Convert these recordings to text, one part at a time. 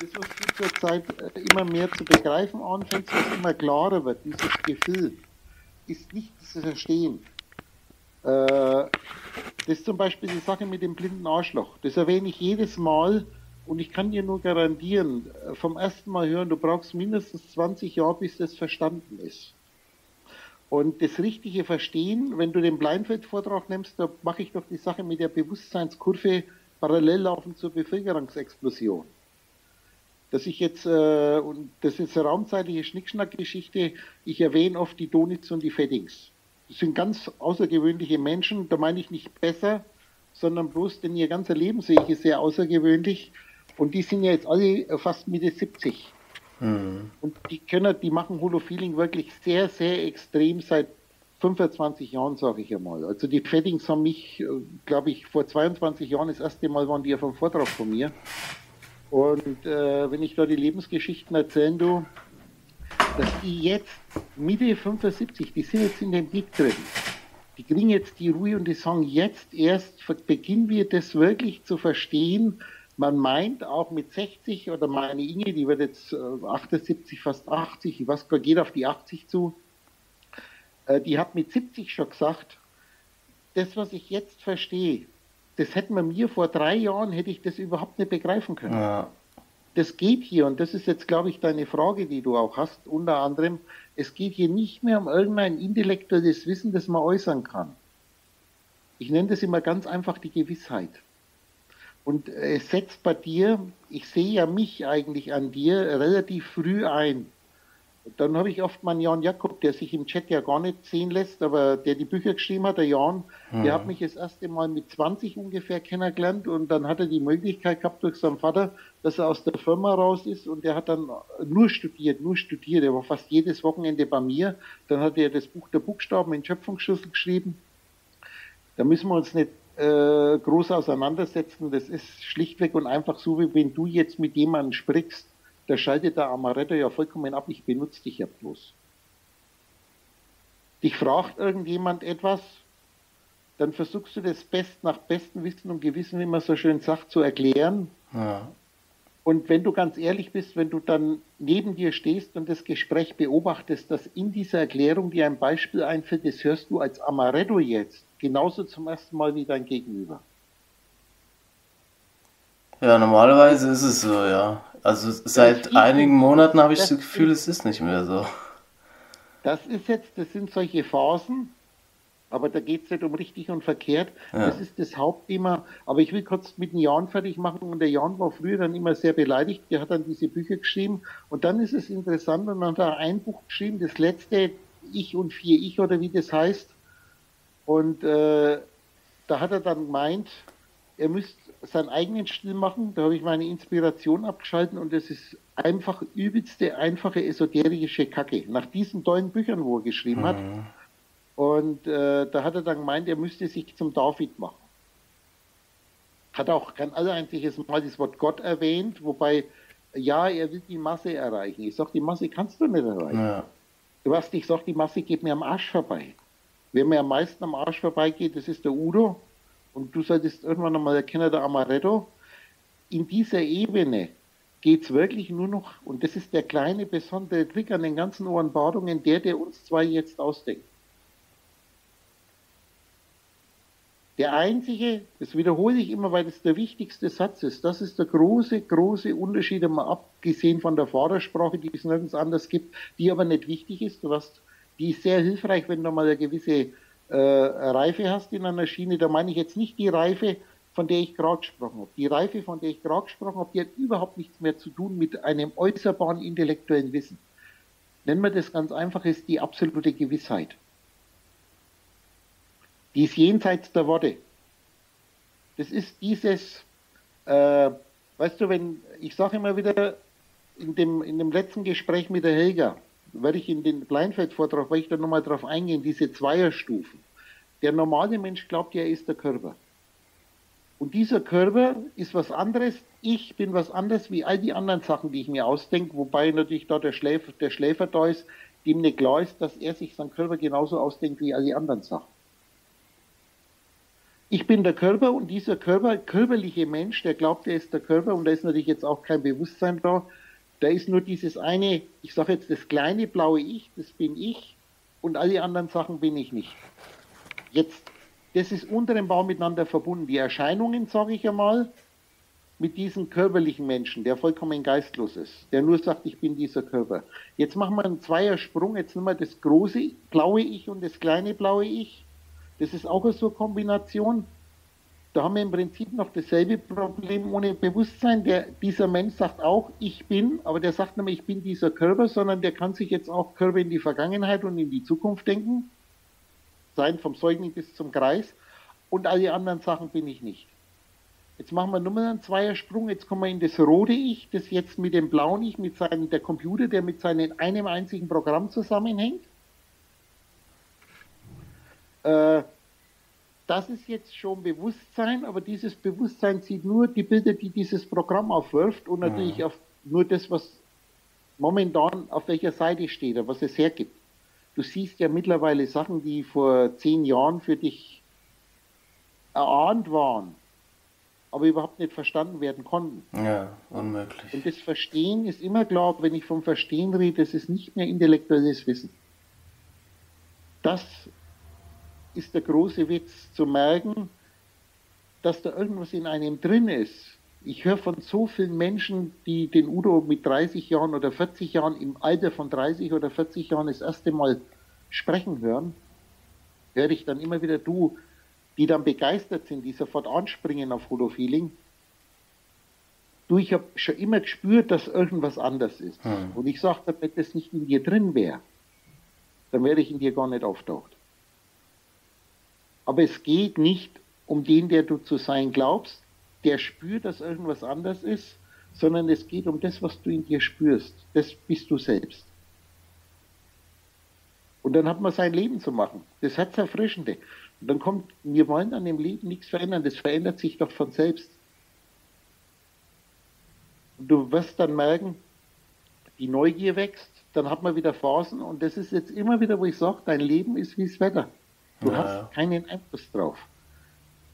das, was du zurzeit äh, immer mehr zu begreifen anfängst, was immer klarer wird, dieses Gefühl, ist nicht zu verstehen. Äh, das ist zum Beispiel die Sache mit dem blinden Arschloch. Das erwähne ich jedes Mal und ich kann dir nur garantieren, äh, vom ersten Mal hören, du brauchst mindestens 20 Jahre, bis das verstanden ist. Und das richtige Verstehen, wenn du den Blindfeld-Vortrag nimmst, da mache ich doch die Sache mit der Bewusstseinskurve parallel laufen zur Bevölkerungsexplosion. Dass ich jetzt, äh, und das ist eine raumzeitliche Schnickschnack-Geschichte, ich erwähne oft die Donitz und die Feddings. Das sind ganz außergewöhnliche Menschen, da meine ich nicht besser, sondern bloß, denn ihr ganzer Lebensweg ist sehr außergewöhnlich und die sind ja jetzt alle fast Mitte 70. Mhm. Und die können, die machen Holofeeling wirklich sehr, sehr extrem seit 25 Jahren, sage ich einmal. Also die Feddings haben mich, äh, glaube ich, vor 22 Jahren das erste Mal waren die auf einem Vortrag von mir. Und äh, wenn ich da die Lebensgeschichten erzählen du, dass die jetzt Mitte 75, die sind jetzt in dem Gig drin, die kriegen jetzt die Ruhe und die sagen, jetzt erst beginnen wir das wirklich zu verstehen. Man meint auch mit 60 oder meine Inge, die wird jetzt 78, äh, fast 80, ich weiß gar geht auf die 80 zu, äh, die hat mit 70 schon gesagt, das, was ich jetzt verstehe, das hätten wir mir vor drei Jahren, hätte ich das überhaupt nicht begreifen können. Ja. Das geht hier, und das ist jetzt, glaube ich, deine Frage, die du auch hast, unter anderem, es geht hier nicht mehr um irgendein intellektuelles Wissen, das man äußern kann. Ich nenne das immer ganz einfach die Gewissheit. Und es setzt bei dir, ich sehe ja mich eigentlich an dir relativ früh ein. Dann habe ich oft meinen Jan Jakob, der sich im Chat ja gar nicht sehen lässt, aber der die Bücher geschrieben hat, der Jan, mhm. der hat mich das erste Mal mit 20 ungefähr kennengelernt und dann hat er die Möglichkeit gehabt durch seinen Vater, dass er aus der Firma raus ist und der hat dann nur studiert, nur studiert. Er war fast jedes Wochenende bei mir. Dann hat er das Buch der Buchstaben in Schöpfungsschlüssel geschrieben. Da müssen wir uns nicht äh, groß auseinandersetzen. Das ist schlichtweg und einfach so, wie wenn du jetzt mit jemandem sprichst da schaltet der Amaretto ja vollkommen ab, ich benutze dich ja bloß. Dich fragt irgendjemand etwas, dann versuchst du das best nach bestem Wissen und Gewissen, wie man so schön sagt, zu erklären. Ja. Und wenn du ganz ehrlich bist, wenn du dann neben dir stehst und das Gespräch beobachtest, dass in dieser Erklärung dir ein Beispiel einfällt, das hörst du als Amaretto jetzt genauso zum ersten Mal wie dein Gegenüber. Ja, normalerweise ist es so, ja. Also seit einigen Monaten habe ich das Gefühl, es ist nicht mehr so. Das ist jetzt, das sind solche Phasen, aber da geht es nicht um richtig und verkehrt. Ja. Das ist das Hauptthema. Aber ich will kurz mit dem Jan fertig machen. Und der Jan war früher dann immer sehr beleidigt. Der hat dann diese Bücher geschrieben. Und dann ist es interessant, dann hat er ein Buch geschrieben, das letzte, Ich und vier Ich oder wie das heißt. Und äh, da hat er dann gemeint, er müsste seinen eigenen Stil machen. Da habe ich meine Inspiration abgeschalten und das ist einfach übelste, einfache, esoterische Kacke. Nach diesen tollen Büchern, wo er geschrieben mhm. hat. Und äh, da hat er dann gemeint, er müsste sich zum David machen. Hat auch kein einziges Mal das Wort Gott erwähnt, wobei, ja, er will die Masse erreichen. Ich sage, die Masse kannst du nicht erreichen. Ja. Du weißt, ich sage, die Masse geht mir am Arsch vorbei. Wer mir am meisten am Arsch vorbeigeht, das ist der Udo und du solltest irgendwann einmal erkennen, der Amaretto, in dieser Ebene geht es wirklich nur noch, und das ist der kleine besondere Trick an den ganzen Ohrenbadungen, der, der uns zwei jetzt ausdenkt. Der einzige, das wiederhole ich immer, weil das der wichtigste Satz ist, das ist der große, große Unterschied, mal abgesehen von der Vatersprache, die es nirgends anders gibt, die aber nicht wichtig ist. Du hast, die ist sehr hilfreich, wenn du mal eine gewisse äh, Reife hast in einer Schiene, da meine ich jetzt nicht die Reife, von der ich gerade gesprochen habe. Die Reife, von der ich gerade gesprochen habe, die hat überhaupt nichts mehr zu tun mit einem äußerbaren intellektuellen Wissen. Nennen wir das ganz einfach, ist die absolute Gewissheit. Die ist jenseits der Worte. Das ist dieses, äh, weißt du, wenn, ich sage immer wieder, in dem, in dem letzten Gespräch mit der Helga, werde ich in den Kleinfeldvortrag, werde ich da nochmal drauf eingehen, diese Zweierstufen. Der normale Mensch glaubt ja, er ist der Körper. Und dieser Körper ist was anderes. Ich bin was anderes wie all die anderen Sachen, die ich mir ausdenke, wobei natürlich da der Schläfer, der Schläfer da ist, dem nicht klar ist, dass er sich seinen Körper genauso ausdenkt wie all die anderen Sachen. ich bin der Körper und dieser Körper, körperliche Mensch, der glaubt, er ist der Körper und da ist natürlich jetzt auch kein Bewusstsein da. Da ist nur dieses eine, ich sage jetzt das kleine blaue Ich, das bin ich und alle anderen Sachen bin ich nicht. Jetzt, das ist unter dem Baum miteinander verbunden. Die Erscheinungen, sage ich einmal, mit diesem körperlichen Menschen, der vollkommen geistlos ist, der nur sagt, ich bin dieser Körper. Jetzt machen wir einen Zweiersprung, jetzt nehmen wir das große blaue Ich und das kleine blaue Ich das ist auch so eine Kombination. Da haben wir im Prinzip noch dasselbe Problem ohne Bewusstsein. Der, dieser Mensch sagt auch, ich bin, aber der sagt nicht mehr, ich bin dieser Körper, sondern der kann sich jetzt auch Körper in die Vergangenheit und in die Zukunft denken. Sein vom Säugling bis zum Kreis. Und alle anderen Sachen bin ich nicht. Jetzt machen wir nur mal einen Zweiersprung. Jetzt kommen wir in das rote Ich, das jetzt mit dem blauen Ich, mit seinem, der Computer, der mit seinem einem einzigen Programm zusammenhängt. Äh, das ist jetzt schon Bewusstsein, aber dieses Bewusstsein sieht nur die Bilder, die dieses Programm aufwirft und natürlich mhm. auf nur das, was momentan auf welcher Seite steht, was es hergibt. Du siehst ja mittlerweile Sachen, die vor zehn Jahren für dich erahnt waren, aber überhaupt nicht verstanden werden konnten. Ja, unmöglich. Und das Verstehen ist immer klar, wenn ich vom Verstehen rede, das ist nicht mehr intellektuelles Wissen. Das ist der große Witz, zu merken, dass da irgendwas in einem drin ist. Ich höre von so vielen Menschen, die den Udo mit 30 Jahren oder 40 Jahren im Alter von 30 oder 40 Jahren das erste Mal sprechen hören, höre ich dann immer wieder du, die dann begeistert sind, die sofort anspringen auf Holofeeling. Du, ich habe schon immer gespürt, dass irgendwas anders ist. Hm. Und ich sage, wenn das nicht in dir drin wäre, dann wäre ich in dir gar nicht auftaucht. Aber es geht nicht um den, der du zu sein glaubst, der spürt, dass irgendwas anders ist, sondern es geht um das, was du in dir spürst. Das bist du selbst. Und dann hat man sein Leben zu machen. Das hat Erfrischende. Und dann kommt, wir wollen an dem Leben nichts verändern. Das verändert sich doch von selbst. Und du wirst dann merken, die Neugier wächst, dann hat man wieder Phasen und das ist jetzt immer wieder, wo ich sage, dein Leben ist wie das Wetter. Du ja. hast keinen Einfluss drauf.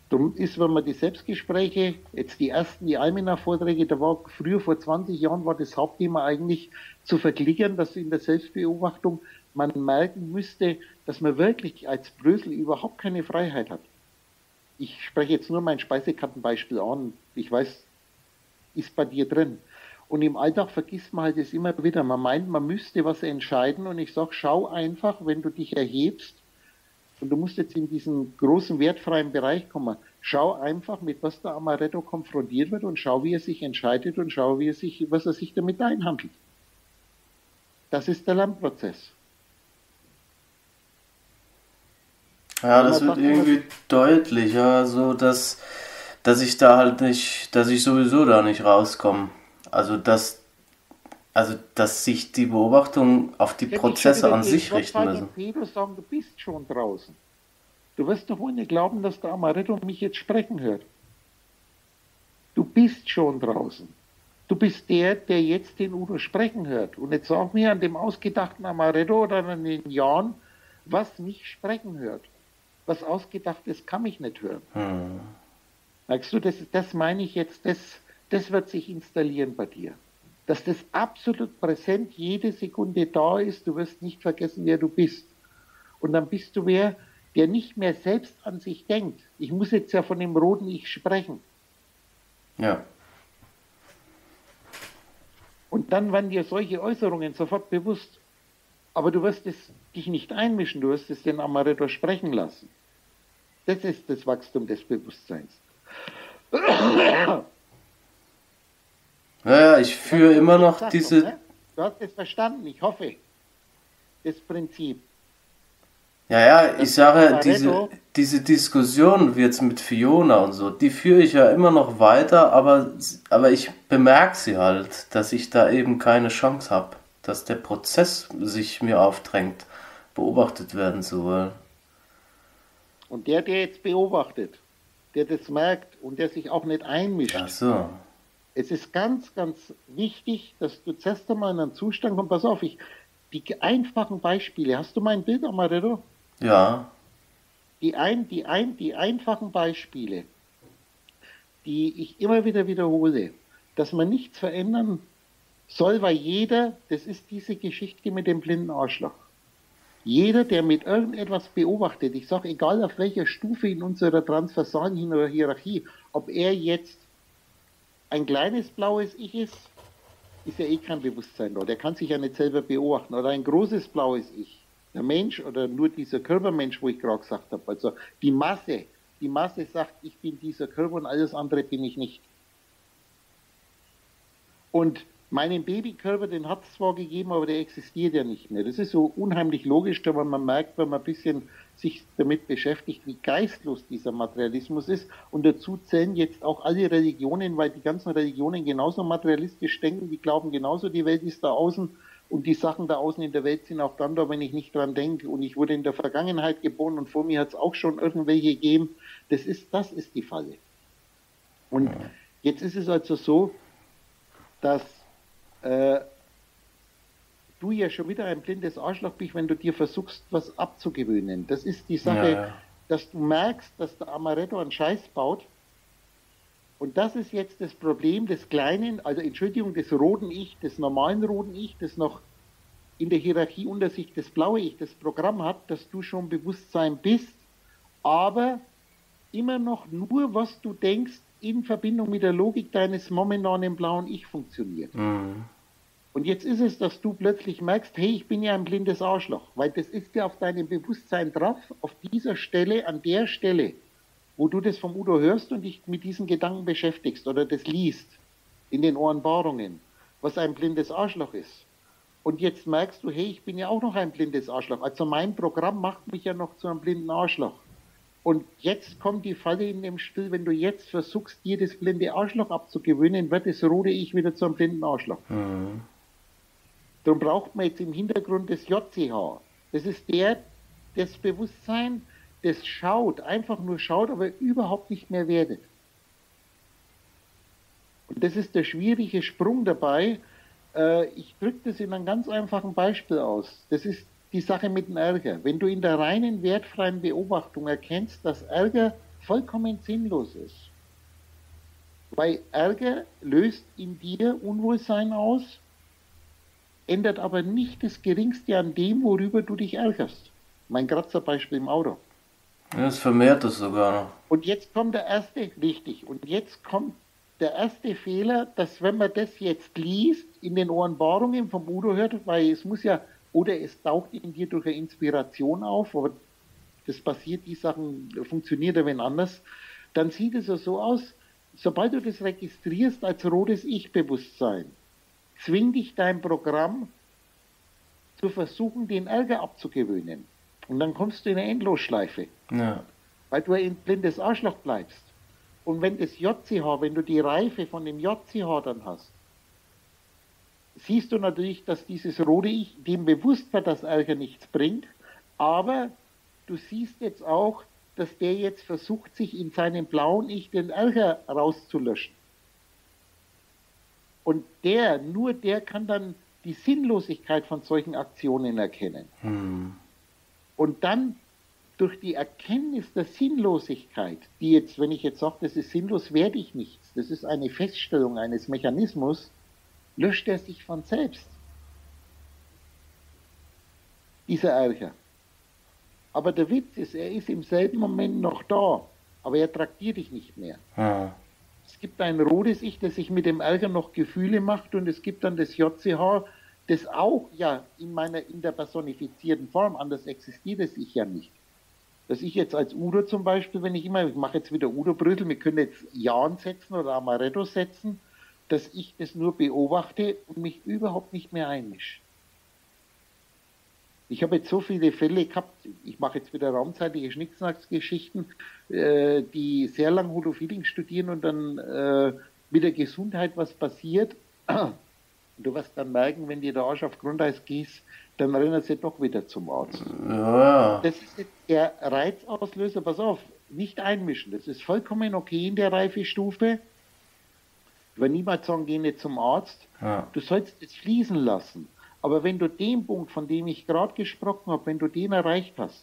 Darum ist, wenn man die Selbstgespräche, jetzt die ersten, die Almena-Vorträge, da war früher vor 20 Jahren war das Hauptthema eigentlich zu verglickern, dass in der Selbstbeobachtung man merken müsste, dass man wirklich als Brösel überhaupt keine Freiheit hat. Ich spreche jetzt nur mein Speisekartenbeispiel an. Ich weiß, ist bei dir drin. Und im Alltag vergisst man halt das immer wieder. Man meint, man müsste was entscheiden und ich sage, schau einfach, wenn du dich erhebst, und du musst jetzt in diesen großen wertfreien Bereich kommen. Schau einfach, mit was der Amaretto konfrontiert wird und schau, wie er sich entscheidet und schau, wie er sich, was er sich damit einhandelt. Das ist der Lernprozess. Ja, das wird irgendwie deutlicher, so dass, dass ich da halt nicht, dass ich sowieso da nicht rauskomme. Also dass also, dass sich die Beobachtung auf die ja, Prozesse an sich richten müssen. Pedro sagen, du bist schon draußen. Du wirst doch wohl nicht glauben, dass der Amaretto mich jetzt sprechen hört. Du bist schon draußen. Du bist der, der jetzt den Udo sprechen hört. Und jetzt sag mir an dem ausgedachten Amaretto oder an den Jahren, was mich sprechen hört. Was ausgedacht ist, kann mich nicht hören. Hm. Merkst du, das, das meine ich jetzt, das, das wird sich installieren bei dir dass das absolut präsent jede Sekunde da ist. Du wirst nicht vergessen, wer du bist. Und dann bist du wer, der nicht mehr selbst an sich denkt. Ich muss jetzt ja von dem roten Ich sprechen. Ja. Und dann waren dir solche Äußerungen sofort bewusst. Aber du wirst es dich nicht einmischen, du wirst es den Amaretto sprechen lassen. Das ist das Wachstum des Bewusstseins. Naja, ich führe immer noch diese. Ne? Du hast es verstanden, ich hoffe. Das Prinzip. Ja, ja, ich sage, diese, diese Diskussion jetzt mit Fiona und so, die führe ich ja immer noch weiter, aber, aber ich bemerke sie halt, dass ich da eben keine Chance habe, dass der Prozess sich mir aufdrängt, beobachtet werden zu wollen. Und der, der jetzt beobachtet, der das merkt und der sich auch nicht einmischt, Ach so. Es ist ganz, ganz wichtig, dass du zuerst einmal in einen Zustand kommst. Pass auf, ich, die einfachen Beispiele. Hast du mein Bild, Amaretto? Ja. die, ein, die, ein, die einfachen Beispiele, die ich immer wieder wiederhole, dass man nichts verändern soll, weil jeder, das ist diese Geschichte mit dem blinden Arschloch. Jeder, der mit irgendetwas beobachtet, ich sage, egal auf welcher Stufe in unserer transversalen Hierarchie, ob er jetzt ein kleines blaues Ich ist, ist ja eh kein Bewusstsein da. Der kann sich ja nicht selber beobachten. Oder ein großes blaues Ich. Der Mensch oder nur dieser Körpermensch, wo ich gerade gesagt habe. Also die Masse, die Masse sagt, ich bin dieser Körper und alles andere bin ich nicht. Und meinen Babykörper, den hat es zwar gegeben, aber der existiert ja nicht mehr. Das ist so unheimlich logisch, aber man merkt, wenn man ein bisschen sich damit beschäftigt, wie geistlos dieser Materialismus ist. Und dazu zählen jetzt auch alle Religionen, weil die ganzen Religionen genauso materialistisch denken, die glauben genauso, die Welt ist da außen und die Sachen da außen in der Welt sind auch dann da, wenn ich nicht dran denke. Und ich wurde in der Vergangenheit geboren und vor mir hat es auch schon irgendwelche gegeben. Das ist, das ist die Falle. Und jetzt ist es also so, dass äh, du ja schon wieder ein blindes Arschloch bist, wenn du dir versuchst, was abzugewöhnen. Das ist die Sache, ja, ja. dass du merkst, dass der Amaretto einen Scheiß baut. Und das ist jetzt das Problem des kleinen, also Entschuldigung, des roten Ich, des normalen roten Ich, das noch in der Hierarchie unter sich das blaue Ich, das Programm hat, dass du schon Bewusstsein bist, aber immer noch nur, was du denkst, in Verbindung mit der Logik deines momentanen blauen Ich funktioniert. Mhm. Und jetzt ist es, dass du plötzlich merkst, hey, ich bin ja ein blindes Arschloch, weil das ist ja auf deinem Bewusstsein drauf, auf dieser Stelle, an der Stelle, wo du das vom Udo hörst und dich mit diesen Gedanken beschäftigst oder das liest, in den Ohrenbarungen, was ein blindes Arschloch ist. Und jetzt merkst du, hey, ich bin ja auch noch ein blindes Arschloch. Also mein Programm macht mich ja noch zu einem blinden Arschloch. Und jetzt kommt die Falle in dem Spiel, wenn du jetzt versuchst, dir das blinde Arschloch abzugewöhnen, wird das rote Ich wieder zu einem blinden Arschloch. Mhm. Darum braucht man jetzt im Hintergrund das JCH. Das ist der, das Bewusstsein, das schaut, einfach nur schaut, aber überhaupt nicht mehr werdet. Und das ist der schwierige Sprung dabei. Äh, ich drücke das in einem ganz einfachen Beispiel aus. Das ist die Sache mit dem Ärger. Wenn du in der reinen wertfreien Beobachtung erkennst, dass Ärger vollkommen sinnlos ist, weil Ärger löst in dir Unwohlsein aus, ändert aber nicht das Geringste an dem, worüber du dich ärgerst. Mein Kratzerbeispiel im Auto. Das vermehrt es sogar noch. Und jetzt kommt der erste, richtig, und jetzt kommt der erste Fehler, dass wenn man das jetzt liest, in den Ohrenbarungen vom Udo hört, weil es muss ja, oder es taucht in dir durch eine Inspiration auf, aber das passiert, die Sachen funktionieren wenn anders, dann sieht es ja so aus, sobald du das registrierst als rotes Ich-Bewusstsein, zwing dich dein Programm zu versuchen, den Ärger abzugewöhnen. Und dann kommst du in eine Endlosschleife. Ja. Weil du ein blindes Arschloch bleibst. Und wenn das JCH, wenn du die Reife von dem JCH dann hast, siehst du natürlich, dass dieses rote Ich dem bewusst wird, dass Ärger nichts bringt, aber du siehst jetzt auch, dass der jetzt versucht, sich in seinem blauen Ich den Ärger rauszulöschen. Und der, nur der kann dann die Sinnlosigkeit von solchen Aktionen erkennen. Hm. Und dann durch die Erkenntnis der Sinnlosigkeit, die jetzt, wenn ich jetzt sage, das ist sinnlos, werde ich nichts, das ist eine Feststellung eines Mechanismus, löscht er sich von selbst. Dieser Ärger. Aber der Witz ist, er ist im selben Moment noch da, aber er traktiert dich nicht mehr. Ja. Es gibt ein rotes Ich, das sich mit dem Ärger noch Gefühle macht und es gibt dann das JCH, das auch ja in meiner, in der personifizierten Form, anders existiert es ich ja nicht. Dass ich jetzt als Udo zum Beispiel, wenn ich immer, ich mache jetzt wieder Udo Brüssel, wir können jetzt Jan setzen oder Amaretto setzen, dass ich das nur beobachte und mich überhaupt nicht mehr einmische. Ich habe jetzt so viele Fälle gehabt, ich mache jetzt wieder raumzeitige Schnicksnacksgeschichten, äh, die sehr lang Holofeeling studieren und dann äh, mit der Gesundheit was passiert. Du wirst dann merken, wenn dir der Arsch auf Grundeis gehst, dann rennen sie doch wieder zum Arzt. Ja. Das ist jetzt der Reizauslöser. Pass auf, nicht einmischen. Das ist vollkommen okay in der Reifestufe. Ich will niemals sagen, geh nicht zum Arzt. Ja. Du sollst es fließen lassen. Aber wenn du den Punkt, von dem ich gerade gesprochen habe, wenn du den erreicht hast,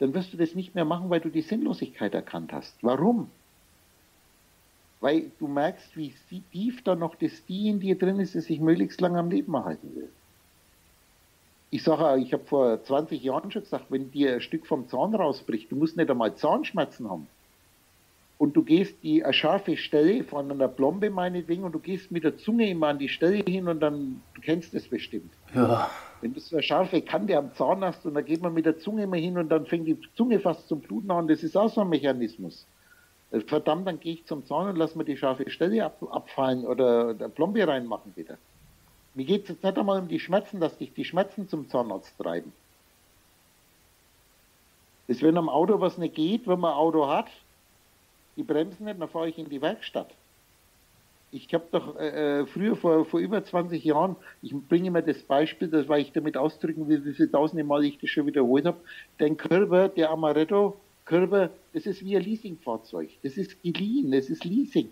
dann wirst du das nicht mehr machen, weil du die Sinnlosigkeit erkannt hast. Warum? Weil du merkst, wie tief da noch das Die in dir drin ist, das sich möglichst lange am Leben erhalten will. Ich sage, ich habe vor 20 Jahren schon gesagt, wenn dir ein Stück vom Zahn rausbricht, du musst nicht einmal Zahnschmerzen haben. Und du gehst die eine scharfe Stelle von einer Plombe meinetwegen und du gehst mit der Zunge immer an die Stelle hin und dann, du kennst das bestimmt. Ja. Wenn du so eine scharfe Kante am Zahn hast und dann geht man mit der Zunge immer hin und dann fängt die Zunge fast zum Bluten an, das ist auch so ein Mechanismus. Äh, verdammt, dann gehe ich zum Zahn und lass mir die scharfe Stelle ab, abfallen oder der Plombe reinmachen wieder. Mir geht es jetzt nicht einmal um die Schmerzen, dass dich die Schmerzen zum Zahnarzt treiben. Das, wenn am Auto was nicht geht, wenn man ein Auto hat, die bremsen nicht, dann fahre ich in die Werkstatt. Ich habe doch äh, äh, früher, vor, vor über 20 Jahren, ich bringe immer das Beispiel, das, weil ich damit ausdrücken wie viele tausende Mal ich das schon wiederholt habe. Dein Körper, der Amaretto, Körper, das ist wie ein Leasingfahrzeug. Das ist geliehen, das ist Leasing.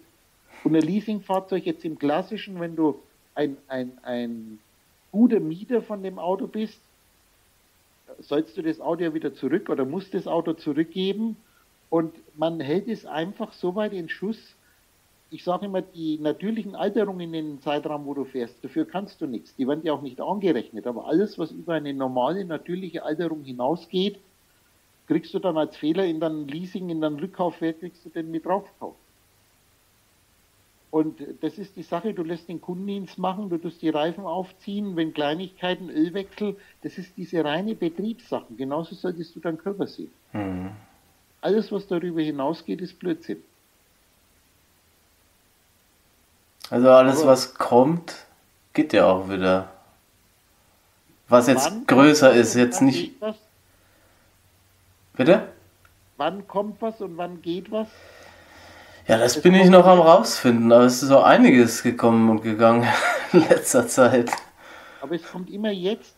Und ein Leasingfahrzeug jetzt im klassischen, wenn du ein, ein, ein guter Mieter von dem Auto bist, sollst du das Auto ja wieder zurück oder musst das Auto zurückgeben und man hält es einfach so weit in Schuss. Ich sage immer, die natürlichen Alterungen in den Zeitraum, wo du fährst, dafür kannst du nichts. Die werden ja auch nicht angerechnet. Aber alles, was über eine normale, natürliche Alterung hinausgeht, kriegst du dann als Fehler in deinem Leasing, in deinem Rückkaufwert, kriegst du den mit draufkaufen. Und das ist die Sache, du lässt den Kundendienst machen, du tust die Reifen aufziehen, wenn Kleinigkeiten, Ölwechsel, das ist diese reine Betriebssachen. Genauso solltest du deinen Körper sehen. Mhm. Alles, was darüber hinausgeht, ist Blödsinn. Also alles, Aber was kommt, geht ja auch wieder. Was jetzt größer ist, jetzt nicht. Bitte? Wann kommt was und wann geht was? Ja, das, das bin ich noch am rausfinden, aber es ist so einiges gekommen und gegangen in letzter Zeit. Aber es kommt immer jetzt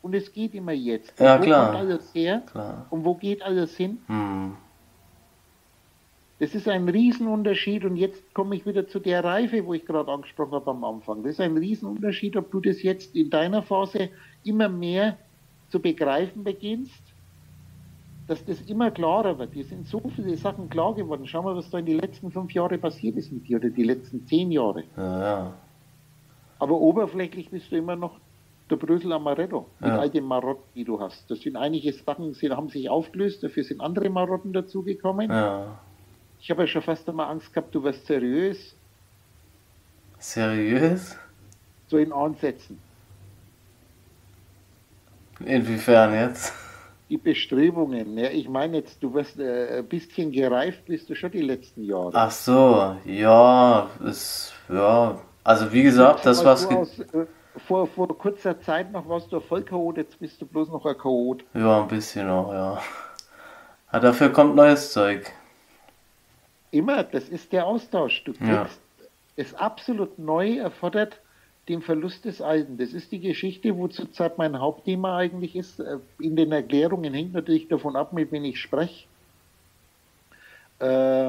und es geht immer jetzt. Ja, wo klar. kommt alles her? Klar. Und wo geht alles hin? Hm. Das ist ein Riesenunterschied und jetzt komme ich wieder zu der Reife, wo ich gerade angesprochen habe am Anfang. Das ist ein Riesenunterschied, ob du das jetzt in deiner Phase immer mehr zu begreifen beginnst, dass das immer klarer wird. Dir sind so viele Sachen klar geworden. Schau mal, was da in den letzten fünf Jahren passiert ist mit dir oder die letzten zehn Jahre. Ja, ja. Aber oberflächlich bist du immer noch der Brüssel Amaretto mit ja. all den Marotten, die du hast. Das sind einige Sachen, die haben sich aufgelöst, dafür sind andere Marotten dazugekommen. Ja. Ich habe ja schon fast einmal Angst gehabt, du wirst seriös. Seriös? So in Ansätzen. Inwiefern jetzt? Die Bestrebungen. Ja, ich meine jetzt, du wirst äh, ein bisschen gereift, bist du schon die letzten Jahre. Ach so, ja, ist, ja. Also wie gesagt, das was. Aus, äh, vor, vor kurzer Zeit noch warst du ein Vollchaot, jetzt bist du bloß noch ein Chaot. Ja, ein bisschen noch, ja. ja dafür kommt neues Zeug. Immer, das ist der Austausch. Du kriegst ja. es absolut neu erfordert den Verlust des Alten. Das ist die Geschichte, wo zurzeit mein Hauptthema eigentlich ist. Äh, in den Erklärungen hängt natürlich davon ab, mit wem ich spreche. Äh,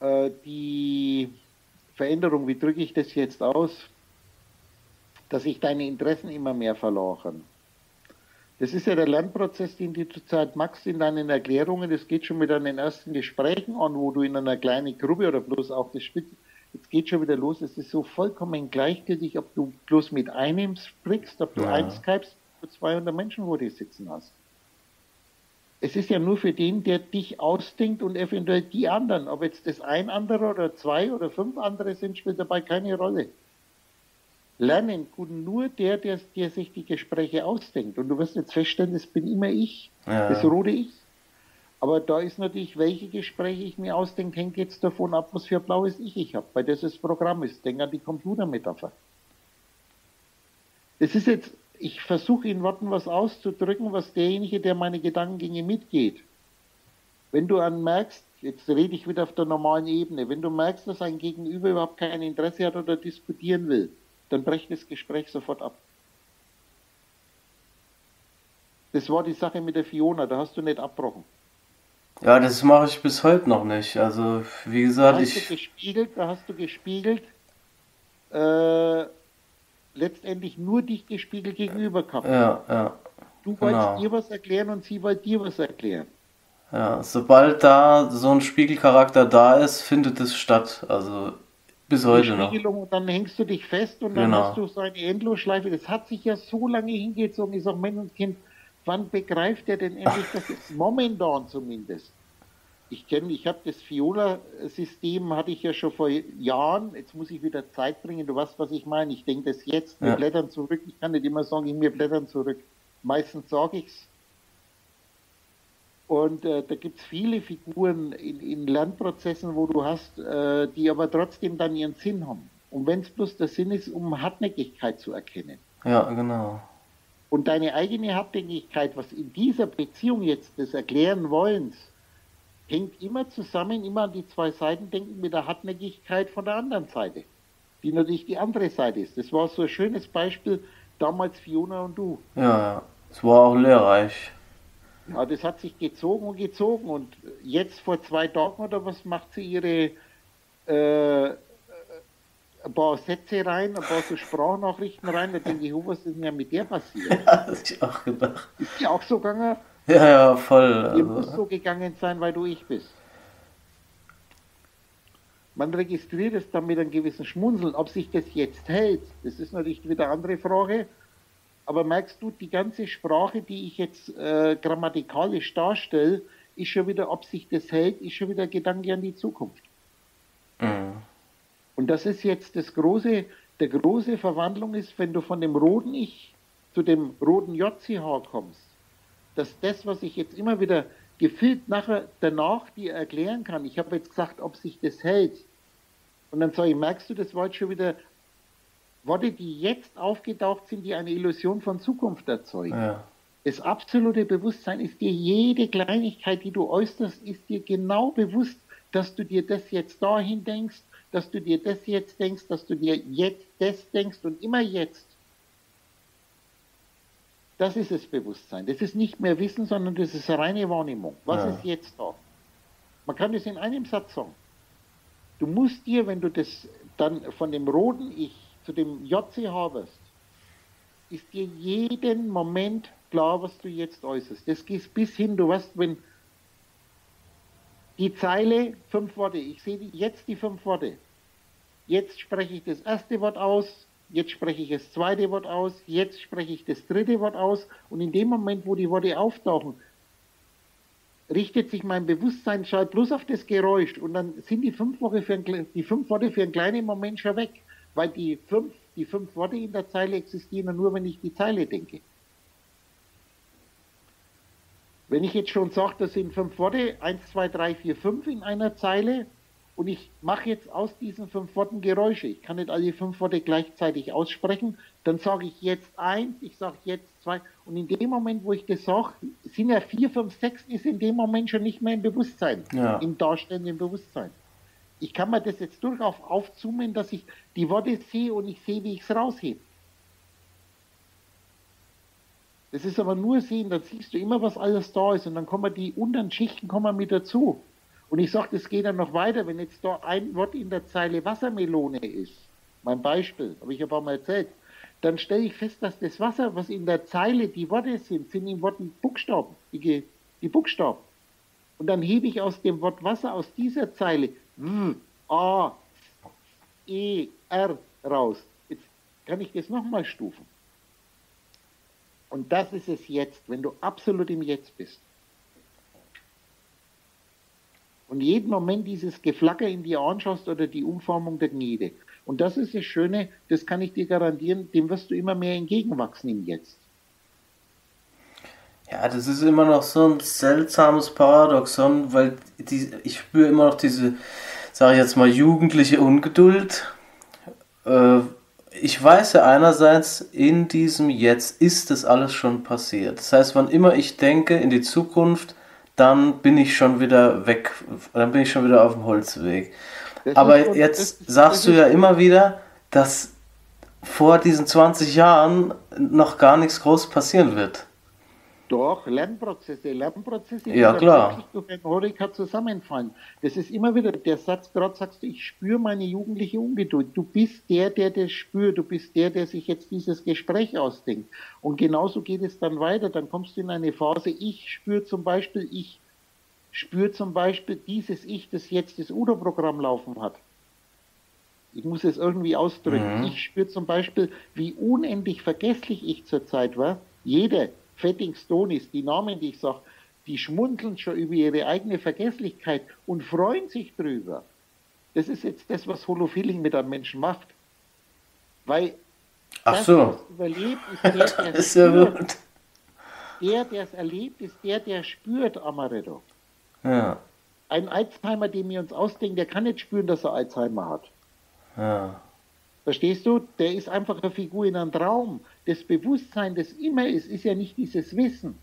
äh, die Veränderung, wie drücke ich das jetzt aus, dass sich deine Interessen immer mehr verlaufen. Das ist ja der Lernprozess, den du zurzeit machst in deinen Erklärungen. Das geht schon mit deinen ersten Gesprächen an, wo du in einer kleinen Gruppe oder bloß auch das Spitz, jetzt geht schon wieder los. Es ist so vollkommen gleichgültig, ob du bloß mit einem sprichst, ob du ja. eins skypst, für 200 Menschen, wo du sitzen hast. Es ist ja nur für den, der dich ausdenkt und eventuell die anderen. Ob jetzt das ein anderer oder zwei oder fünf andere sind, spielt dabei keine Rolle. Lernen kann nur der, der, der sich die Gespräche ausdenkt. Und du wirst jetzt feststellen, das bin immer ich, ja. das rote Ich. Aber da ist natürlich, welche Gespräche ich mir ausdenke, hängt jetzt davon ab, was für ein blaues Ich ich habe, weil das das Programm ist. Denk an die Computermetapher. Das ist jetzt, ich versuche in Worten was auszudrücken, was derjenige, der meine Gedankengänge mitgeht. Wenn du anmerkst, jetzt rede ich wieder auf der normalen Ebene, wenn du merkst, dass ein Gegenüber überhaupt kein Interesse hat oder diskutieren will, dann brecht das Gespräch sofort ab. Das war die Sache mit der Fiona, da hast du nicht abbrochen. Ja, das mache ich bis heute noch nicht. Also, wie gesagt, da hast ich. Du gespiegelt, da hast du gespiegelt, äh, letztendlich nur dich gespiegelt gegenüber gehabt. Ja, ja. Du wolltest genau. ihr was erklären und sie wollte dir was erklären. Ja, sobald da so ein Spiegelcharakter da ist, findet es statt. Also bis heute noch. Und dann hängst du dich fest und dann genau. hast du so eine Endlosschleife. Das hat sich ja so lange hingezogen. Ich sage, Menschenskind, wann begreift er denn endlich das? Momentan zumindest. Ich kenne, ich habe das Fiola-System, hatte ich ja schon vor Jahren. Jetzt muss ich wieder Zeit bringen. Du weißt, was ich meine. Ich denke das jetzt. Wir ja. blättern zurück. Ich kann nicht immer sagen, wir blättern zurück. Meistens sage ich es und äh, da gibt es viele Figuren in, in, Lernprozessen, wo du hast, äh, die aber trotzdem dann ihren Sinn haben. Und wenn es bloß der Sinn ist, um Hartnäckigkeit zu erkennen. Ja, genau. Und deine eigene Hartnäckigkeit, was in dieser Beziehung jetzt des Erklären wollens, hängt immer zusammen, immer an die zwei Seiten denken mit der Hartnäckigkeit von der anderen Seite, die natürlich die andere Seite ist. Das war so ein schönes Beispiel, damals Fiona und du. Ja, ja. Es war auch lehrreich. Ja, das hat sich gezogen und gezogen. Und jetzt vor zwei Tagen oder was macht sie ihre äh, ein paar Sätze rein, ein paar so Sprachnachrichten rein. Da denke ich, oh, was ist denn ja mit der passiert? Ja, das ich auch gedacht. Ist die auch so gegangen? Ja, ja, voll. Die also. muss so gegangen sein, weil du ich bist. Man registriert es dann mit einem gewissen Schmunzeln. Ob sich das jetzt hält, das ist natürlich wieder eine andere Frage. Aber merkst du, die ganze Sprache, die ich jetzt äh, grammatikalisch darstelle, ist schon wieder, ob sich das hält, ist schon wieder Gedanke an die Zukunft. Mhm. Und das ist jetzt das große, der große Verwandlung ist, wenn du von dem roten Ich zu dem roten JCH kommst, dass das, was ich jetzt immer wieder gefüllt nachher danach dir erklären kann, ich habe jetzt gesagt, ob sich das hält. Und dann sage ich, merkst du, das war jetzt schon wieder Worte, die jetzt aufgetaucht sind, die eine Illusion von Zukunft erzeugen. Ja. Das absolute Bewusstsein ist dir jede Kleinigkeit, die du äußerst, ist dir genau bewusst, dass du dir das jetzt dahin denkst, dass du dir das jetzt denkst, dass du dir jetzt das denkst und immer jetzt. Das ist das Bewusstsein. Das ist nicht mehr Wissen, sondern das ist reine Wahrnehmung. Was ja. ist jetzt da? Man kann das in einem Satz sagen. Du musst dir, wenn du das dann von dem roten Ich zu dem JCH wirst, ist dir jeden Moment klar, was du jetzt äußerst. Das geht bis hin, du weißt, wenn die Zeile, fünf Worte, ich sehe jetzt die fünf Worte. Jetzt spreche ich das erste Wort aus, jetzt spreche ich das zweite Wort aus, jetzt spreche ich das dritte Wort aus und in dem Moment, wo die Worte auftauchen, richtet sich mein Bewusstsein bloß auf das Geräusch und dann sind die fünf, Worte für ein, die fünf Worte für einen kleinen Moment schon weg weil die fünf, die fünf Worte in der Zeile existieren nur, wenn ich die Zeile denke. Wenn ich jetzt schon sage, das sind fünf Worte, eins, zwei, drei, vier, fünf in einer Zeile, und ich mache jetzt aus diesen fünf Worten Geräusche. Ich kann nicht alle fünf Worte gleichzeitig aussprechen. Dann sage ich jetzt eins, ich sage jetzt zwei. Und in dem Moment, wo ich das sage, sind ja vier, fünf, sechs, ist in dem Moment schon nicht mehr im Bewusstsein, ja. im darstellenden Bewusstsein ich kann mir das jetzt durchaus aufzoomen, dass ich die Worte sehe und ich sehe, wie ich es raushebe. Das ist aber nur sehen, dann siehst du immer, was alles da ist und dann kommen die unteren Schichten kommen mit dazu. Und ich sage, das geht dann noch weiter, wenn jetzt da ein Wort in der Zeile Wassermelone ist, mein Beispiel, habe ich ja paar Mal erzählt, dann stelle ich fest, dass das Wasser, was in der Zeile die Worte sind, sind in Worten Buchstaben, die, die Buchstaben. Und dann hebe ich aus dem Wort Wasser, aus dieser Zeile, W, A, E, R raus. Jetzt kann ich das nochmal stufen. Und das ist es jetzt, wenn du absolut im Jetzt bist. Und jeden Moment dieses Geflacker in dir anschaust oder die Umformung der Gnede. Und das ist das Schöne, das kann ich dir garantieren, dem wirst du immer mehr entgegenwachsen im Jetzt. Ja, das ist immer noch so ein seltsames Paradoxon, weil die, ich spüre immer noch diese, sage ich jetzt mal, jugendliche Ungeduld. Äh, ich weiß ja einerseits, in diesem Jetzt ist das alles schon passiert. Das heißt, wann immer ich denke in die Zukunft, dann bin ich schon wieder weg, dann bin ich schon wieder auf dem Holzweg. Das Aber jetzt das, sagst das du ja immer wieder, dass vor diesen 20 Jahren noch gar nichts groß passieren wird. Doch, Lernprozesse, Lernprozesse, die ja, klar. wirklich durch ein Horeca zusammenfallen. Das ist immer wieder der Satz, gerade sagst du, ich spüre meine jugendliche Ungeduld. Du bist der, der das spürt, du bist der, der sich jetzt dieses Gespräch ausdenkt. Und genauso geht es dann weiter. Dann kommst du in eine Phase, ich spüre zum Beispiel, ich spüre zum Beispiel dieses Ich, das jetzt das UDO-Programm laufen hat. Ich muss es irgendwie ausdrücken. Mhm. Ich spüre zum Beispiel, wie unendlich vergesslich ich zurzeit war. Jeder, Fetting Stonis, die Namen, die ich sage, die schmunzeln schon über ihre eigene Vergesslichkeit und freuen sich drüber. Das ist jetzt das, was Holofeeling mit einem Menschen macht. Weil Ach das, so. überlebt, ist der, der ist spürt. Der, der es erlebt, ist der, der spürt, Amaretto. Ja. Ein Alzheimer, den wir uns ausdenken, der kann nicht spüren, dass er Alzheimer hat. Ja. Verstehst du? Der ist einfach eine Figur in einem Traum. Das Bewusstsein, das immer ist, ist ja nicht dieses Wissen.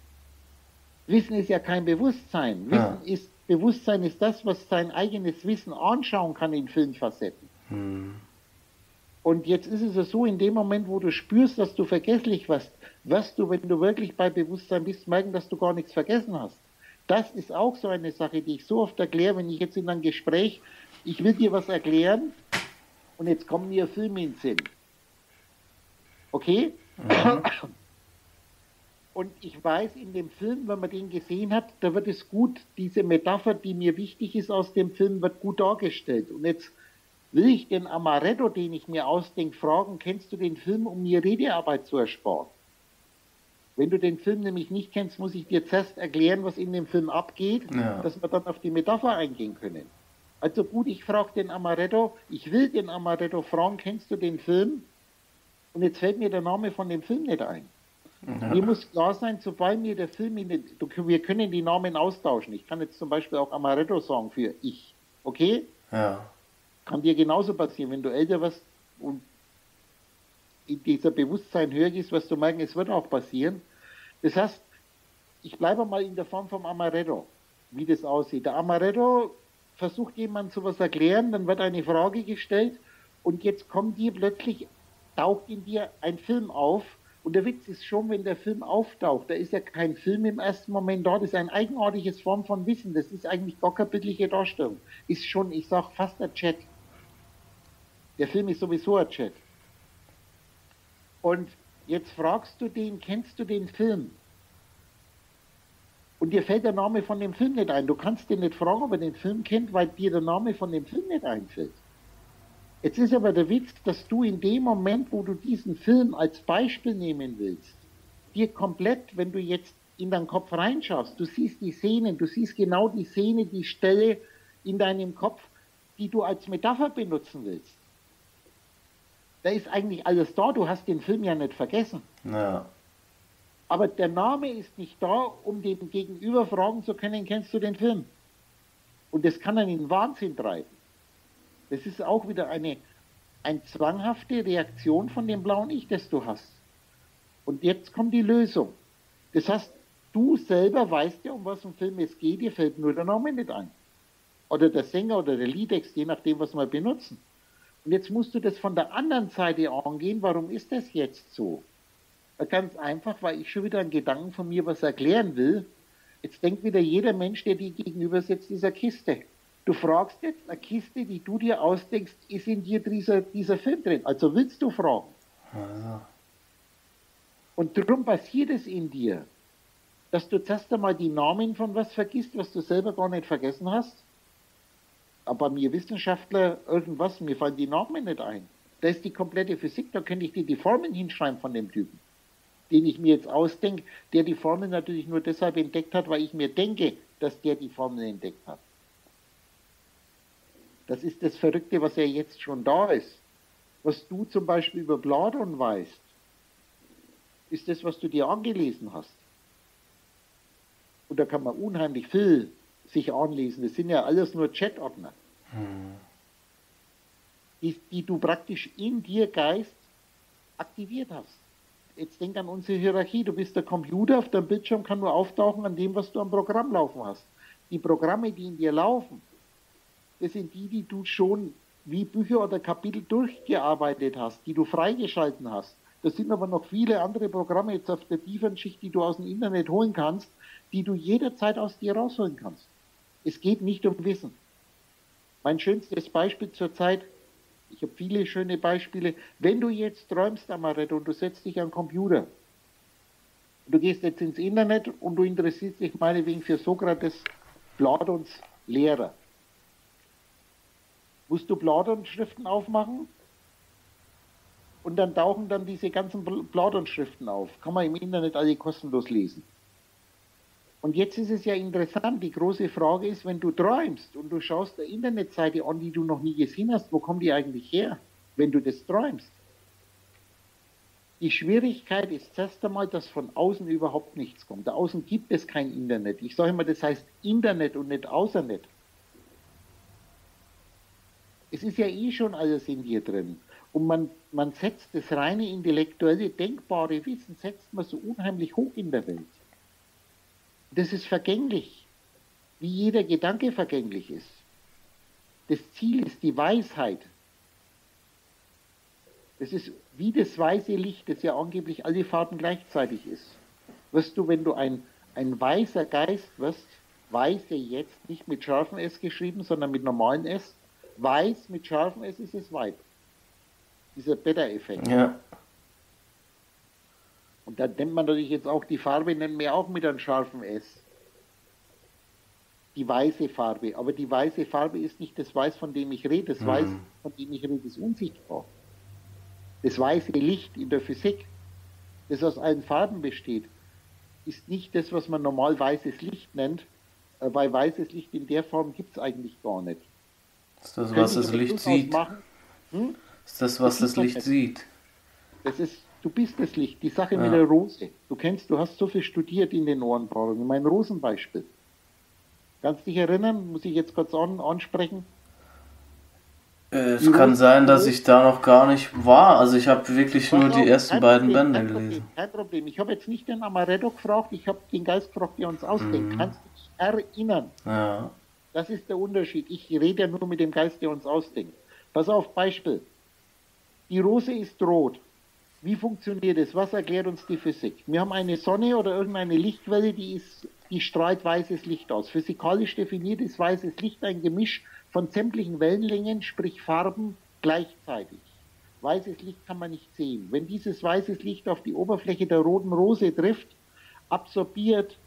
Wissen ist ja kein Bewusstsein. Wissen ja. ist, Bewusstsein ist das, was sein eigenes Wissen anschauen kann in Filmfacetten. Hm. Und jetzt ist es so, in dem Moment, wo du spürst, dass du vergesslich warst, wirst du, wenn du wirklich bei Bewusstsein bist, merken, dass du gar nichts vergessen hast. Das ist auch so eine Sache, die ich so oft erkläre, wenn ich jetzt in einem Gespräch, ich will dir was erklären und jetzt kommen mir Filme in den Sinn. Okay? Mhm. Und ich weiß, in dem Film, wenn man den gesehen hat, da wird es gut, diese Metapher, die mir wichtig ist aus dem Film, wird gut dargestellt. Und jetzt will ich den Amaretto, den ich mir ausdenke, fragen, kennst du den Film, um mir Redearbeit zu ersparen? Wenn du den Film nämlich nicht kennst, muss ich dir zuerst erklären, was in dem Film abgeht, ja. dass wir dann auf die Metapher eingehen können. Also gut, ich frage den Amaretto, ich will den Amaretto fragen, kennst du den Film? Und jetzt fällt mir der Name von dem Film nicht ein. Ja. Mir muss klar sein, sobald mir der Film in den, wir können die Namen austauschen. Ich kann jetzt zum Beispiel auch Amaretto sagen für ich. Okay? Ja. Kann dir genauso passieren, wenn du älter wirst und in dieser Bewusstsein höher ist, was du merken, es wird auch passieren. Das heißt, ich bleibe mal in der Form vom Amaretto, wie das aussieht. Der Amaretto versucht jemand zu was erklären, dann wird eine Frage gestellt und jetzt kommt dir plötzlich, taucht in dir ein Film auf. Und der Witz ist schon, wenn der Film auftaucht, da ist ja kein Film im ersten Moment da, das ist ein eigenartiges Form von Wissen, das ist eigentlich gar keine bildliche Darstellung. Ist schon, ich sag fast ein Chat. Der Film ist sowieso ein Chat. Und jetzt fragst du den, kennst du den Film? Und dir fällt der Name von dem Film nicht ein. Du kannst den nicht fragen, ob er den Film kennt, weil dir der Name von dem Film nicht einfällt. Jetzt ist aber der Witz, dass du in dem Moment, wo du diesen Film als Beispiel nehmen willst, dir komplett, wenn du jetzt in deinen Kopf reinschaust, du siehst die Szenen, du siehst genau die Szene, die Stelle in deinem Kopf, die du als Metapher benutzen willst. Da ist eigentlich alles da, du hast den Film ja nicht vergessen. Ja. Aber der Name ist nicht da, um dem Gegenüber fragen zu können, kennst du den Film? Und das kann einen in Wahnsinn treiben. Das ist auch wieder eine, eine zwanghafte Reaktion von dem blauen Ich, das du hast. Und jetzt kommt die Lösung. Das heißt, du selber weißt ja, um was im Film es geht, dir fällt nur der Name nicht ein. Oder der Sänger oder der Liedtext, je nachdem, was wir benutzen. Und jetzt musst du das von der anderen Seite angehen, warum ist das jetzt so? Ganz einfach, weil ich schon wieder einen Gedanken von mir was erklären will. Jetzt denkt wieder jeder Mensch, der dir gegenüber sitzt, dieser Kiste. Du fragst jetzt eine Kiste, die du dir ausdenkst, ist in dir dieser, dieser Film drin. Also willst du fragen. Also. Und darum passiert es in dir, dass du zuerst einmal die Namen von was vergisst, was du selber gar nicht vergessen hast. Aber mir Wissenschaftler irgendwas, mir fallen die Namen nicht ein. Da ist die komplette Physik, da könnte ich dir die Formeln hinschreiben von dem Typen den ich mir jetzt ausdenke, der die Formel natürlich nur deshalb entdeckt hat, weil ich mir denke, dass der die Formel entdeckt hat. Das ist das Verrückte, was ja jetzt schon da ist. Was du zum Beispiel über Platon weißt, ist das, was du dir angelesen hast. Und da kann man unheimlich viel sich anlesen. Das sind ja alles nur Chatordner, hm. die, die du praktisch in dir Geist aktiviert hast jetzt denk an unsere Hierarchie. Du bist der Computer, auf deinem Bildschirm kann nur auftauchen an dem, was du am Programm laufen hast. Die Programme, die in dir laufen, das sind die, die du schon wie Bücher oder Kapitel durchgearbeitet hast, die du freigeschalten hast. Das sind aber noch viele andere Programme jetzt auf der tiefen Schicht, die du aus dem Internet holen kannst, die du jederzeit aus dir rausholen kannst. Es geht nicht um Wissen. Mein schönstes Beispiel zurzeit, ich habe viele schöne Beispiele, wenn du jetzt träumst, Amaretto, und du setzt dich an den Computer, du gehst jetzt ins Internet und du interessierst dich meinetwegen für Sokrates, Platons Lehrer. Musst du Platon-Schriften aufmachen und dann tauchen dann diese ganzen Platon-Schriften auf. Kann man im Internet alle kostenlos lesen. Und jetzt ist es ja interessant, die große Frage ist, wenn du träumst und du schaust eine Internetseite an, die du noch nie gesehen hast, wo kommt die eigentlich her, wenn du das träumst? Die Schwierigkeit ist zuerst einmal, dass von außen überhaupt nichts kommt. Da außen gibt es kein Internet. Ich sage immer, das heißt Internet und nicht Außernet. Es ist ja eh schon alles in dir drin. Und man, man setzt das reine intellektuelle, denkbare Wissen, setzt man so unheimlich hoch in der Welt. Das ist vergänglich, wie jeder Gedanke vergänglich ist. Das Ziel ist die Weisheit. Das ist wie das weiße Licht, das ja angeblich alle Farben gleichzeitig ist. Wirst du, wenn du ein, ein weißer Geist wirst, weiße jetzt nicht mit scharfem S geschrieben, sondern mit normalem S, weiß mit scharfem S ist es Weib. Dieser Beta-Effekt. Ja. Und da nennt man natürlich jetzt auch die Farbe, nennen wir auch mit einem scharfen S. Die weiße Farbe. Aber die weiße Farbe ist nicht das Weiß, von dem ich rede. Das mhm. Weiß, von dem ich rede, ist unsichtbar das weiße Licht in der Physik, das aus allen Farben besteht, ist nicht das, was man normal weißes Licht nennt, äh, weil weißes Licht in der Form gibt es eigentlich gar nicht. Ist das, was das Licht sieht? Hm? Ist das, was das, das Licht sieht? Das ist, du bist das Licht. Die Sache ja. mit der Rose. Du kennst, du hast so viel studiert in den Ohrenpaarungen. Mein Rosenbeispiel. Kannst dich erinnern? Muss ich jetzt kurz an, ansprechen? Äh, es kann sein, dass ich da noch gar nicht war. Also ich habe wirklich nur die ersten beiden Bände kein gelesen. Problem, kein Problem. Ich habe jetzt nicht den Amaretto gefragt, ich habe den Geist gefragt, der uns ausdenkt. Mhm. Kannst du dich erinnern? Ja. Das ist der Unterschied. Ich rede ja nur mit dem Geist, der uns ausdenkt. Pass auf, Beispiel. Die Rose ist rot. Wie funktioniert es? Was erklärt uns die Physik? Wir haben eine Sonne oder irgendeine Lichtwelle, die, ist, die strahlt weißes Licht aus. Physikalisch definiert ist weißes Licht ein Gemisch von sämtlichen Wellenlängen, sprich Farben, gleichzeitig. Weißes Licht kann man nicht sehen. Wenn dieses weißes Licht auf die Oberfläche der roten Rose trifft, absorbiert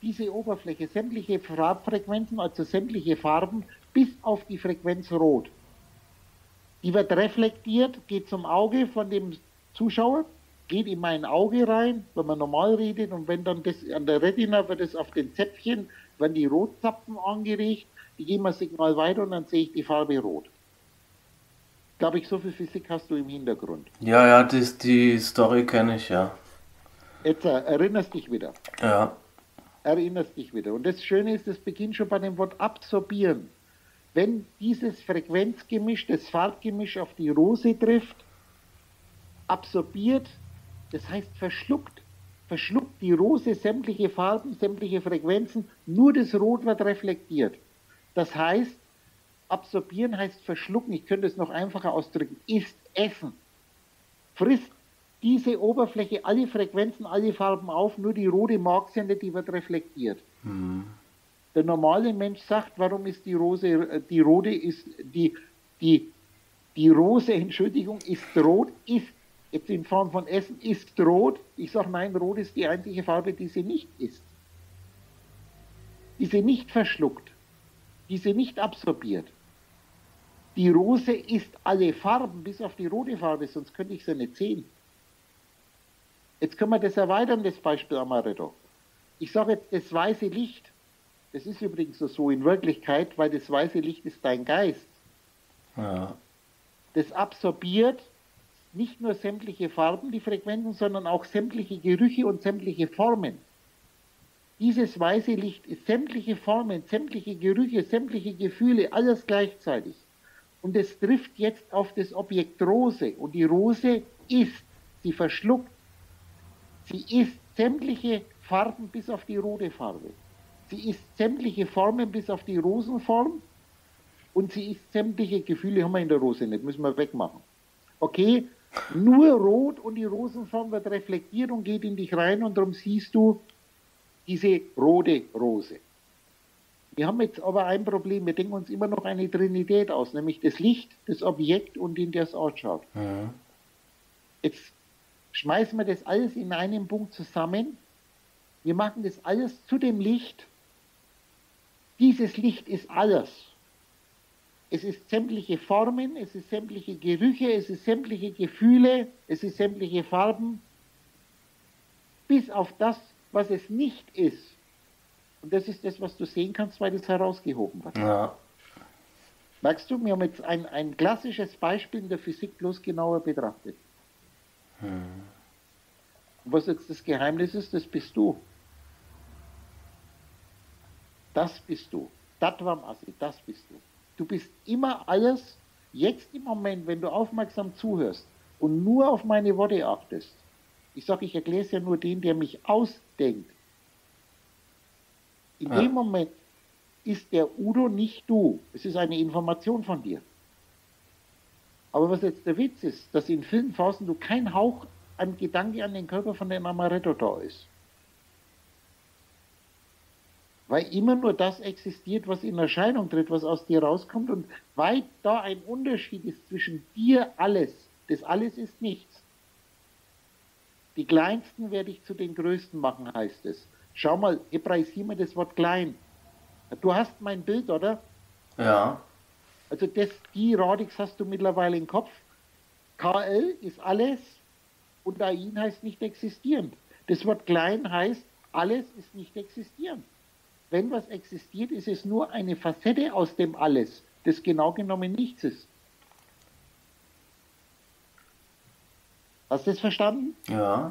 diese Oberfläche sämtliche Farbfrequenzen, also sämtliche Farben, bis auf die Frequenz Rot. Die wird reflektiert, geht zum Auge von dem Zuschauer, geht in mein Auge rein, wenn man normal redet, und wenn dann das an der Retina wird es auf den Zäpfchen, werden die Rotzapfen angeregt ich gebe mal Signal weiter und dann sehe ich die Farbe rot. Glaube ich, so viel Physik hast du im Hintergrund. Ja, ja, das, die Story kenne ich, ja. Jetzt äh, erinnerst dich wieder. Ja. Erinnerst dich wieder. Und das Schöne ist, es beginnt schon bei dem Wort absorbieren. Wenn dieses Frequenzgemisch, das Farbgemisch auf die Rose trifft, absorbiert, das heißt verschluckt, verschluckt die Rose sämtliche Farben, sämtliche Frequenzen, nur das Rot wird reflektiert. Das heißt, absorbieren heißt verschlucken. Ich könnte es noch einfacher ausdrücken. Ist Essen. Frisst diese Oberfläche alle Frequenzen, alle Farben auf, nur die rote Marksende, die wird reflektiert. Mhm. Der normale Mensch sagt, warum ist die Rose, äh, die rote ist, die, die, die Rose, Entschuldigung, ist rot, ist, jetzt in Form von Essen, ist rot. Ich sage, nein, rot ist die einzige Farbe, die sie nicht ist. Die sie nicht verschluckt diese nicht absorbiert. Die Rose ist alle Farben, bis auf die rote Farbe, sonst könnte ich sie nicht sehen. Jetzt können wir das erweitern, das Beispiel Amaretto. Ich sage jetzt, das weiße Licht, das ist übrigens so in Wirklichkeit, weil das weiße Licht ist dein Geist. Ja. Das absorbiert nicht nur sämtliche Farben, die Frequenzen, sondern auch sämtliche Gerüche und sämtliche Formen. Dieses weiße Licht ist sämtliche Formen, sämtliche Gerüche, sämtliche Gefühle, alles gleichzeitig. Und es trifft jetzt auf das Objekt Rose. Und die Rose ist, sie verschluckt, sie ist sämtliche Farben bis auf die rote Farbe. Sie ist sämtliche Formen bis auf die Rosenform. Und sie ist sämtliche Gefühle, haben wir in der Rose nicht, müssen wir wegmachen. Okay, Nur rot und die Rosenform wird reflektiert und geht in dich rein und darum siehst du diese rote Rose. Wir haben jetzt aber ein Problem, wir denken uns immer noch eine Trinität aus, nämlich das Licht, das Objekt und in der es ausschaut. Mhm. Jetzt schmeißen wir das alles in einem Punkt zusammen. Wir machen das alles zu dem Licht. Dieses Licht ist alles. Es ist sämtliche Formen, es ist sämtliche Gerüche, es ist sämtliche Gefühle, es ist sämtliche Farben, bis auf das, was es nicht ist. Und das ist das, was du sehen kannst, weil es herausgehoben wird. Ja. Merkst du, wir haben jetzt ein, ein klassisches Beispiel in der Physik bloß genauer betrachtet. Hm. Was jetzt das Geheimnis ist, das bist du. Das bist du. Tatvam Asi, das bist du. Du bist immer alles, jetzt im Moment, wenn du aufmerksam zuhörst und nur auf meine Worte achtest. Ich sage, ich erkläre es ja nur den, der mich ausdenkt. In ja. dem Moment ist der Udo nicht du. Es ist eine Information von dir. Aber was jetzt der Witz ist, dass in vielen Phasen du kein Hauch an Gedanke an den Körper von dem Amaretto da ist. Weil immer nur das existiert, was in Erscheinung tritt, was aus dir rauskommt und weil da ein Unterschied ist zwischen dir alles, das alles ist nichts. Die Kleinsten werde ich zu den Größten machen, heißt es. Schau mal, hebraisier mir das Wort klein. Du hast mein Bild, oder? Ja. Also das, die Radix hast du mittlerweile im Kopf. KL ist alles und AIN heißt nicht existierend. Das Wort klein heißt, alles ist nicht existierend. Wenn was existiert, ist es nur eine Facette aus dem Alles, das genau genommen nichts ist. Hast du das verstanden? Ja.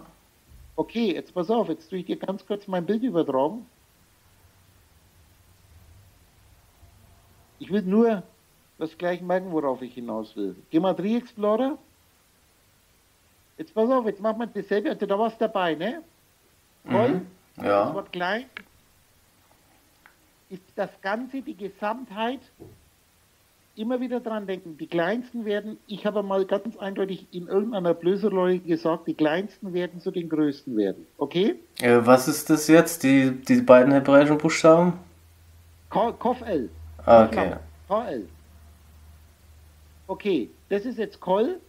Okay, jetzt pass auf, jetzt tue ich dir ganz kurz mein Bild übertragen. Ich will nur das gleich merken, worauf ich hinaus will. Gematrie Explorer. Jetzt pass auf, jetzt machen wir dasselbe. Also da was dabei, ne? Voll. Mhm, ja. Das Wort klein. Ist das Ganze, die Gesamtheit immer wieder dran denken, die Kleinsten werden, ich habe mal ganz eindeutig in irgendeiner Blöserleuge gesagt, die Kleinsten werden zu den Größten werden. Okay? Äh, was ist das jetzt, die, die beiden hebräischen Buchstaben? Kof L. Ah, okay. KL. Okay, das ist jetzt Kol.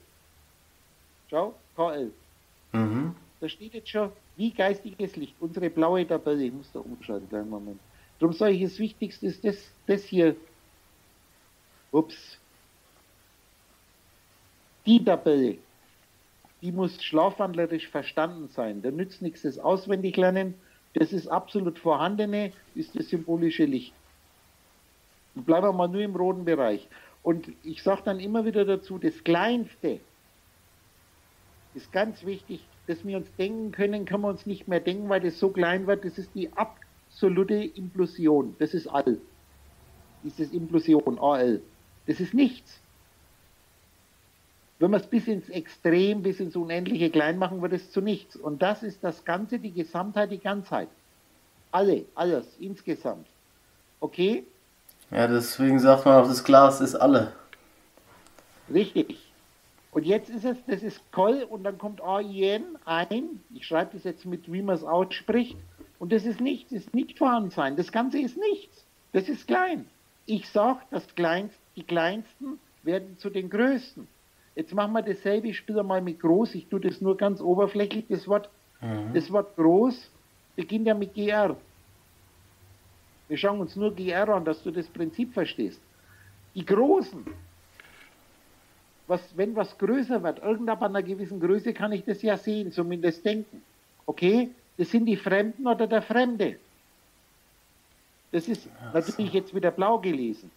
Schau, KL. Mhm. Da steht jetzt schon, wie geistiges Licht, unsere blaue Tabelle. Ich muss da umschalten, kleinen Moment. Darum sage ich, das Wichtigste ist das, das hier ups, die Tabelle, die muss schlafwandlerisch verstanden sein. Da nützt nichts das auswendig lernen. Das ist absolut vorhandene, ist das symbolische Licht. Bleiben wir mal nur im roten Bereich. Und ich sage dann immer wieder dazu, das Kleinste ist ganz wichtig, dass wir uns denken können, können wir uns nicht mehr denken, weil das so klein wird. Das ist die absolute Implosion. Das ist all. Dieses Implosion, AL. Das ist nichts. Wenn wir es bis ins Extrem, bis ins Unendliche klein machen, wird es zu nichts. Und das ist das Ganze, die Gesamtheit, die Ganzheit. Alle, alles, insgesamt. Okay? Ja, deswegen sagt man auch, das Glas ist alle. Richtig. Und jetzt ist es, das ist Koll und dann kommt AIN ein. Ich schreibe das jetzt mit, wie man es ausspricht. Und das ist nichts, das ist nicht vorhanden sein. Das Ganze ist nichts. Das ist klein. Ich sage, das Kleinste die Kleinsten werden zu den Größten. Jetzt machen wir dasselbe Spiel mal mit groß. Ich tue das nur ganz oberflächlich. Das Wort, mhm. das Wort groß beginnt ja mit GR. Wir schauen uns nur GR an, dass du das Prinzip verstehst. Die Großen, was, wenn was größer wird, irgendab an einer gewissen Größe kann ich das ja sehen, zumindest denken. Okay, das sind die Fremden oder der Fremde. Das ist natürlich jetzt wieder blau gelesen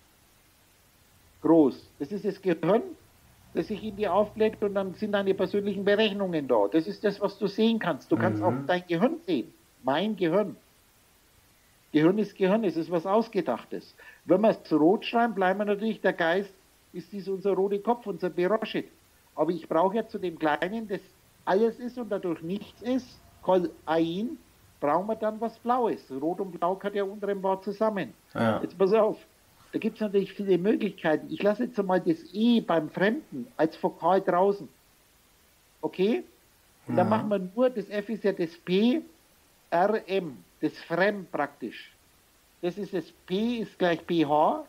groß. Das ist das Gehirn, das sich in dir aufbläht und dann sind deine persönlichen Berechnungen da. Das ist das, was du sehen kannst. Du mhm. kannst auch dein Gehirn sehen. Mein Gehirn. Gehirn ist Gehirn, es ist was Ausgedachtes. Wenn wir es rot schreiben, bleiben wir natürlich, der Geist ist dies unser roter Kopf, unser Beroschit. Aber ich brauche ja zu dem Kleinen, das alles ist und dadurch nichts ist, Kol Ain, brauchen wir dann was Blaues. Rot und Blau gehört ja unter dem Wort zusammen. Ja. Jetzt pass auf. Da gibt es natürlich viele Möglichkeiten. Ich lasse jetzt einmal das E beim Fremden als Vokal draußen. Okay? Und ja. dann machen wir nur, das F ist ja das P, R, M, das Frem praktisch. Das ist das P ist gleich PH,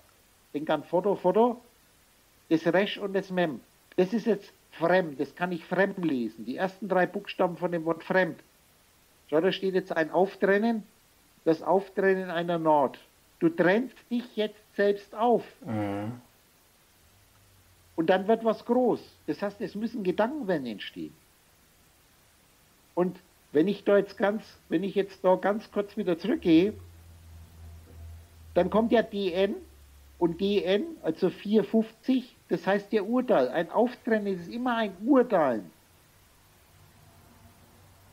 denk an Foto, Foto, das Resch und das Mem. Das ist jetzt fremd, das kann ich fremd lesen. Die ersten drei Buchstaben von dem Wort fremd. Schau, da steht jetzt ein Auftrennen, das Auftrennen einer Nord. Du trennst dich jetzt selbst auf. Mhm. Und dann wird was groß. Das heißt, es müssen Gedankenwellen entstehen. Und wenn ich da jetzt ganz, wenn ich jetzt da ganz kurz wieder zurückgehe, dann kommt ja DN und DN, also 450, das heißt der Urteil. Ein Auftrennen ist immer ein Urteil.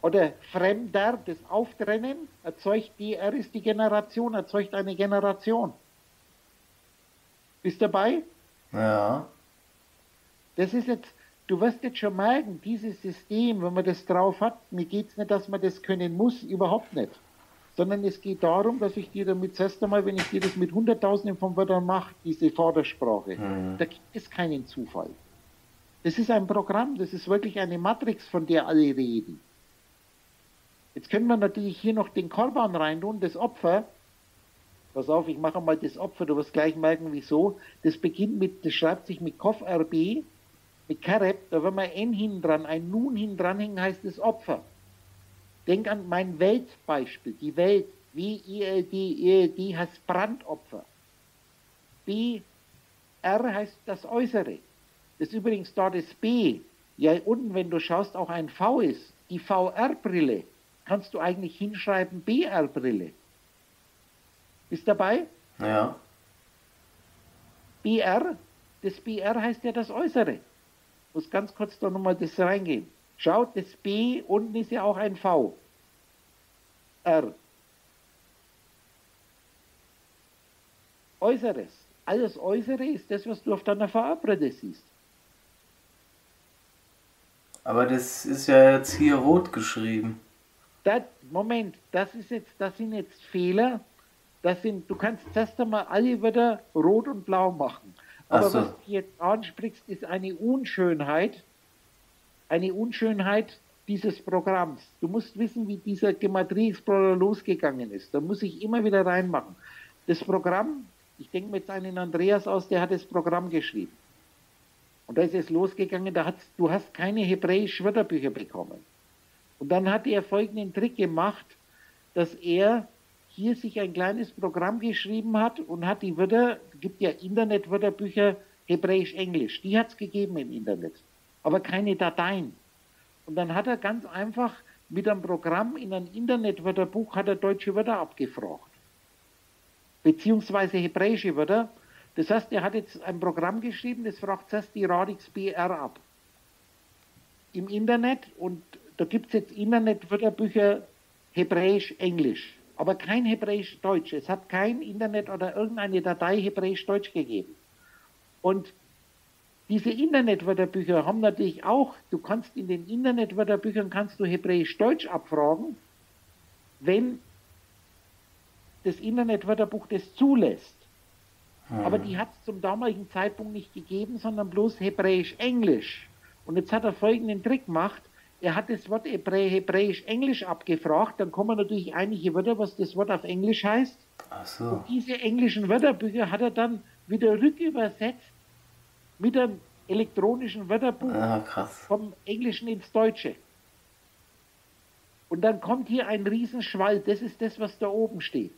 Oder Fremder, das Auftrennen erzeugt DR ist die Generation, erzeugt eine Generation. Bist dabei? Ja. Das ist jetzt, du wirst jetzt schon merken, dieses System, wenn man das drauf hat, mir geht es nicht, dass man das können muss, überhaupt nicht sondern es geht darum, dass ich dir damit zuerst einmal, wenn ich dir das mit Hunderttausenden von Wörtern mache, diese Vordersprache, mhm. da gibt es keinen Zufall. Das ist ein Programm, das ist wirklich eine Matrix, von der alle reden. Jetzt können wir natürlich hier noch den Korban rein tun, das Opfer. Pass auf, ich mache mal das Opfer, du wirst gleich merken, wieso. Das beginnt mit, das schreibt sich mit Kof RB, mit Kareb, da wenn wir N hinten dran, ein Nun hinten dranhängen, heißt es Opfer. Denk an mein Weltbeispiel, die Welt, wie ILD, ILD heißt Brandopfer. B, R heißt das Äußere. Das ist übrigens dort das B. Ja, unten, wenn du schaust, auch ein V ist. Die VR-Brille kannst du eigentlich hinschreiben BR-Brille. Bist dabei? Ja. BR, das BR heißt ja das Äußere. Muss ganz kurz da nochmal das reingehen. Schaut, das B unten ist ja auch ein V. R. Äußeres. Alles Äußere ist das, was du auf deiner VR-Brille siehst. Aber das ist ja jetzt hier rot geschrieben. Das, Moment, das ist jetzt, das sind jetzt Fehler. Das sind, du kannst erst einmal alle wieder rot und blau machen. Aber so. was du jetzt ansprichst, ist eine Unschönheit, eine Unschönheit dieses Programms. Du musst wissen, wie dieser Gematrie Explorer losgegangen ist. Da muss ich immer wieder reinmachen. Das Programm, ich denke mir jetzt einen Andreas aus, der hat das Programm geschrieben. Und da ist es losgegangen, da hat, du hast keine hebräisch Wörterbücher bekommen. Und dann hat er folgenden Trick gemacht, dass er hier sich ein kleines Programm geschrieben hat und hat die Wörter, gibt ja Internet-Wörterbücher hebräisch-englisch, die hat es gegeben im Internet, aber keine Dateien. Und dann hat er ganz einfach mit einem Programm in einem Internetwörterbuch hat er deutsche Wörter abgefragt. Beziehungsweise hebräische Wörter. Das heißt, er hat jetzt ein Programm geschrieben, das fragt zuerst die Radix BR ab. Im Internet und da gibt es jetzt Internetwörterbücher Hebräisch-Englisch, aber kein Hebräisch-Deutsch. Es hat kein Internet oder irgendeine Datei Hebräisch-Deutsch gegeben. Und diese Internetwörterbücher haben natürlich auch, du kannst in den Internetwörterbüchern kannst du Hebräisch-Deutsch abfragen, wenn das Internetwörterbuch das zulässt. Hm. Aber die hat es zum damaligen Zeitpunkt nicht gegeben, sondern bloß Hebräisch-Englisch. Und jetzt hat er folgenden Trick gemacht. Er hat das Wort Hebräisch-Englisch abgefragt, dann kommen natürlich einige Wörter, was das Wort auf Englisch heißt. Ach so. Und diese englischen Wörterbücher hat er dann wieder rückübersetzt mit einem elektronischen Wörterbuch ah, vom Englischen ins Deutsche. Und dann kommt hier ein Riesenschwall, das ist das, was da oben steht.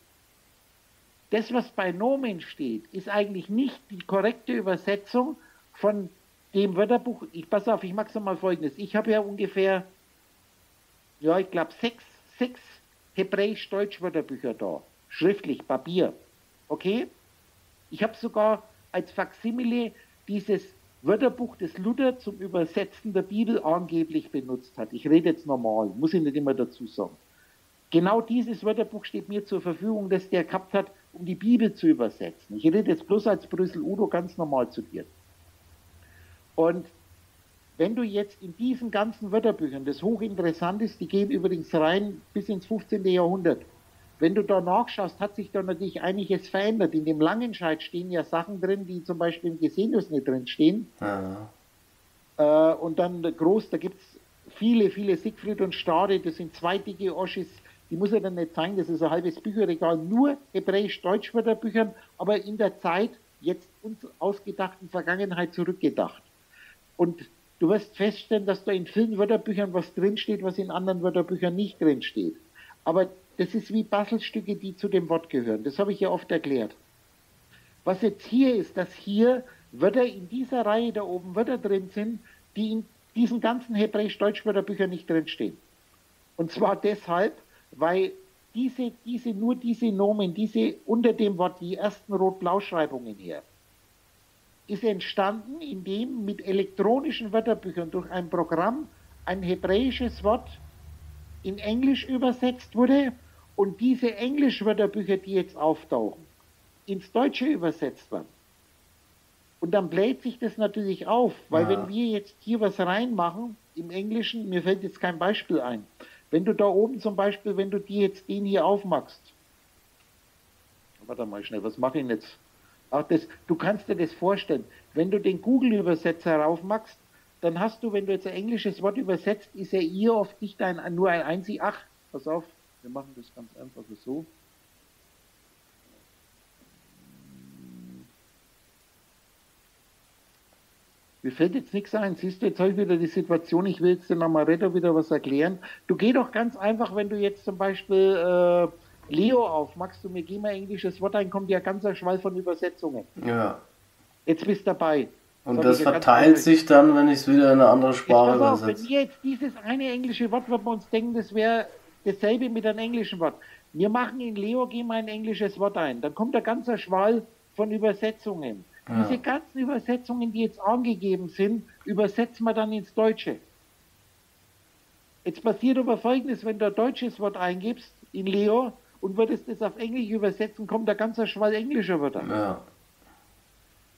Das, was bei Nomen steht, ist eigentlich nicht die korrekte Übersetzung von dem Wörterbuch. Ich pass auf, ich mache es mal folgendes. Ich habe ja ungefähr, ja, ich glaube, sechs, sechs Hebräisch-Deutsch-Wörterbücher da. Schriftlich, Papier. Okay? Ich habe sogar als Faksimile dieses Wörterbuch des Luther zum Übersetzen der Bibel angeblich benutzt hat. Ich rede jetzt normal, muss ich nicht immer dazu sagen. Genau dieses Wörterbuch steht mir zur Verfügung, das der gehabt hat, um die Bibel zu übersetzen. Ich rede jetzt bloß als Brüssel Udo ganz normal zu dir. Und wenn du jetzt in diesen ganzen Wörterbüchern, das hochinteressant ist, die gehen übrigens rein bis ins 15. Jahrhundert, wenn du da nachschaust, hat sich da natürlich einiges verändert. In dem Langenscheid stehen ja Sachen drin, die zum Beispiel im Gesenius nicht drin stehen. Äh, und dann groß, da gibt es viele, viele Siegfried und Stade, das sind zwei dicke Oschis, die muss er dann nicht zeigen, das ist ein halbes Bücherregal, nur Hebräisch-Deutsch-Wörterbüchern, aber in der Zeit, jetzt uns ausgedachten Vergangenheit zurückgedacht. Und du wirst feststellen, dass da in vielen Wörterbüchern was drinsteht, was in anderen Wörterbüchern nicht drinsteht. Aber das ist wie Puzzlestücke, die zu dem Wort gehören. Das habe ich ja oft erklärt. Was jetzt hier ist, dass hier Wörter in dieser Reihe da oben Wörter drin sind, die in diesen ganzen Hebräisch-Deutsch-Wörterbüchern nicht drinstehen. Und zwar deshalb, weil diese, diese, nur diese Nomen, diese unter dem Wort die ersten Rot-Blau-Schreibungen hier, ist entstanden, indem mit elektronischen Wörterbüchern durch ein Programm ein hebräisches Wort in Englisch übersetzt wurde und diese Englisch-Wörterbücher, die jetzt auftauchen, ins Deutsche übersetzt werden. Und dann bläht sich das natürlich auf, weil ja. wenn wir jetzt hier was reinmachen, im Englischen, mir fällt jetzt kein Beispiel ein, wenn du da oben zum Beispiel, wenn du dir jetzt den hier aufmachst, warte mal schnell, was mache ich denn jetzt? Ach, das, du kannst dir das vorstellen. Wenn du den Google-Übersetzer raufmachst, dann hast du, wenn du jetzt ein englisches Wort übersetzt, ist er ihr oft nicht ein, nur ein einzig. Ach, pass auf, wir machen das ganz einfach so. Mir fällt jetzt nichts ein. Siehst du, jetzt habe ich wieder die Situation, ich will jetzt dem Amaretto wieder was erklären. Du geh doch ganz einfach, wenn du jetzt zum Beispiel äh, Leo aufmachst und mir geh mal englisches Wort ein, kommt ja ganz ein Schwall von Übersetzungen. Ja. Jetzt bist du dabei. Und das, das verteilt sich dann, wenn ich es wieder in eine andere Sprache übersetze. Wenn wir jetzt dieses eine englische Wort, wo wir uns denken, das wäre dasselbe mit einem englischen Wort. Wir machen in Leo, gehen mal ein englisches Wort ein. Dann kommt der ganze Schwall von Übersetzungen. Ja. Diese ganzen Übersetzungen, die jetzt angegeben sind, übersetzen wir dann ins Deutsche. Jetzt passiert aber folgendes, wenn du ein deutsches Wort eingibst in Leo und würdest es auf Englisch übersetzen, kommt der ganze Schwall englischer Wörter. Ja.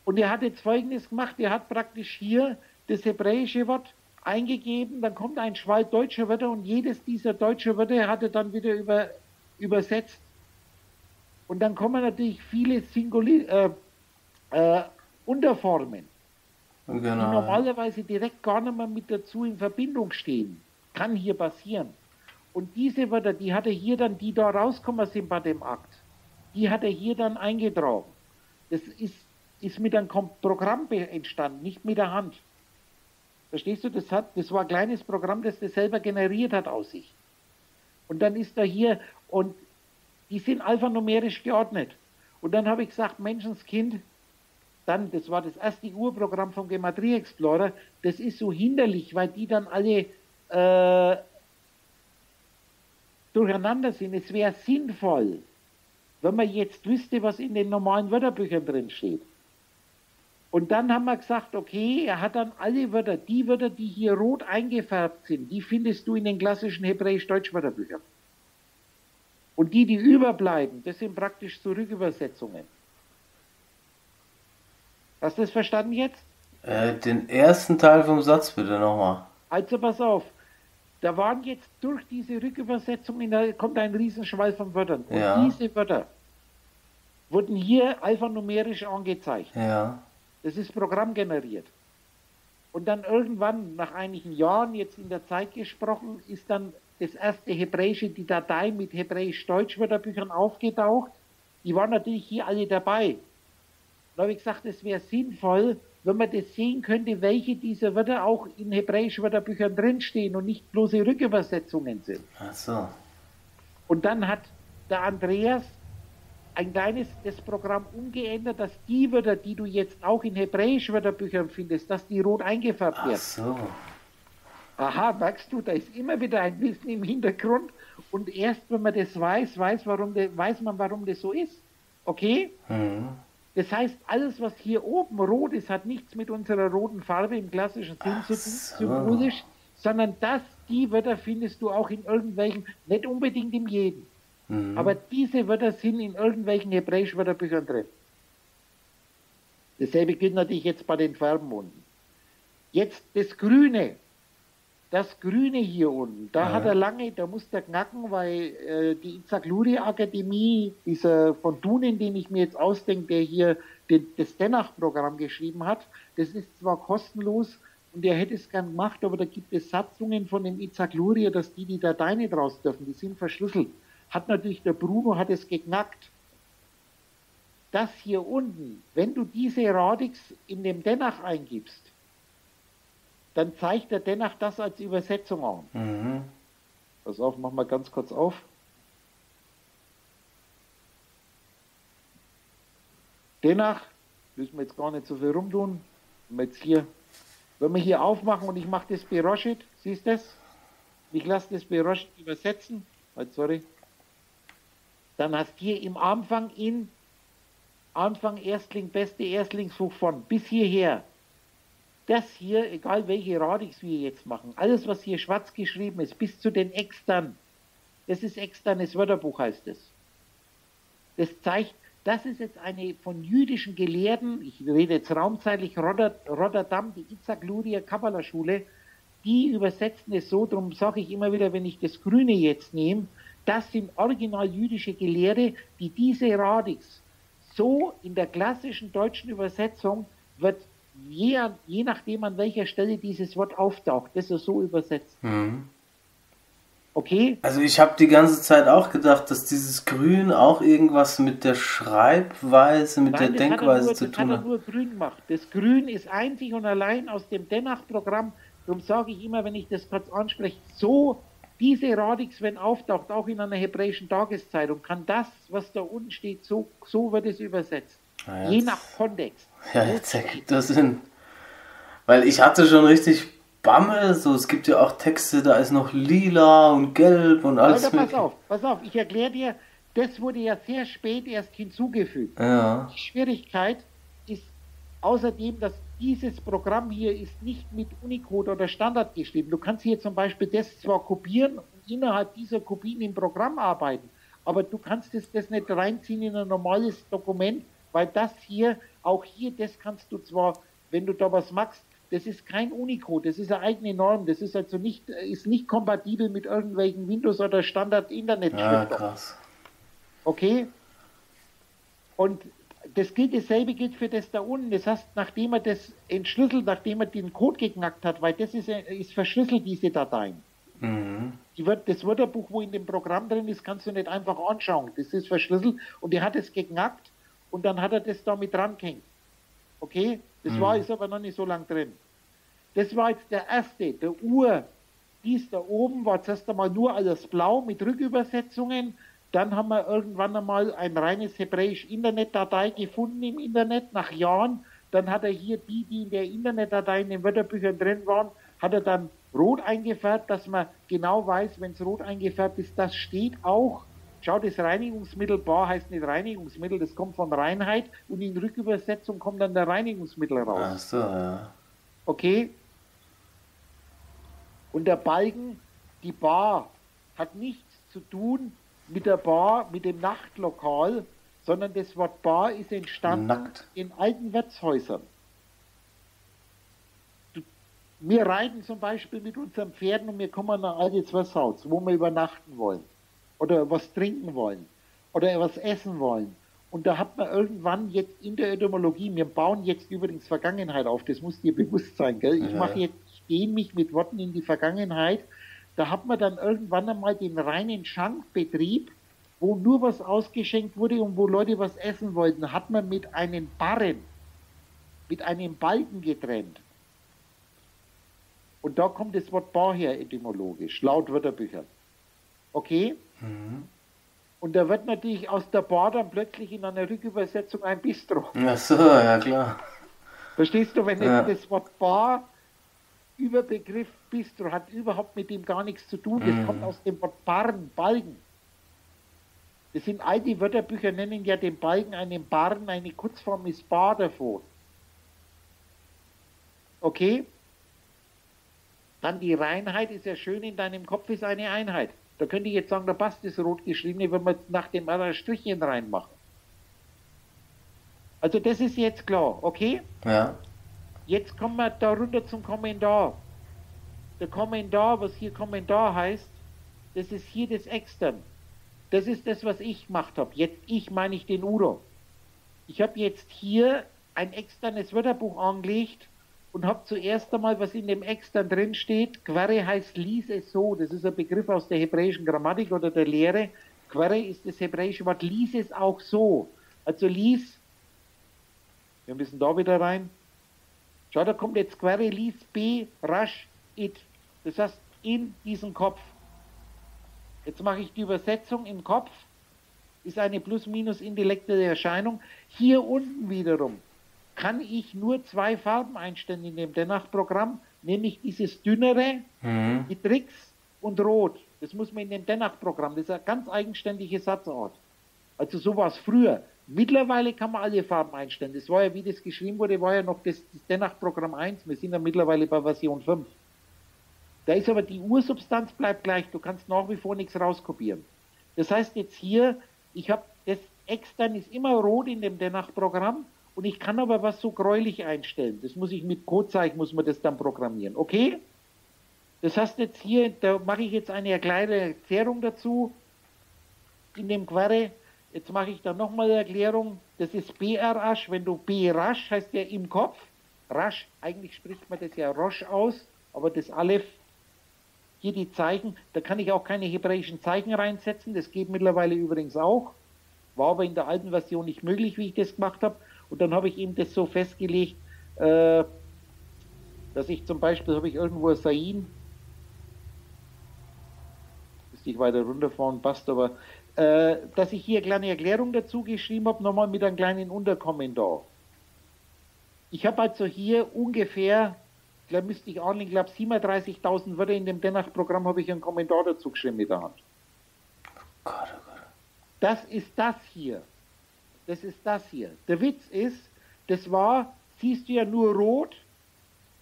Und er hat jetzt Folgendes gemacht, er hat praktisch hier das hebräische Wort eingegeben, dann kommt ein Schwall deutscher Wörter und jedes dieser deutschen Wörter hat er dann wieder über, übersetzt. Und dann kommen natürlich viele Singuli äh, äh, Unterformen, genau. die normalerweise direkt gar nicht mehr mit dazu in Verbindung stehen. Kann hier passieren. Und diese Wörter, die hat er hier dann, die da rauskommen sind bei dem Akt, die hat er hier dann eingetragen. Das ist ist mit einem Programm entstanden, nicht mit der Hand. Verstehst du, das, hat, das war ein kleines Programm, das das selber generiert hat aus sich. Und dann ist da hier, und die sind alphanumerisch geordnet. Und dann habe ich gesagt, Menschenskind, dann, das war das erste Urprogramm vom Gematrie Explorer, das ist so hinderlich, weil die dann alle äh, durcheinander sind. Es wäre sinnvoll, wenn man jetzt wüsste, was in den normalen Wörterbüchern drin steht. Und dann haben wir gesagt, okay, er hat dann alle Wörter, die Wörter, die hier rot eingefärbt sind, die findest du in den klassischen Hebräisch-Deutsch-Wörterbüchern. Und die, die überbleiben, das sind praktisch Zurückübersetzungen. Hast du das verstanden jetzt? Äh, den ersten Teil vom Satz bitte nochmal. Also pass auf, da waren jetzt durch diese Rückübersetzungen, da kommt ein Riesenschwall von Wörtern. Und ja. diese Wörter wurden hier alphanumerisch angezeigt. Ja. Das ist programmgeneriert. Und dann irgendwann, nach einigen Jahren, jetzt in der Zeit gesprochen, ist dann das erste Hebräische, die Datei mit Hebräisch-Deutsch-Wörterbüchern aufgetaucht. Die waren natürlich hier alle dabei. Da habe ich gesagt, es wäre sinnvoll, wenn man das sehen könnte, welche dieser Wörter auch in Hebräisch-Wörterbüchern drinstehen und nicht bloße Rückübersetzungen sind. Ach so. Und dann hat der Andreas ein kleines das Programm umgeändert, dass die Wörter, die du jetzt auch in Hebräisch-Wörterbüchern findest, dass die rot eingefärbt werden. Ach so. Aha, merkst du, da ist immer wieder ein Wissen im Hintergrund und erst wenn man das weiß, weiß, warum de, weiß man, warum das so ist. Okay? Mhm. Das heißt, alles, was hier oben rot ist, hat nichts mit unserer roten Farbe im klassischen Sinn zu tun, so. sondern das, die Wörter findest du auch in irgendwelchen, nicht unbedingt in jedem. Mhm. Aber diese Wörter sind in irgendwelchen Hebräisch-Wörterbüchern drin. Dasselbe gilt natürlich jetzt bei den Farben unten. Jetzt das Grüne. Das Grüne hier unten, da ja. hat er lange, da musste er knacken, weil äh, die Izagluri-Akademie, dieser von Dunen, den ich mir jetzt ausdenke, der hier den, das Denach-Programm geschrieben hat, das ist zwar kostenlos, und er hätte es gern gemacht, aber da gibt es Satzungen von dem Isaac Luria, dass die die Datei nicht raus dürfen, die sind verschlüsselt. Hat natürlich der Bruno hat es geknackt. Das hier unten, wenn du diese Radix in dem Denach eingibst, dann zeigt er Denach das als Übersetzung an. Mhm. Pass auf, mach mal ganz kurz auf. Denach, müssen wir jetzt gar nicht so viel rumtun. Wenn wir jetzt hier wenn wir hier aufmachen und ich mache das Beroshit, siehst du das? Ich lasse das Beroshit übersetzen. Halt, sorry. Dann hast du hier im Anfang in Anfang Erstling, beste Erstlingshoch von bis hierher. Das hier, egal welche Radix wir jetzt machen, alles was hier schwarz geschrieben ist, bis zu den extern, das ist externes Wörterbuch heißt es. Das zeigt das ist jetzt eine von jüdischen Gelehrten, ich rede jetzt raumzeitlich, Rotterdam, die Isaac Luria Kabbalah Schule, die übersetzen es so, darum sage ich immer wieder, wenn ich das Grüne jetzt nehme, das sind original jüdische Gelehrte, die diese Radix so in der klassischen deutschen Übersetzung wird je, je nachdem an welcher Stelle dieses Wort auftaucht, das ist so übersetzt. Mhm. Okay. Also ich habe die ganze Zeit auch gedacht, dass dieses Grün auch irgendwas mit der Schreibweise, mit Nein, der Denkweise nur, zu tun hat. Das hat er nur grün gemacht. Das Grün ist einzig und allein aus dem Denach-Programm. Darum sage ich immer, wenn ich das kurz anspreche, so diese Radix, wenn auftaucht, auch in einer hebräischen Tageszeitung, kann das, was da unten steht, so, so wird es übersetzt. Ja, Je nach Kontext. Ja, jetzt ergibt das Sinn. Weil ich hatte schon richtig Bammel, so es gibt ja auch Texte, da ist noch lila und gelb und alles. Alter, pass auf, pass auf, ich erkläre dir, das wurde ja sehr spät erst hinzugefügt. Ja. Die Schwierigkeit ist außerdem, dass dieses Programm hier ist nicht mit Unicode oder Standard geschrieben. Du kannst hier zum Beispiel das zwar kopieren und innerhalb dieser Kopien im Programm arbeiten, aber du kannst das, das nicht reinziehen in ein normales Dokument, weil das hier, auch hier, das kannst du zwar, wenn du da was machst, das ist kein Unicode, das ist eine eigene Norm, das ist also nicht, ist nicht kompatibel mit irgendwelchen Windows- oder Standard-Internet. Ja, krass. Okay? Und das gilt, dasselbe gilt für das da unten. Das heißt, nachdem er das entschlüsselt, nachdem er den Code geknackt hat, weil das ist, ist verschlüsselt, diese Dateien. Mhm. Die wird, das Wörterbuch, wo in dem Programm drin ist, kannst du nicht einfach anschauen. Das ist verschlüsselt und er hat es geknackt und dann hat er das da mit dran gehängt. Okay? Das mhm. war jetzt aber noch nicht so lang drin. Das war jetzt der erste, der Ur. Dies da oben war zuerst einmal nur alles blau mit Rückübersetzungen. Dann haben wir irgendwann einmal ein reines hebräisch Internetdatei gefunden im Internet nach Jahren. Dann hat er hier die, die in der Internetdatei in den Wörterbüchern drin waren, hat er dann rot eingefärbt, dass man genau weiß, wenn es rot eingefärbt ist, das steht auch Schau, das Reinigungsmittel Bar heißt nicht Reinigungsmittel, das kommt von Reinheit und in Rückübersetzung kommt dann der Reinigungsmittel raus. Ach so, ja. Okay? Und der Balken, die Bar, hat nichts zu tun mit der Bar, mit dem Nachtlokal, sondern das Wort Bar ist entstanden Nackt. in alten Wirtshäusern. Wir reiten zum Beispiel mit unseren Pferden und wir kommen nach altes Wirtshaus, wo wir übernachten wollen oder was trinken wollen oder was essen wollen. Und da hat man irgendwann jetzt in der Etymologie, wir bauen jetzt übrigens Vergangenheit auf, das muss dir bewusst sein, gell? Ich mache jetzt, ich gehe mich mit Worten in die Vergangenheit. Da hat man dann irgendwann einmal den reinen Schankbetrieb, wo nur was ausgeschenkt wurde und wo Leute was essen wollten, hat man mit einem Barren, mit einem Balken getrennt. Und da kommt das Wort Bar her etymologisch, laut Wörterbüchern. Okay? Mhm. Und da wird natürlich aus der Bar dann plötzlich in einer Rückübersetzung ein Bistro. Ach so, ja klar. Verstehst du, wenn ja. das Wort Bar Überbegriff Bistro hat überhaupt mit dem gar nichts zu tun. Das mhm. kommt aus dem Wort Barren, Balken. Das sind all die Wörterbücher nennen ja den Balken einen Barren, eine Kurzform ist Bar davor. Okay? Dann die Reinheit ist ja schön, in deinem Kopf ist eine Einheit. Da könnte ich jetzt sagen, da passt das rot geschriebene, wenn wir nach dem anderen Strichchen reinmachen. Also das ist jetzt klar, okay? Ja. Jetzt kommen wir da runter zum Kommentar. Der Kommentar, was hier Kommentar heißt, das ist hier das Extern. Das ist das, was ich gemacht habe. Jetzt ich meine ich den Udo. Ich habe jetzt hier ein externes Wörterbuch angelegt und habe zuerst einmal, was in dem extern drin steht, Quere heißt lies es so, das ist ein Begriff aus der hebräischen Grammatik oder der Lehre. Quere ist das hebräische Wort, lies es auch so. Also lies, wir müssen da wieder rein. Schau, da kommt jetzt Quere, lies B, rasch, it. Das heißt, in diesen Kopf. Jetzt mache ich die Übersetzung im Kopf, ist eine plus-minus-intellektuelle Erscheinung. Hier unten wiederum kann ich nur zwei Farben einstellen in dem Denach-Programm, nämlich dieses dünnere, mhm. die Tricks und Rot. Das muss man in dem Denach-Programm, das ist ein ganz eigenständiger Satzort. Also so war es früher. Mittlerweile kann man alle Farben einstellen. Das war ja, wie das geschrieben wurde, war ja noch das, das Denach-Programm 1. Wir sind ja mittlerweile bei Version 5. Da ist aber die Ursubstanz bleibt gleich. Du kannst nach wie vor nichts rauskopieren. Das heißt jetzt hier, ich habe das extern ist immer rot in dem Denach-Programm und ich kann aber was so gräulich einstellen. Das muss ich mit Codezeichen, muss man das dann programmieren. Okay? Das heißt jetzt hier, da mache ich jetzt eine kleine Erklärung dazu in dem Query. Jetzt mache ich da nochmal eine Erklärung. Das ist BR-Rasch. Wenn du B-Rasch heißt ja im Kopf. Rasch, eigentlich spricht man das ja Rosch aus, aber das Aleph, hier die Zeichen, da kann ich auch keine hebräischen Zeichen reinsetzen. Das geht mittlerweile übrigens auch. War aber in der alten Version nicht möglich, wie ich das gemacht habe. Und dann habe ich ihm das so festgelegt, äh, dass ich zum Beispiel, habe ich irgendwo Sain, müsste ich weiter runterfahren, passt aber, äh, dass ich hier eine kleine Erklärung dazu geschrieben habe, nochmal mit einem kleinen Unterkommentar. Ich habe also hier ungefähr, da müsste ich anlegen, glaube 37.000 Wörter in dem Denach-Programm habe ich einen Kommentar dazu geschrieben mit der Hand. Oh oh. Das ist das hier das ist das hier. Der Witz ist, das war, siehst du ja nur rot.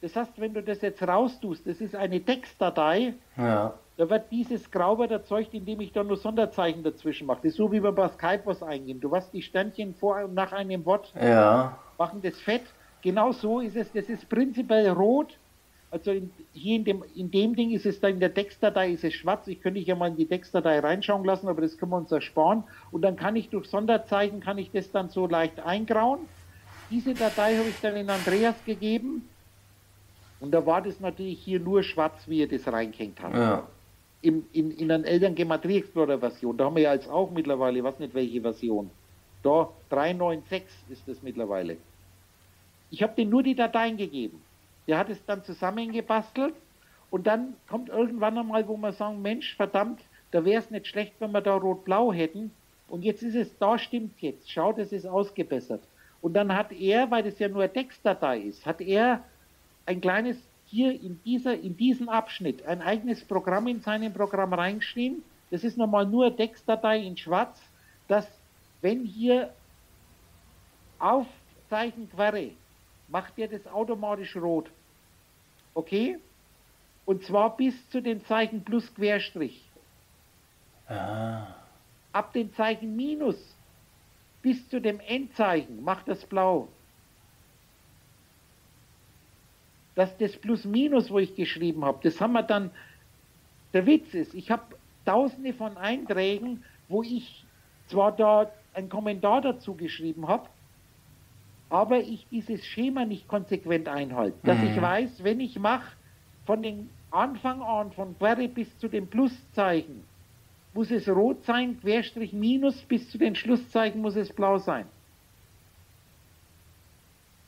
Das heißt, wenn du das jetzt raustust, das ist eine Textdatei, ja. da wird dieses Grauwert erzeugt, indem ich da nur Sonderzeichen dazwischen mache. Das ist so, wie wir bei Skype was eingeben. Du hast die Sternchen vor und nach einem Wort, ja. machen das fett. Genau so ist es. Das ist prinzipiell rot also in, hier in dem, in dem Ding ist es da in der Textdatei ist es schwarz. Ich könnte ja mal in die Textdatei reinschauen lassen, aber das können wir uns ersparen. Und dann kann ich durch Sonderzeichen kann ich das dann so leicht eingrauen. Diese Datei habe ich dann in Andreas gegeben. Und da war das natürlich hier nur schwarz, wie er das reingehängt hat. Ja. Im, in, in einer Eltern Gematrie Explorer Version. Da haben wir ja jetzt auch mittlerweile, was nicht welche Version. Da 396 ist das mittlerweile. Ich habe denen nur die Dateien gegeben. Der hat es dann zusammengebastelt und dann kommt irgendwann einmal, wo man sagen, Mensch, verdammt, da wäre es nicht schlecht, wenn wir da rot-blau hätten. Und jetzt ist es, da stimmt jetzt, schau, das ist ausgebessert. Und dann hat er, weil das ja nur Textdatei ist, hat er ein kleines, hier in, dieser, in diesem Abschnitt, ein eigenes Programm in seinem Programm reingeschrieben. Das ist nochmal nur Textdatei in schwarz, dass wenn hier Aufzeichen Query macht er das automatisch rot. Okay? Und zwar bis zu dem Zeichen plus Querstrich. Ah. Ab dem Zeichen minus bis zu dem Endzeichen macht das blau. Dass das plus minus, wo ich geschrieben habe, das haben wir dann, der Witz ist, ich habe tausende von Einträgen, wo ich zwar da einen Kommentar dazu geschrieben habe, aber ich dieses Schema nicht konsequent einhalte. Dass mhm. ich weiß, wenn ich mache, von dem Anfang an, von Query bis zu dem Pluszeichen, muss es rot sein, Querstrich Minus bis zu den Schlusszeichen muss es blau sein.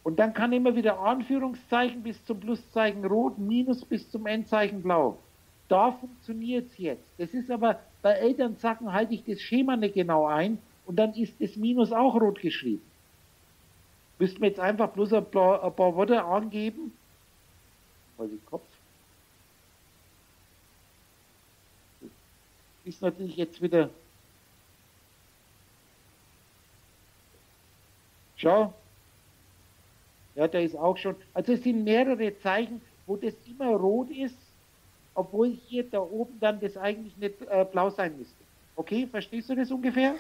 Und dann kann immer wieder Anführungszeichen bis zum Pluszeichen rot, Minus bis zum Endzeichen blau. Da funktioniert es jetzt. Das ist aber bei Elternsachen halte ich das Schema nicht genau ein und dann ist das Minus auch rot geschrieben. Müssten wir jetzt einfach bloß ein paar, ein paar Worte angeben. Weil die Kopf. Ist natürlich jetzt wieder. Schau. Ja, da ist auch schon. Also es sind mehrere Zeichen, wo das immer rot ist, obwohl hier da oben dann das eigentlich nicht äh, blau sein müsste. Okay, verstehst du das ungefähr?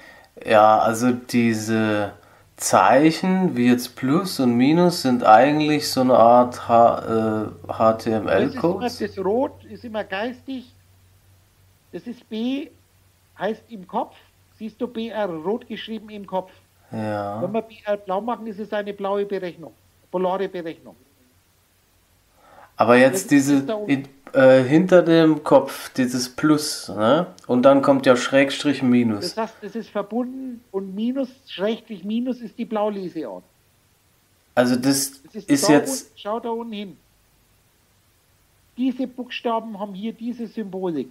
Ja, also diese Zeichen wie jetzt Plus und Minus sind eigentlich so eine Art HTML-Code. Das, das Rot ist immer geistig. Das ist B, heißt im Kopf. Siehst du BR rot geschrieben im Kopf. Ja. Wenn wir BR blau machen, ist es eine blaue Berechnung, polare Berechnung. Aber jetzt diese in, äh, hinter dem Kopf, dieses Plus, ne? Und dann kommt ja Schrägstrich Minus. Das heißt, es ist verbunden und Minus, Schrägstrich Minus ist die Blauleseort. Also das, das ist, ist da jetzt. Unten, schau da unten hin. Diese Buchstaben haben hier diese Symbolik.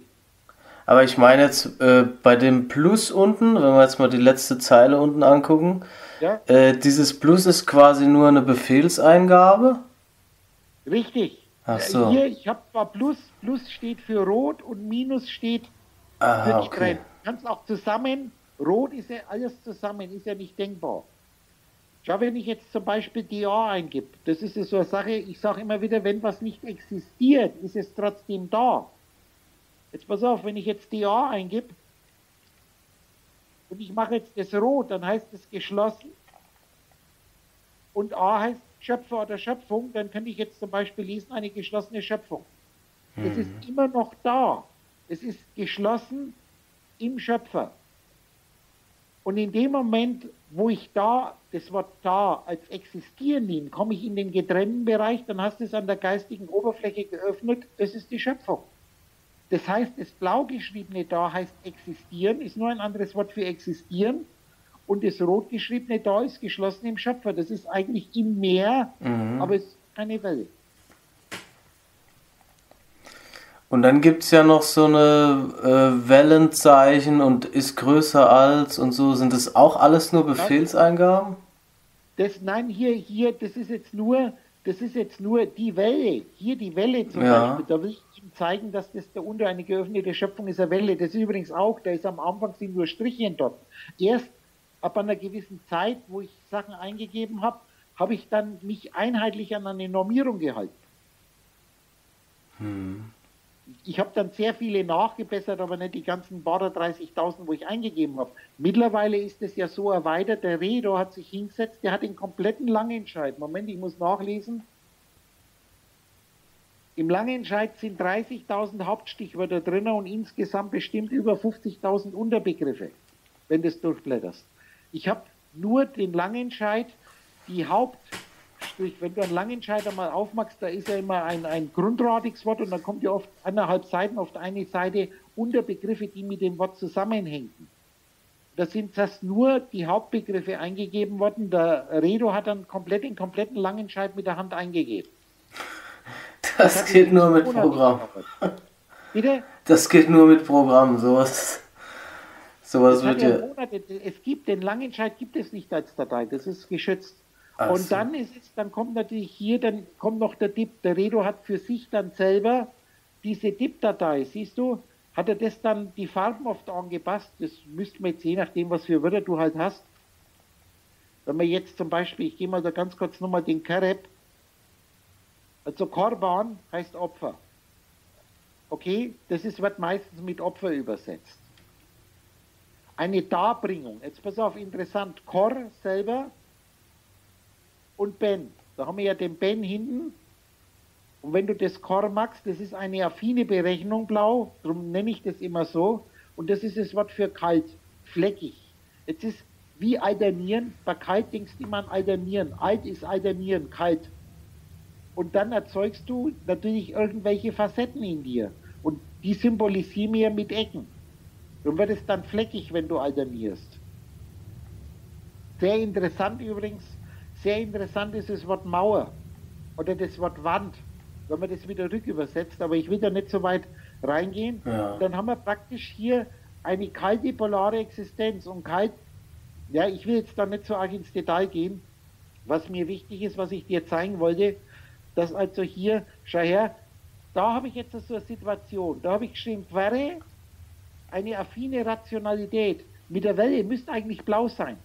Aber ich meine jetzt äh, bei dem Plus unten, wenn wir jetzt mal die letzte Zeile unten angucken, ja? äh, dieses Plus ist quasi nur eine Befehlseingabe. Richtig. Ach so. Hier, ich habe zwar Plus, Plus steht für Rot und Minus steht Aha, für die okay. Trend. Kannst auch zusammen, Rot ist ja alles zusammen, ist ja nicht denkbar. Schau, wenn ich jetzt zum Beispiel DA eingebe, das ist ja so eine Sache, ich sage immer wieder, wenn was nicht existiert, ist es trotzdem da. Jetzt pass auf, wenn ich jetzt DA eingebe und ich mache jetzt das Rot, dann heißt es geschlossen und A heißt Schöpfer oder Schöpfung, dann könnte ich jetzt zum Beispiel lesen, eine geschlossene Schöpfung. Es hm. ist immer noch da. Es ist geschlossen im Schöpfer. Und in dem Moment, wo ich da das Wort da als existieren nehme, komme ich in den getrennten Bereich, dann hast du es an der geistigen Oberfläche geöffnet, das ist die Schöpfung. Das heißt, das blau geschriebene da heißt existieren, ist nur ein anderes Wort für existieren und das rot geschriebene da ist geschlossen im Schöpfer. Das ist eigentlich im Meer, mhm. aber es ist keine Welle. Und dann gibt es ja noch so eine äh, Wellenzeichen und ist größer als und so. Sind das auch alles nur Befehlseingaben? Das, nein, hier, hier, das ist jetzt nur, das ist jetzt nur die Welle. Hier die Welle zum ja. Beispiel. Da will ich Ihnen zeigen, dass das da unter eine geöffnete Schöpfung ist, eine Welle. Das ist übrigens auch, da ist am Anfang sind nur Strichchen dort. Erst ab einer gewissen Zeit, wo ich Sachen eingegeben habe, habe ich dann mich einheitlich an eine Normierung gehalten. Hm. Ich habe dann sehr viele nachgebessert, aber nicht die ganzen paar 30.000, wo ich eingegeben habe. Mittlerweile ist es ja so erweitert, der Redo hat sich hingesetzt, der hat den kompletten Langentscheid. Moment, ich muss nachlesen. Im Langentscheid sind 30.000 Hauptstichwörter drin und insgesamt bestimmt über 50.000 Unterbegriffe, wenn du es durchblätterst. Ich habe nur den Langenscheid, die Hauptstrich, wenn du einen Langenscheid einmal aufmachst, da ist ja immer ein, ein Grundradigswort und dann kommt ja oft anderthalb Seiten auf eine Seite Unterbegriffe, die mit dem Wort zusammenhängen. Da sind das nur die Hauptbegriffe eingegeben worden. Der Redo hat dann komplett den kompletten Langenscheid mit der Hand eingegeben. Das, das geht nur mit Programm. Bitte? Das geht nur mit Programm, sowas. Sowas wird ja, Monate, es gibt den Langenscheid gibt es nicht als Datei, das ist geschützt. Ach und so. dann ist es, dann kommt natürlich hier, dann kommt noch der DIP. Der Redo hat für sich dann selber diese DIP-Datei, siehst du, hat er das dann die Farben oft angepasst. Das müsste man jetzt je nachdem, was für Wörter du halt hast. Wenn man jetzt zum Beispiel, ich gehe mal da ganz kurz nochmal den Kareb, also Korban heißt Opfer. Okay, das ist, wird meistens mit Opfer übersetzt eine Darbringung. Jetzt pass auf, interessant. Kor selber und Ben. Da haben wir ja den Ben hinten. Und wenn du das Kor magst, das ist eine affine Berechnung blau, darum nenne ich das immer so. Und das ist das Wort für kalt, fleckig. Jetzt ist wie alternieren. Bei kalt denkst du immer an alternieren. Alt ist alternieren, kalt. Und dann erzeugst du natürlich irgendwelche Facetten in dir. Und die symbolisieren wir mit Ecken. Du wirst dann fleckig, wenn du alternierst. Sehr interessant übrigens, sehr interessant ist das Wort Mauer oder das Wort Wand, wenn man das wieder rückübersetzt, aber ich will da nicht so weit reingehen. Ja. Dann haben wir praktisch hier eine kalte polare Existenz und kalt, ja, ich will jetzt da nicht so arg ins Detail gehen. Was mir wichtig ist, was ich dir zeigen wollte, dass also hier, schau her, da habe ich jetzt so eine Situation, da habe ich geschrieben, Quere eine affine Rationalität. Mit der Welle müsste eigentlich blau sein.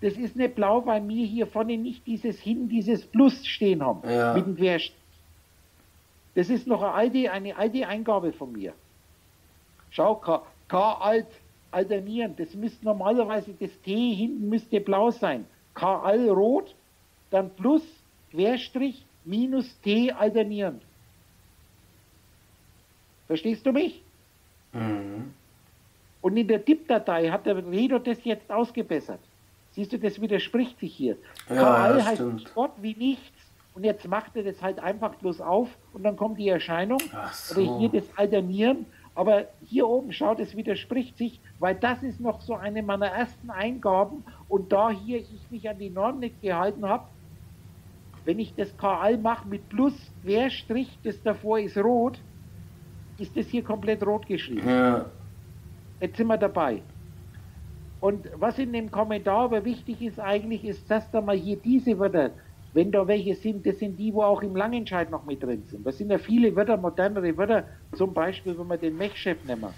Das ist nicht blau, weil wir hier vorne nicht dieses Hin, dieses Plus stehen haben. Ja. Mit dem Querstrich. Das ist noch eine alte, eine alte Eingabe von mir. Schau, K, K alt, alternieren. Das müsste normalerweise, das T hinten müsste blau sein. K all rot, dann Plus, Querstrich, minus T alternierend. Verstehst du mich? Mhm. Und in der ZIP-Datei hat der Redo das jetzt ausgebessert. Siehst du, das widerspricht sich hier. Ja, KL heißt Wort wie nichts Und jetzt macht er das halt einfach bloß auf und dann kommt die Erscheinung so. oder hier das Alternieren. Aber hier oben, schaut, es widerspricht sich, weil das ist noch so eine meiner ersten Eingaben. Und da hier ich mich an die Norm nicht gehalten habe, wenn ich das KL mache mit Plus, Querstrich, das davor ist rot, ist das hier komplett rot geschrieben. Ja. Jetzt sind wir dabei. Und was in dem Kommentar aber wichtig ist eigentlich, ist, dass da mal hier diese Wörter, wenn da welche sind, das sind die, wo auch im Langenscheid noch mit drin sind. Das sind ja viele Wörter, modernere Wörter, zum Beispiel, wenn wir den Mech-Chef nehmen.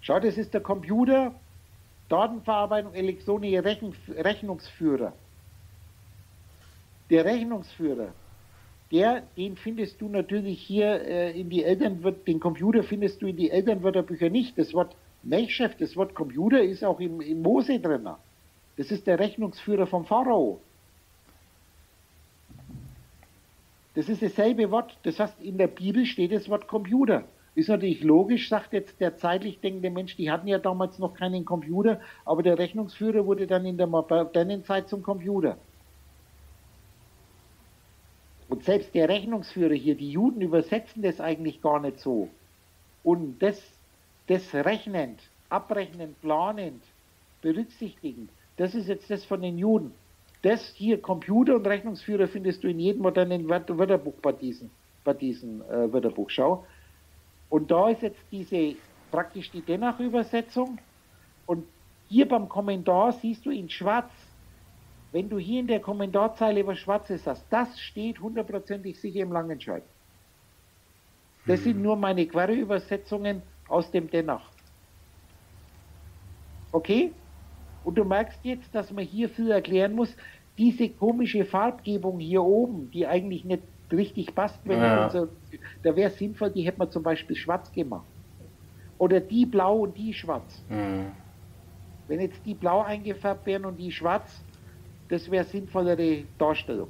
Schau, das ist der Computer, Datenverarbeitung, elektronische Rechnung, Rechnungsführer. Der Rechnungsführer, der, den findest du natürlich hier äh, in die Elternwörter, den Computer findest du in die Elternwörterbücher nicht. Das Wort Melchchef, das Wort Computer ist auch im, im Mose drin. Das ist der Rechnungsführer vom Pharao. Das ist dasselbe Wort, das heißt, in der Bibel steht das Wort Computer. Ist natürlich logisch, sagt jetzt der zeitlich denkende Mensch, die hatten ja damals noch keinen Computer, aber der Rechnungsführer wurde dann in der modernen Zeit zum Computer. Und selbst der Rechnungsführer hier, die Juden übersetzen das eigentlich gar nicht so. Und das, das rechnend, abrechnend, planend, berücksichtigend, das ist jetzt das von den Juden. Das hier, Computer und Rechnungsführer, findest du in jedem modernen Wörterbuch bei diesen, bei diesen äh, Wörterbuchschau. Und da ist jetzt diese praktisch die Denach-Übersetzung. Und hier beim Kommentar siehst du in schwarz, wenn du hier in der Kommentarzeile was Schwarzes hast, das steht hundertprozentig sicher im Langenscheid. Das sind nur meine Querübersetzungen aus dem Denach. Okay? Und du merkst jetzt, dass man hier viel erklären muss, diese komische Farbgebung hier oben, die eigentlich nicht richtig passt, wenn ja. unser, da wäre es sinnvoll, die hätte man zum Beispiel schwarz gemacht. Oder die blau und die schwarz. Mhm. Wenn jetzt die blau eingefärbt wären und die schwarz, das wäre sinnvollere Darstellung.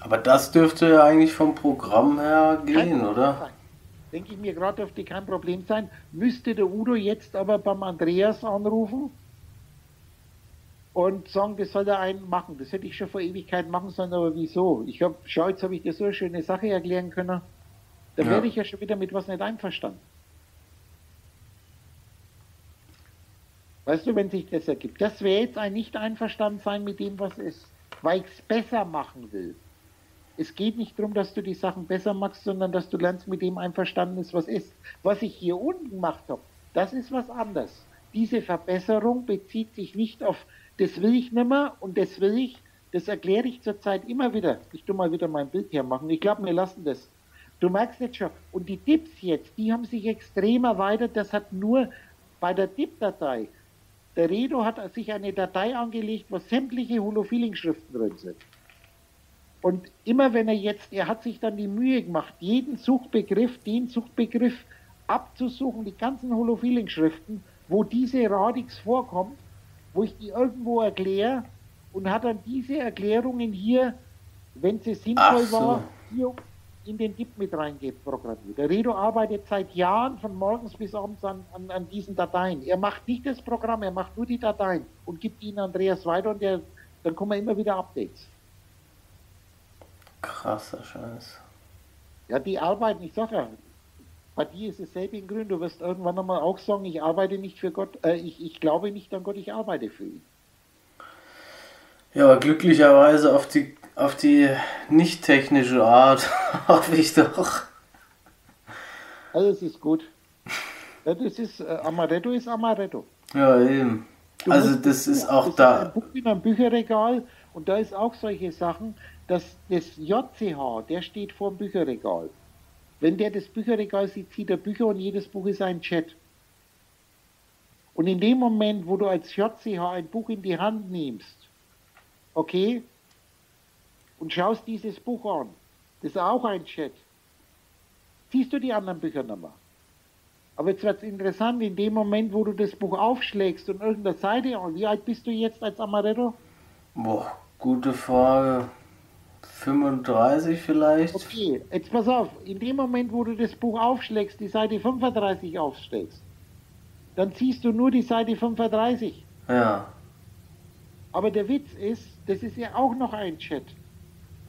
Aber das dürfte ja eigentlich vom Programm her gehen, oder? Sein. Denke ich mir gerade, dürfte kein Problem sein. Müsste der Udo jetzt aber beim Andreas anrufen und sagen, das soll er einen machen. Das hätte ich schon vor Ewigkeit machen sollen, aber wieso? Ich habe, schau, jetzt habe ich dir so eine schöne Sache erklären können. Da ja. werde ich ja schon wieder mit was nicht einverstanden. Weißt du, wenn sich das ergibt. Das wäre jetzt ein nicht einverstanden sein mit dem, was ist, weil ich es besser machen will. Es geht nicht darum, dass du die Sachen besser machst, sondern dass du lernst, mit dem einverstanden ist, was ist. Was ich hier unten gemacht habe, das ist was anderes. Diese Verbesserung bezieht sich nicht auf das will ich nicht mehr und das will ich, das erkläre ich zurzeit immer wieder. Ich tue mal wieder mein Bild hermachen. Ich glaube, wir lassen das. Du merkst jetzt schon. Und die Tipps jetzt, die haben sich extrem erweitert. Das hat nur bei der Tipp-Datei. Der Redo hat sich eine Datei angelegt, wo sämtliche Holo-Feeling-Schriften drin sind. Und immer wenn er jetzt, er hat sich dann die Mühe gemacht, jeden Suchbegriff, den Suchbegriff abzusuchen, die ganzen Holo-Feeling-Schriften, wo diese Radix vorkommt, wo ich die irgendwo erkläre und hat dann diese Erklärungen hier, wenn sie sinnvoll so. war, hier in den DIP mit reingeprogrammiert. Der Redo arbeitet seit Jahren von morgens bis abends an, an, an, diesen Dateien. Er macht nicht das Programm, er macht nur die Dateien und gibt ihnen Andreas weiter und der, dann kommen immer wieder Updates. Krasser Scheiß. Ja, die arbeiten, ich sag ja, bei dir ist es selbe in Grün. Du wirst irgendwann einmal auch sagen, ich arbeite nicht für Gott, äh, ich, ich glaube nicht an Gott, ich arbeite für ihn. Ja, aber glücklicherweise auf die, auf die nicht technische Art hoffe ich doch. Alles ist gut. Das ist, äh, Amaretto ist Amaretto. Ja, eben. Du also das ist auch das da. Ist ein Buch in einem Bücherregal und da ist auch solche Sachen, dass das JCH, der steht vor dem Bücherregal. Wenn der das Bücherregal sieht, zieht er Bücher und jedes Buch ist ein Chat. Und in dem Moment, wo du als JCH ein Buch in die Hand nimmst, okay, und schaust dieses Buch an, das ist auch ein Chat, siehst du die anderen Bücher nochmal. Aber jetzt wird es interessant, in dem Moment, wo du das Buch aufschlägst und irgendeine Seite an, wie alt bist du jetzt als Amaretto? Boah, gute Frage. 35 vielleicht. Okay, jetzt pass auf, in dem Moment, wo du das Buch aufschlägst, die Seite 35 aufschlägst, dann siehst du nur die Seite 35. Ja. Aber der Witz ist, das ist ja auch noch ein Chat.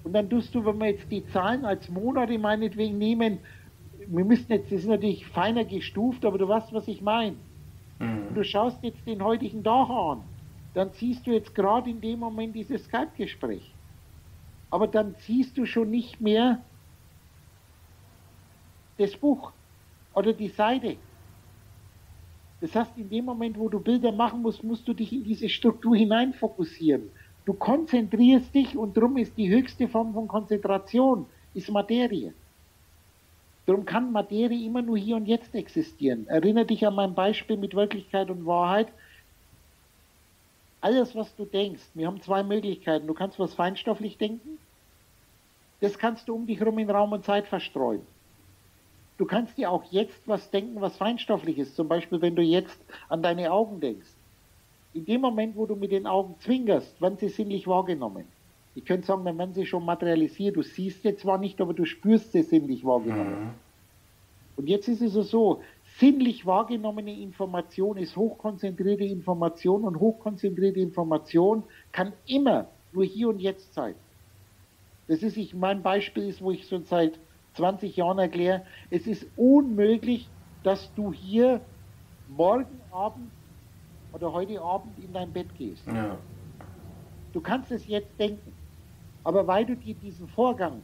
Und dann tust du, wenn wir jetzt die Zahlen als Monate meinetwegen nehmen, wir müssen jetzt, das ist natürlich feiner gestuft, aber du weißt, was ich meine. Mhm. Du schaust jetzt den heutigen Tag an, dann siehst du jetzt gerade in dem Moment dieses Skype-Gespräch. Aber dann siehst du schon nicht mehr das Buch oder die Seite. Das heißt, in dem Moment, wo du Bilder machen musst, musst du dich in diese Struktur hinein fokussieren. Du konzentrierst dich und darum ist die höchste Form von Konzentration, ist Materie. Darum kann Materie immer nur hier und jetzt existieren. Erinnere dich an mein Beispiel mit Wirklichkeit und Wahrheit. Alles, was du denkst, wir haben zwei Möglichkeiten. Du kannst was feinstofflich denken, das kannst du um dich herum in Raum und Zeit verstreuen. Du kannst dir auch jetzt was denken, was feinstofflich ist. Zum Beispiel, wenn du jetzt an deine Augen denkst. In dem Moment, wo du mit den Augen zwingerst, werden sie sinnlich wahrgenommen. Ich könnte sagen, dann werden sie schon materialisiert. Du siehst sie zwar nicht, aber du spürst sie sinnlich wahrgenommen. Mhm. Und jetzt ist es so, sinnlich wahrgenommene Information ist hochkonzentrierte Information und hochkonzentrierte Information kann immer nur hier und jetzt sein. Das ist ich, mein Beispiel ist, wo ich schon seit 20 Jahren erkläre, es ist unmöglich, dass du hier morgen Abend oder heute Abend in dein Bett gehst. Ja. Du kannst es jetzt denken, aber weil du dir diesen Vorgang,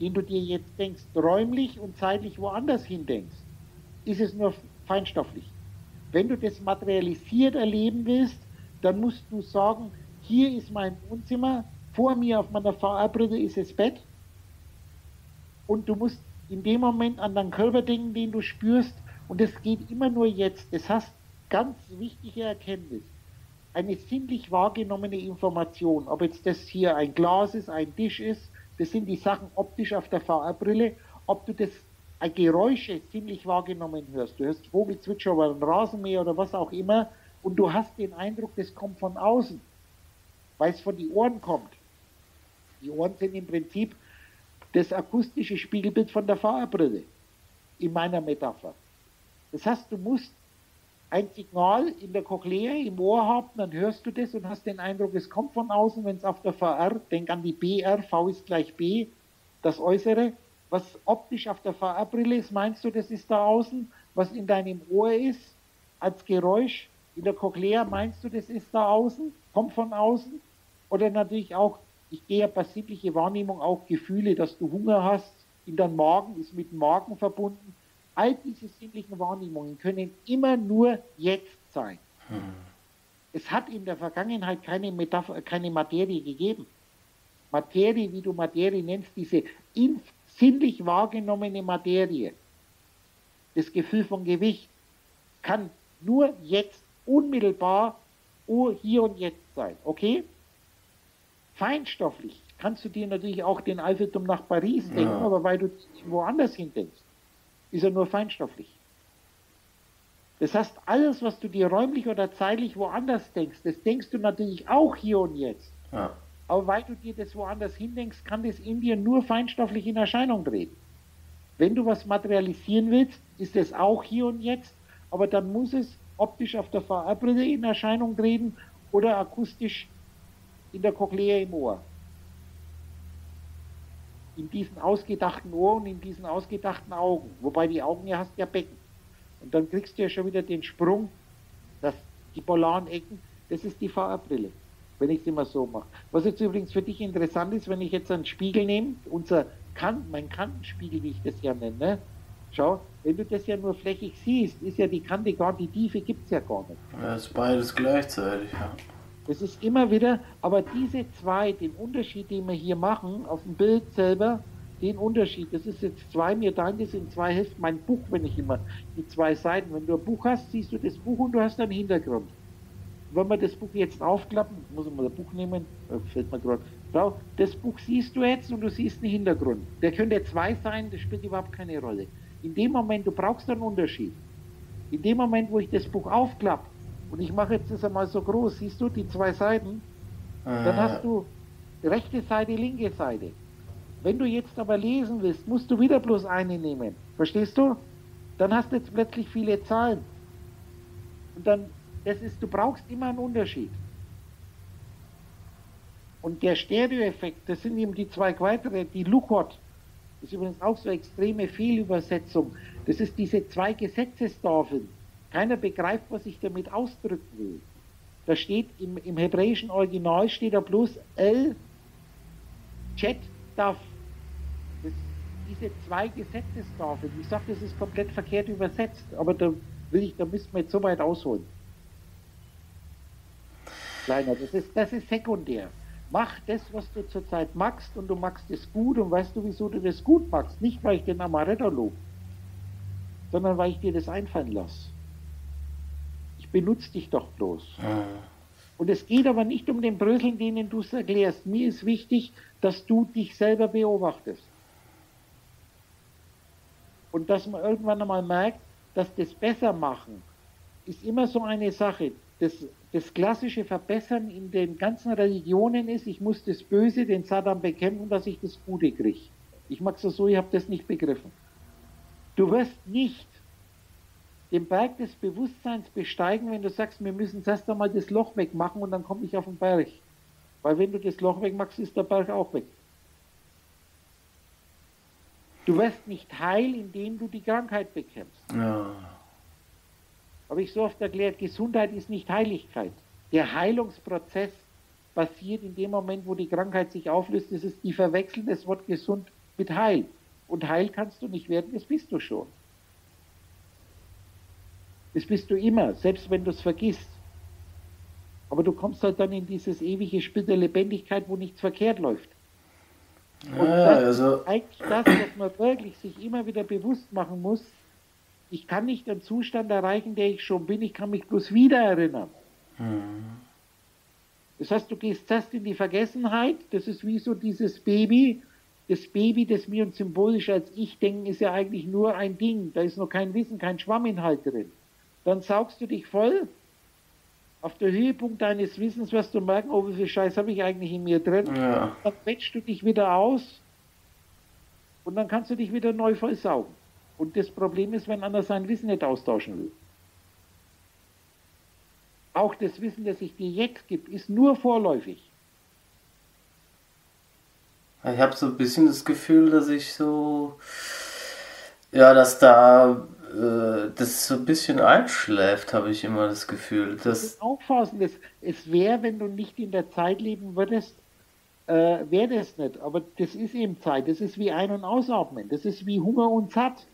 den du dir jetzt denkst, räumlich und zeitlich woanders hin denkst, ist es nur feinstofflich. Wenn du das materialisiert erleben willst, dann musst du sagen, hier ist mein Wohnzimmer, vor mir auf meiner VR-Brille ist das Bett und du musst in dem Moment an deinen Körper denken, den du spürst und es geht immer nur jetzt. Das heißt, ganz wichtige Erkenntnis, eine sinnlich wahrgenommene Information, ob jetzt das hier ein Glas ist, ein Tisch ist, das sind die Sachen optisch auf der VR-Brille, ob du das ein Geräusche sinnlich wahrgenommen hörst, du hörst Vogelzwitscher oder ein Rasenmäher oder was auch immer und du hast den Eindruck, das kommt von außen, weil es von den Ohren kommt. Die Ohren sind im Prinzip das akustische Spiegelbild von der Fahrerbrille in meiner Metapher. Das heißt, du musst ein Signal in der Cochlea im Ohr haben, dann hörst du das und hast den Eindruck, es kommt von außen, wenn es auf der VR, denk an die BR, V ist gleich B, das Äußere, was optisch auf der VR-Brille ist, meinst du, das ist da außen, was in deinem Ohr ist, als Geräusch, in der Cochlea meinst du, das ist da außen, kommt von außen, oder natürlich auch ich gehe bei sinnliche Wahrnehmung auch Gefühle, dass du Hunger hast, in deinem Magen ist mit dem Magen verbunden. All diese sinnlichen Wahrnehmungen können immer nur jetzt sein. Hm. Es hat in der Vergangenheit keine, Metapher, keine Materie gegeben. Materie, wie du Materie nennst, diese sinnlich wahrgenommene Materie, das Gefühl von Gewicht, kann nur jetzt unmittelbar hier und jetzt sein. Okay? feinstofflich kannst du dir natürlich auch den Eiffelturm nach Paris denken, ja. aber weil du woanders hin denkst, ist er nur feinstofflich. Das heißt, alles, was du dir räumlich oder zeitlich woanders denkst, das denkst du natürlich auch hier und jetzt. Ja. Aber weil du dir das woanders hindenkst, kann das in dir nur feinstofflich in Erscheinung treten. Wenn du was materialisieren willst, ist es auch hier und jetzt, aber dann muss es optisch auf der VR-Brille in Erscheinung treten oder akustisch in der Cochlea im Ohr. In diesen ausgedachten Ohren, in diesen ausgedachten Augen. Wobei die Augen ja hast ja Becken. Und dann kriegst du ja schon wieder den Sprung, dass die polaren Ecken, das ist die VR-Brille, wenn ich es immer so mache. Was jetzt übrigens für dich interessant ist, wenn ich jetzt einen Spiegel nehme, unser Kant, mein Kantenspiegel, wie ich das ja nenne, schau, wenn du das ja nur flächig siehst, ist ja die Kante gar, die Tiefe gibt es ja gar nicht. Ja, ist beides gleichzeitig, ja. Das ist immer wieder, aber diese zwei, den Unterschied, den wir hier machen, auf dem Bild selber, den Unterschied, das ist jetzt zwei, mir dein, das sind zwei Hälften, mein Buch, wenn ich immer, die zwei Seiten, wenn du ein Buch hast, siehst du das Buch und du hast einen Hintergrund. Wenn wir das Buch jetzt aufklappen, muss ich mal das Buch nehmen, fällt mir gerade, das Buch siehst du jetzt und du siehst einen Hintergrund. Der könnte zwei sein, das spielt überhaupt keine Rolle. In dem Moment, du brauchst einen Unterschied. In dem Moment, wo ich das Buch aufklappe, und ich mache jetzt das einmal so groß, siehst du die zwei Seiten? Äh. Dann hast du rechte Seite, linke Seite. Wenn du jetzt aber lesen willst, musst du wieder bloß eine nehmen. Verstehst du? Dann hast du jetzt plötzlich viele Zahlen. Und dann, das ist, du brauchst immer einen Unterschied. Und der Stereoeffekt, das sind eben die zwei weitere, die Luchot, das ist übrigens auch so extreme Fehlübersetzung. Das ist diese zwei Gesetzestafeln. Keiner begreift, was ich damit ausdrücken will. Da steht im, im hebräischen Original steht da bloß El Chet Daf. diese zwei Gesetzestafeln. Ich sage, das ist komplett verkehrt übersetzt, aber da will ich, da müssen wir jetzt so weit ausholen. Kleiner, das ist, das ist sekundär. Mach das, was du zurzeit magst und du magst es gut und weißt du, wieso du das gut magst? Nicht, weil ich den Amaretto lobe, sondern weil ich dir das einfallen lasse. Benutze dich doch bloß. Mhm. Und es geht aber nicht um den Bröseln, denen du es erklärst. Mir ist wichtig, dass du dich selber beobachtest. Und dass man irgendwann einmal merkt, dass das Bessermachen ist immer so eine Sache das, das klassische Verbessern in den ganzen Religionen ist, ich muss das Böse, den Saddam bekämpfen, dass ich das Gute kriege. Ich mag es so, ich habe das nicht begriffen. Du wirst nicht den Berg des Bewusstseins besteigen, wenn du sagst, wir müssen erst einmal das Loch wegmachen und dann komme ich auf den Berg. Weil wenn du das Loch wegmachst, ist der Berg auch weg. Du wirst nicht heil, indem du die Krankheit bekämpfst. Ja habe ich so oft erklärt, Gesundheit ist nicht Heiligkeit. Der Heilungsprozess passiert in dem Moment, wo die Krankheit sich auflöst. Das ist die Verwechseln des Wort gesund mit heil. Und heil kannst du nicht werden, das bist du schon. Das bist du immer, selbst wenn du es vergisst. Aber du kommst halt dann in dieses ewige Spiel der Lebendigkeit, wo nichts verkehrt läuft. Und ja, das also ist eigentlich das, was man wirklich sich immer wieder bewusst machen muss, ich kann nicht den Zustand erreichen, der ich schon bin, ich kann mich bloß wieder erinnern. Mhm. Das heißt, du gehst erst in die Vergessenheit, das ist wie so dieses Baby, das Baby, das mir und symbolisch als ich denken, ist ja eigentlich nur ein Ding, da ist noch kein Wissen, kein Schwamminhalt drin. Dann saugst du dich voll, auf der Höhepunkt deines Wissens wirst du merken, oh, wie viel Scheiß habe ich eigentlich in mir drin. Ja. Dann quetschst du dich wieder aus und dann kannst du dich wieder neu vollsaugen. Und das Problem ist, wenn einer sein Wissen nicht austauschen will. Auch das Wissen, das ich dir jetzt gibt, ist nur vorläufig. Ich habe so ein bisschen das Gefühl, dass ich so, ja, dass da das so ein bisschen einschläft, habe ich immer das Gefühl. Dass aufpassen. Das, es wäre, wenn du nicht in der Zeit leben würdest, äh, wäre das nicht. Aber das ist eben Zeit. Das ist wie Ein- und Ausatmen. Das ist wie Hunger und Satt.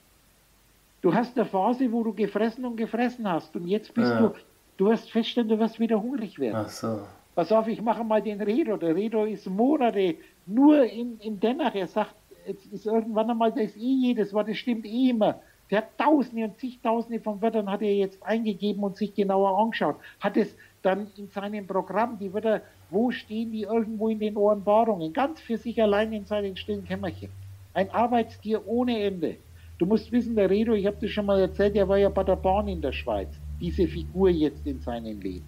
Du hast eine Phase, wo du gefressen und gefressen hast und jetzt bist ja. du, du wirst feststellen, du wirst wieder hungrig werden. Ach so. Pass auf, ich mache mal den Redo. Der Redo ist Monate nur in, in Dennach. Er sagt, jetzt ist irgendwann einmal, das ist eh jedes Wort, das stimmt eh immer. Der hat Tausende und zigtausende von Wörtern hat er jetzt eingegeben und sich genauer angeschaut. Hat es dann in seinem Programm, die Wörter, wo stehen die irgendwo in den Ohrenbarungen, ganz für sich allein in seinen stillen Kämmerchen. Ein Arbeitstier ohne Ende. Du musst wissen, der Redo, ich habe das schon mal erzählt, der war ja bei der Bahn in der Schweiz. Diese Figur jetzt in seinem Leben.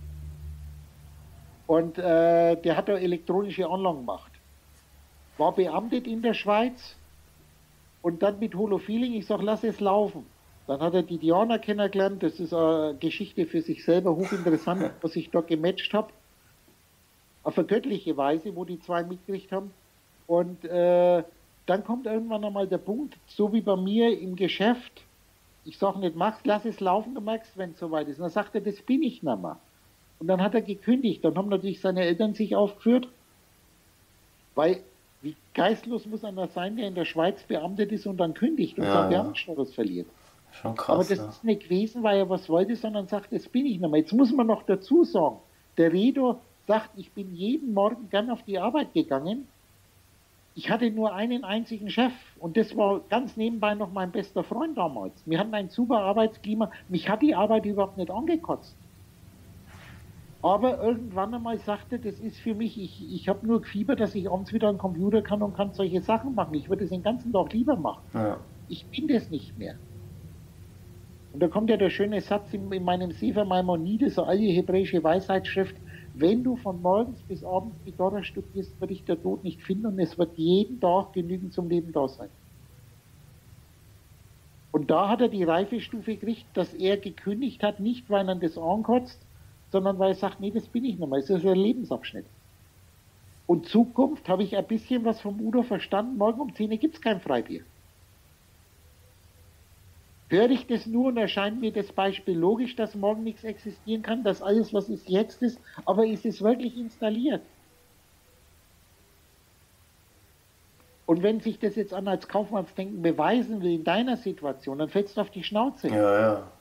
Und äh, der hat da elektronische Anlagen gemacht. War beamtet in der Schweiz und dann mit Holofeeling, ich sage, lass es laufen. Dann hat er die Diana kennengelernt, das ist eine Geschichte für sich selber, hochinteressant, was ich da gematcht habe. Auf eine göttliche Weise, wo die zwei mitgekriegt haben. Und äh, dann kommt irgendwann einmal der Punkt, so wie bei mir im Geschäft, ich sage nicht, mach's, lass es laufen, du merkst, wenn es soweit ist. Und dann sagt er, das bin ich nicht mehr. Und dann hat er gekündigt. Dann haben natürlich seine Eltern sich aufgeführt, weil wie geistlos muss einer sein, der in der Schweiz beamtet ist und dann kündigt und ja, seinen Beamtenstatus verliert. Schon krass, Aber das ja. ist nicht gewesen, weil er was wollte, sondern sagt, das bin ich nicht mehr. Jetzt muss man noch dazu sagen, der Redo sagt, ich bin jeden Morgen gern auf die Arbeit gegangen, ich hatte nur einen einzigen Chef und das war ganz nebenbei noch mein bester Freund damals. Wir hatten ein super Arbeitsklima. Mich hat die Arbeit überhaupt nicht angekotzt. Aber irgendwann einmal sagte, das ist für mich, ich, ich habe nur gefiebert, dass ich abends wieder am Computer kann und kann solche Sachen machen. Ich würde es den ganzen Tag lieber machen. Ja. Ich bin das nicht mehr. Und da kommt ja der schöne Satz in, in meinem Sefer Maimonides, so alte hebräische Weisheitsschrift, wenn du von morgens bis abends die Torah studierst, wird dich der Tod nicht finden und es wird jeden Tag genügend zum Leben da sein. Und da hat er die Reifestufe gekriegt, dass er gekündigt hat, nicht weil er das ankotzt, sondern weil er sagt, nee, das bin ich mehr, das ist ein Lebensabschnitt. Und Zukunft habe ich ein bisschen was vom Udo verstanden, morgen um 10 Uhr gibt es kein Freibier. Höre ich das nur und erscheint mir das Beispiel logisch, dass morgen nichts existieren kann, dass alles, was ist, jetzt ist, aber ist es wirklich installiert? Und wenn sich das jetzt an als Kaufmannsdenken beweisen will in deiner Situation, dann fällst du auf die Schnauze. Ja, ja.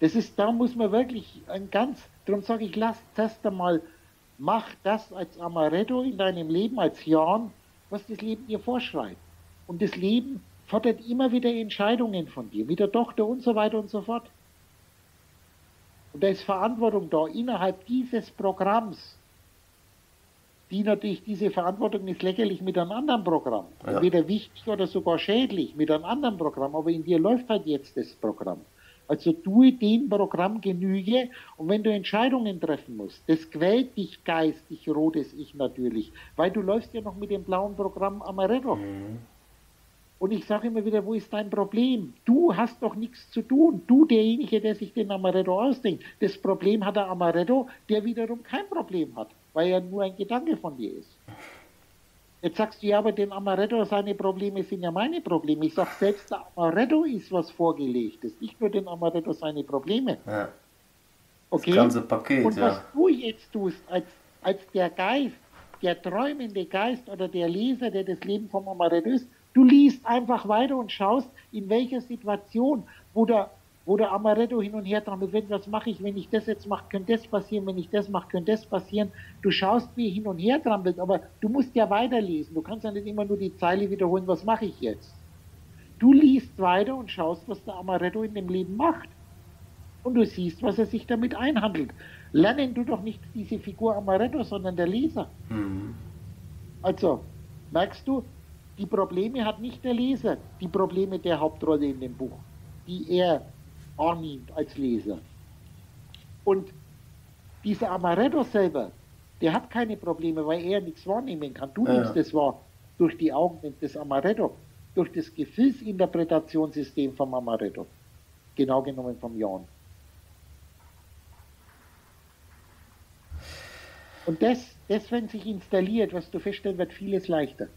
Das ist, da muss man wirklich ein ganz, darum sage ich, lass das mal, mach das als Amaretto in deinem Leben, als Jan, was das Leben dir vorschreibt. Und das Leben fordert immer wieder Entscheidungen von dir, wie der Tochter und so weiter und so fort. Und da ist Verantwortung da innerhalb dieses Programms die natürlich diese Verantwortung ist lächerlich mit einem anderen Programm. Ja. Entweder wichtig oder sogar schädlich mit einem anderen Programm, aber in dir läuft halt jetzt das Programm. Also tue dem Programm Genüge und wenn du Entscheidungen treffen musst, das quält dich geistig, rotes Ich natürlich, weil du läufst ja noch mit dem blauen Programm Amaretto. Mhm. Und ich sage immer wieder, wo ist dein Problem? Du hast doch nichts zu tun. Du, derjenige, der sich den Amaretto ausdenkt. Das Problem hat der Amaretto, der wiederum kein Problem hat weil er nur ein Gedanke von dir ist. Jetzt sagst du, ja, aber den Amaretto, seine Probleme sind ja meine Probleme. Ich sage, selbst der Amaretto ist was Vorgelegtes, nicht nur den Amaretto seine Probleme. Ja. Okay? Das ganze Paket, Und was du jetzt tust, als, als der Geist, der träumende Geist oder der Leser, der das Leben vom Amaretto ist, du liest einfach weiter und schaust, in welcher Situation, wo der wo der Amaretto hin und her trampelt, wenn, was mache ich, wenn ich das jetzt mache, könnte das passieren, wenn ich das mache, könnte das passieren. Du schaust, wie hin und her trampelt, aber du musst ja weiterlesen. Du kannst ja nicht immer nur die Zeile wiederholen, was mache ich jetzt. Du liest weiter und schaust, was der Amaretto in dem Leben macht. Und du siehst, was er sich damit einhandelt. Lernen du doch nicht diese Figur Amaretto, sondern der Leser. Mhm. Also, merkst du, die Probleme hat nicht der Leser, die Probleme der Hauptrolle in dem Buch, die er wahrnimmt als Leser. Und dieser Amaretto selber, der hat keine Probleme, weil er nichts wahrnehmen kann. Du ja. nimmst es wahr durch die Augen des Amaretto, durch das Gefühlsinterpretationssystem vom Amaretto. Genau genommen vom Jan. Und das, das, wenn sich installiert, was du feststellen, wird vieles leichter.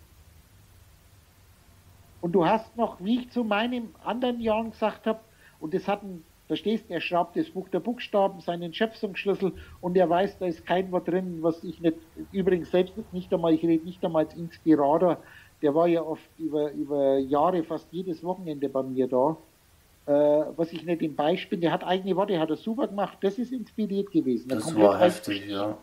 Und du hast noch, wie ich zu meinem anderen Jan gesagt habe, und das hat ein, verstehst er schraubt das Buch der Buchstaben, seinen Schöpfungsschlüssel und er weiß, da ist kein Wort drin, was ich nicht, übrigens selbst nicht einmal, ich rede nicht einmal als Inspirator, der war ja oft über, über Jahre, fast jedes Wochenende bei mir da. Äh, was ich nicht im Beispiel, der hat eigene Worte, hat er super gemacht, das ist inspiriert gewesen. Das war heftig, ja.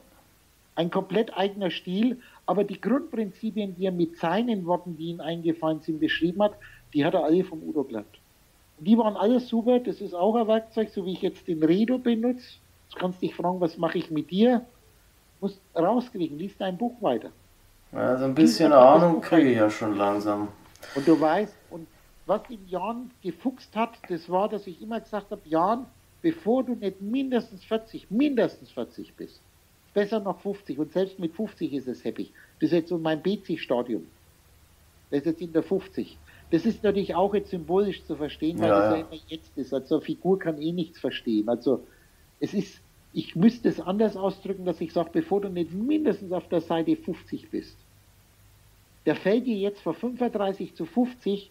Ein komplett eigener Stil, aber die Grundprinzipien, die er mit seinen Worten, die ihm eingefallen sind, beschrieben hat, die hat er alle vom Udo gelernt. Die waren alles super, das ist auch ein Werkzeug, so wie ich jetzt den Redo benutze. Du kannst dich fragen, was mache ich mit dir? Musst rauskriegen, liest dein Buch weiter. Ja, so ein bisschen Ahnung kriege ich ja schon langsam. Und du weißt, und was in Jan gefuchst hat, das war, dass ich immer gesagt habe, Jan, bevor du nicht mindestens 40, mindestens 40 bist, besser noch 50 und selbst mit 50 ist es happy. Das ist jetzt so mein BC-Stadium. Das ist jetzt in der 50. Das ist natürlich auch jetzt symbolisch zu verstehen, weil ja, das ja immer jetzt ist. Also eine Figur kann eh nichts verstehen. Also es ist, ich müsste es anders ausdrücken, dass ich sage, bevor du nicht mindestens auf der Seite 50 bist, der fällt dir jetzt von 35 zu 50,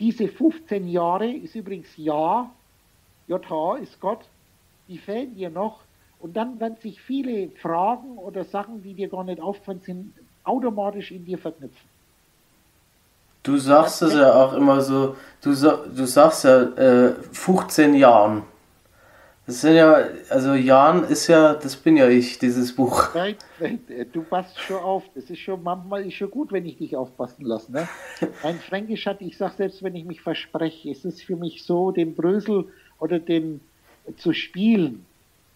diese 15 Jahre ist übrigens Ja, JH ist Gott, die fällen dir noch und dann werden sich viele Fragen oder Sachen, die dir gar nicht auffallen sind, automatisch in dir verknüpfen. Du sagst es ja auch immer so, du, du sagst ja äh, 15 Jahren. Das sind ja, also Jan ist ja, das bin ja ich, dieses Buch. Nein, nein, du passt schon auf. Das ist schon, manchmal ist schon gut, wenn ich dich aufpassen lasse. Ne? Ein Fränkisch hat, ich sag selbst, wenn ich mich verspreche, es ist für mich so, den Brösel oder den zu spielen.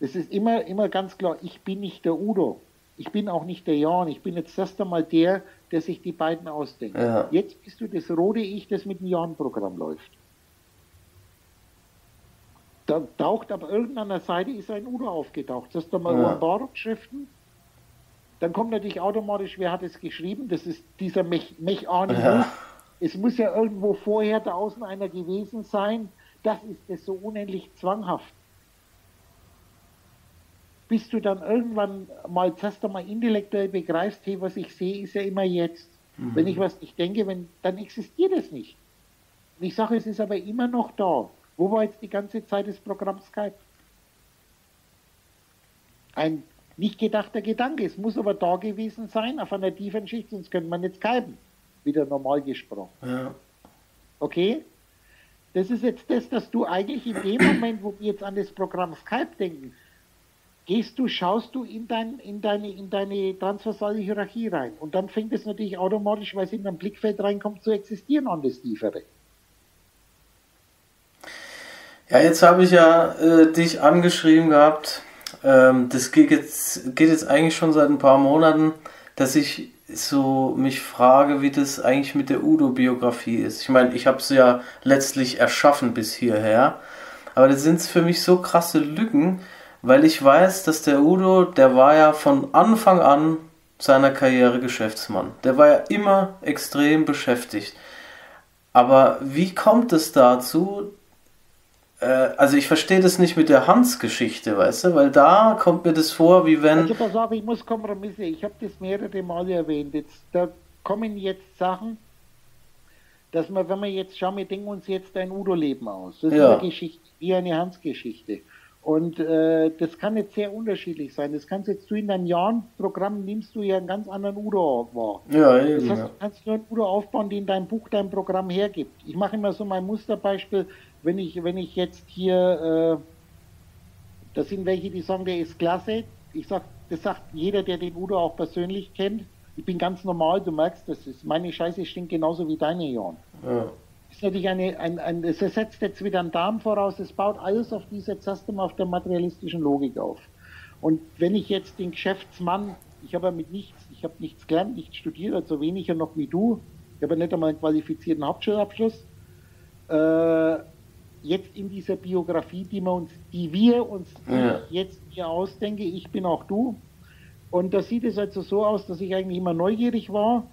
Das ist immer, immer ganz klar, ich bin nicht der Udo. Ich bin auch nicht der Jan. Ich bin jetzt erst einmal der, der sich die beiden ausdenkt. Ja. Jetzt bist du das rote Ich, das mit dem Jan-Programm läuft. Da taucht aber irgendeiner Seite ist ein Udo aufgetaucht. Das ist da mal ja. Baruch-Schriften. Dann kommt natürlich automatisch, wer hat es geschrieben? Das ist dieser Mech Mechanimus. Ja. Es muss ja irgendwo vorher da außen einer gewesen sein. Das ist es so unendlich zwanghaft. Bis du dann irgendwann mal zuerst einmal intellektuell begreifst, hey, was ich sehe, ist ja immer jetzt. Mhm. Wenn ich was nicht denke, wenn, dann existiert es nicht. Und ich sage, es ist aber immer noch da. Wo war jetzt die ganze Zeit das Programm Skype? Ein nicht gedachter Gedanke. Es muss aber da gewesen sein, auf einer tiefen Schicht, sonst könnte man nicht skypen. Wieder normal gesprochen. Ja. Okay? Das ist jetzt das, dass du eigentlich in dem Moment, wo wir jetzt an das Programm Skype denken, gehst du, schaust du in, dein, in, deine, in deine transversale Hierarchie rein. Und dann fängt es natürlich automatisch, weil es in dein Blickfeld reinkommt, zu existieren an das Tiefere. Ja, jetzt habe ich ja äh, dich angeschrieben gehabt. Ähm, das geht jetzt, geht jetzt eigentlich schon seit ein paar Monaten, dass ich so mich frage, wie das eigentlich mit der Udo-Biografie ist. Ich meine, ich habe es ja letztlich erschaffen bis hierher, aber das sind für mich so krasse Lücken, weil ich weiß, dass der Udo, der war ja von Anfang an seiner Karriere Geschäftsmann. Der war ja immer extrem beschäftigt. Aber wie kommt es dazu? Äh, also ich verstehe das nicht mit der Hans-Geschichte, weißt du, weil da kommt mir das vor, wie wenn. Also pass auf, ich muss Kompromisse. Ich habe das mehrere Male erwähnt. Jetzt, da kommen jetzt Sachen, dass man, wenn wir jetzt schauen, wir denken uns jetzt ein Udo-Leben aus. Das ist ja. eine Geschichte, wie eine Hans-Geschichte. Und äh, das kann jetzt sehr unterschiedlich sein. Das kannst jetzt du in deinem Jahren-Programm nimmst du ja einen ganz anderen Udo wahr. Ja, eben, das heißt, du kannst nur einen Udo aufbauen, den dein Buch dein Programm hergibt. Ich mache immer so mein Musterbeispiel, wenn ich, wenn ich jetzt hier, äh, da sind welche, die sagen, der ist klasse. Ich sag, das sagt jeder, der den Udo auch persönlich kennt. Ich bin ganz normal, du merkst, das ist meine Scheiße stinkt genauso wie deine Jan. Ja ist natürlich eine, ein, ein, es setzt jetzt wieder einen Darm voraus, es baut alles auf diese System auf der materialistischen Logik auf. Und wenn ich jetzt den Geschäftsmann, ich habe ja mit nichts, ich habe nichts gelernt, nichts studiert, also weniger noch wie du, ich habe ja nicht einmal einen qualifizierten Hauptschulabschluss, äh, jetzt in dieser Biografie, die wir uns, die wir uns ja. jetzt hier ausdenken, ich bin auch du. Und da sieht es also so aus, dass ich eigentlich immer neugierig war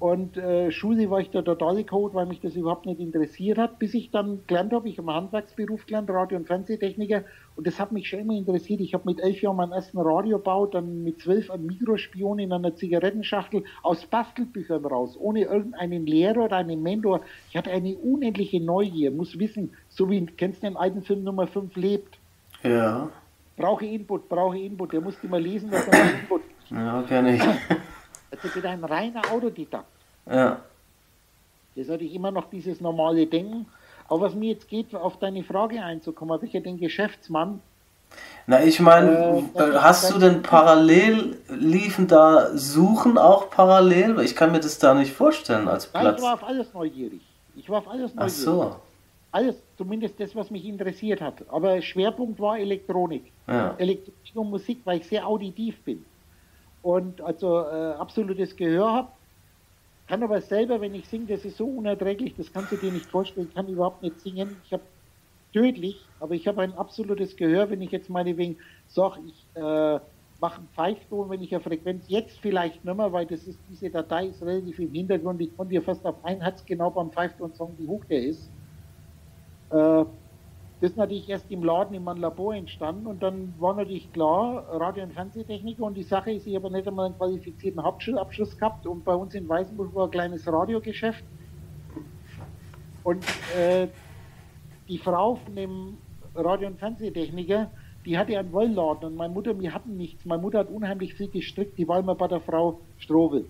und äh, Schule war ich der totale Code, weil mich das überhaupt nicht interessiert hat, bis ich dann gelernt habe. Ich habe einen Handwerksberuf gelernt, Radio- und Fernsehtechniker. Und das hat mich schon immer interessiert. Ich habe mit elf Jahren meinen ersten Radio gebaut, dann mit zwölf ein Mikrospion in einer Zigarettenschachtel aus Bastelbüchern raus, ohne irgendeinen Lehrer oder einen Mentor. Ich hatte eine unendliche Neugier, muss wissen, so wie, kennst du den alten Film Nummer 5 lebt? Ja. Brauche Input, brauche Input. Der musste mal lesen, was er Input Ja, kenne ich. Also wieder ein reiner Autodidakt. Ja. Das hatte ich immer noch dieses normale Denken. Aber was mir jetzt geht, auf deine Frage einzukommen, habe ich ja den Geschäftsmann. Na, ich meine, äh, hast du denn parallel, liefen da Suchen auch parallel? Ich kann mir das da nicht vorstellen als Platz. Nein, ich war auf alles neugierig. Ich war auf alles neugierig. Ach so. Alles, zumindest das, was mich interessiert hat. Aber Schwerpunkt war Elektronik. Ja. Elektronik und Musik, weil ich sehr auditiv bin und also äh, absolutes Gehör habe. Kann aber selber, wenn ich singe, das ist so unerträglich, das kannst du dir nicht vorstellen, ich kann überhaupt nicht singen. Ich habe tödlich, aber ich habe ein absolutes Gehör, wenn ich jetzt meinetwegen sage, ich äh, mache einen Pfeifton, wenn ich eine Frequenz jetzt vielleicht nicht mehr, weil das ist, diese Datei ist relativ im Hintergrund, ich konnte dir fast auf ein Herz genau beim Pfeifton sagen, wie hoch der ist. Äh, das ist natürlich erst im Laden in meinem Labor entstanden und dann war natürlich klar, Radio- und Fernsehtechniker und die Sache ist, ich habe nicht einmal einen qualifizierten Hauptschulabschluss gehabt und bei uns in Weißenburg war ein kleines Radiogeschäft und äh, die Frau von dem Radio- und Fernsehtechniker, die hatte einen Wollladen und meine Mutter, wir hatten nichts. Meine Mutter hat unheimlich viel gestrickt, die war immer bei der Frau Strobel.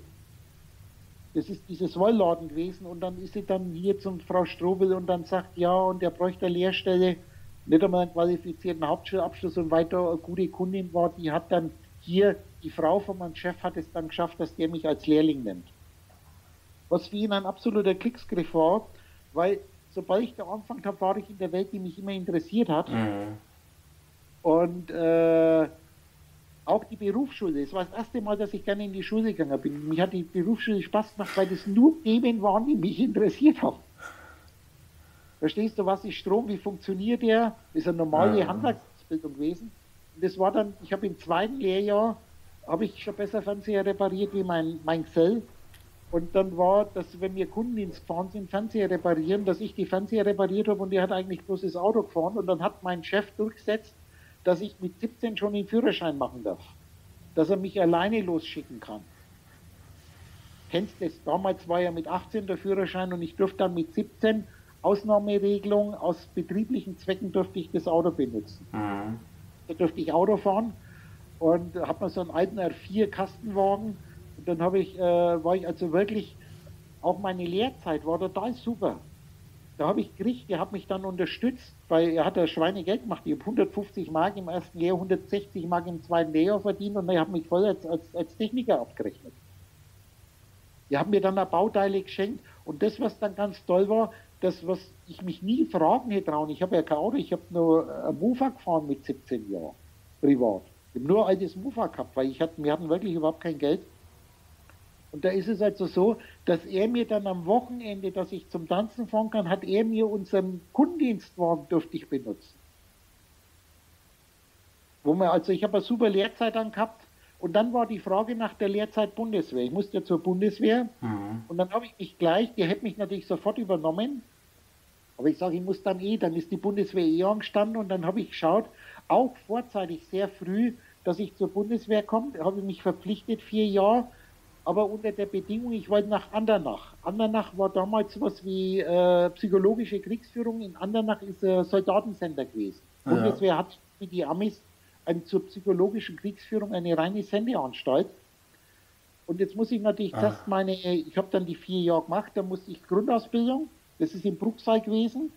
Das ist dieses Wollladen gewesen und dann ist sie dann hier zum Frau Strobel und dann sagt, ja, und der bräuchte eine Lehrstelle, nicht einmal einen qualifizierten Hauptschulabschluss und weiter eine gute Kundin war, die hat dann hier, die Frau von meinem Chef hat es dann geschafft, dass der mich als Lehrling nennt. Was für ihn ein absoluter Klicksgriff war, weil sobald ich da angefangen habe, war ich in der Welt, die mich immer interessiert hat. Mhm. Und äh, auch die Berufsschule. Es war das erste Mal, dass ich gerne in die Schule gegangen bin. Mich hat die Berufsschule Spaß gemacht, weil das nur Themen waren, die mich interessiert haben. Verstehst du, was ist Strom, wie funktioniert der? Das ist eine normale ja. Handwerksbildung gewesen. Und das war dann, ich habe im zweiten Lehrjahr, habe ich schon besser Fernseher repariert wie mein, mein Xell. Und dann war, dass wenn wir Kundendienst gefahren sind, Fernseher reparieren, dass ich die Fernseher repariert habe und die hat eigentlich bloß das Auto gefahren. Und dann hat mein Chef durchgesetzt, dass ich mit 17 schon den Führerschein machen darf. Dass er mich alleine losschicken kann. Kennst du das? Damals war ja mit 18 der Führerschein und ich durfte dann mit 17 Ausnahmeregelung, aus betrieblichen Zwecken durfte ich das Auto benutzen. Mhm. Da durfte ich Auto fahren und habe mir so einen alten R4 Kastenwagen und dann habe ich, äh, war ich also wirklich, auch meine Lehrzeit war total super. Da habe ich gekriegt, der hat mich dann unterstützt, weil er hat ja Schweinegeld gemacht. Ich habe 150 Mark im ersten Lehrjahr, 160 Mark im zweiten Lehrjahr verdient und er hat mich voll als, als, als Techniker abgerechnet. Die haben mir dann ein Bauteile geschenkt und das, was dann ganz toll war, das, was ich mich nie fragen hätte trauen, ich habe ja kein Auto, ich habe nur ein Mofa gefahren mit 17 Jahren, privat. Ich habe nur ein altes Mofa gehabt, weil ich hatte, wir hatten wirklich überhaupt kein Geld. Und da ist es also so, dass er mir dann am Wochenende, dass ich zum Tanzen fahren kann, hat er mir unseren Kundendienstwagen dürfte ich benutzen. Wo man, also ich habe eine super Lehrzeit dann gehabt und dann war die Frage nach der Lehrzeit Bundeswehr. Ich musste ja zur Bundeswehr mhm. und dann habe ich mich gleich, die hätte mich natürlich sofort übernommen, aber ich sage, ich muss dann eh, dann ist die Bundeswehr eh angestanden und dann habe ich geschaut, auch vorzeitig sehr früh, dass ich zur Bundeswehr komme, habe ich mich verpflichtet, vier Jahre aber unter der Bedingung, ich wollte nach Andernach. Andernach war damals sowas wie äh, psychologische Kriegsführung. In Andernach ist ein Soldatensender gewesen. Ja. Bundeswehr hat wie die Amis ein, zur psychologischen Kriegsführung eine reine Sendeanstalt. Und jetzt muss ich natürlich ah. erst meine, ich habe dann die vier Jahre gemacht, da musste ich Grundausbildung, das ist in Bruchsal gewesen.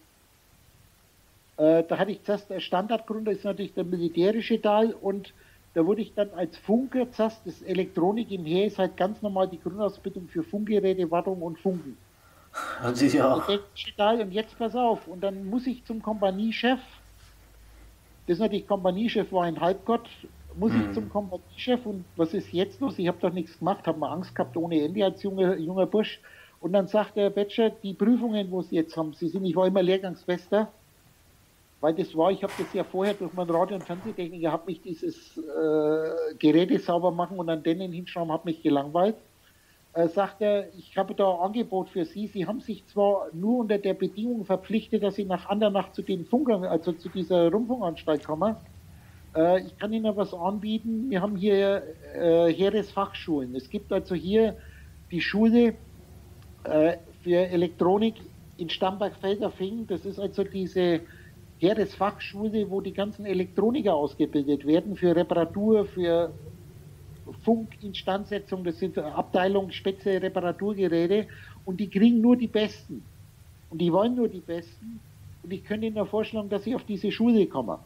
Äh, da hatte ich zuerst Standardgrund, das ist natürlich der militärische Teil und da wurde ich dann als Funker, das Elektronik im Heer ist halt ganz normal die Grundausbildung für Funkgeräte, Wartung und Funken. Hat sich auch. Und jetzt pass auf, und dann muss ich zum Kompaniechef, das ist natürlich Kompaniechef war ein Halbgott, muss hm. ich mhm. zum Kompaniechef und was ist jetzt los? Ich habe doch nichts gemacht, habe mal Angst gehabt ohne Ende als junger, junger Bursch. Und dann sagt der Bachelor, die Prüfungen, wo Sie jetzt haben, Sie sind, ich war immer Lehrgangsbester, weil das war, ich habe das ja vorher durch meinen Radio- und Fernsehtechniker, habe mich dieses äh, Geräte sauber machen und an denen hinschrauben, habe mich gelangweilt. Äh, sagt er, ich habe da ein Angebot für Sie. Sie haben sich zwar nur unter der Bedingung verpflichtet, dass Sie nach Andernach zu den Funkern, also zu dieser Rundfunkanstalt kommen. Äh, ich kann Ihnen was anbieten. Wir haben hier äh, Heeresfachschulen. Es gibt also hier die Schule äh, für Elektronik in Stamberg-Felderfing. Das ist also diese Heeresfachschule, wo die ganzen Elektroniker ausgebildet werden für Reparatur, für Funkinstandsetzung, das sind Abteilungen, spezielle Reparaturgeräte und die kriegen nur die Besten. Und die wollen nur die Besten. Und ich könnte Ihnen vorschlagen, dass Sie auf diese Schule kommen.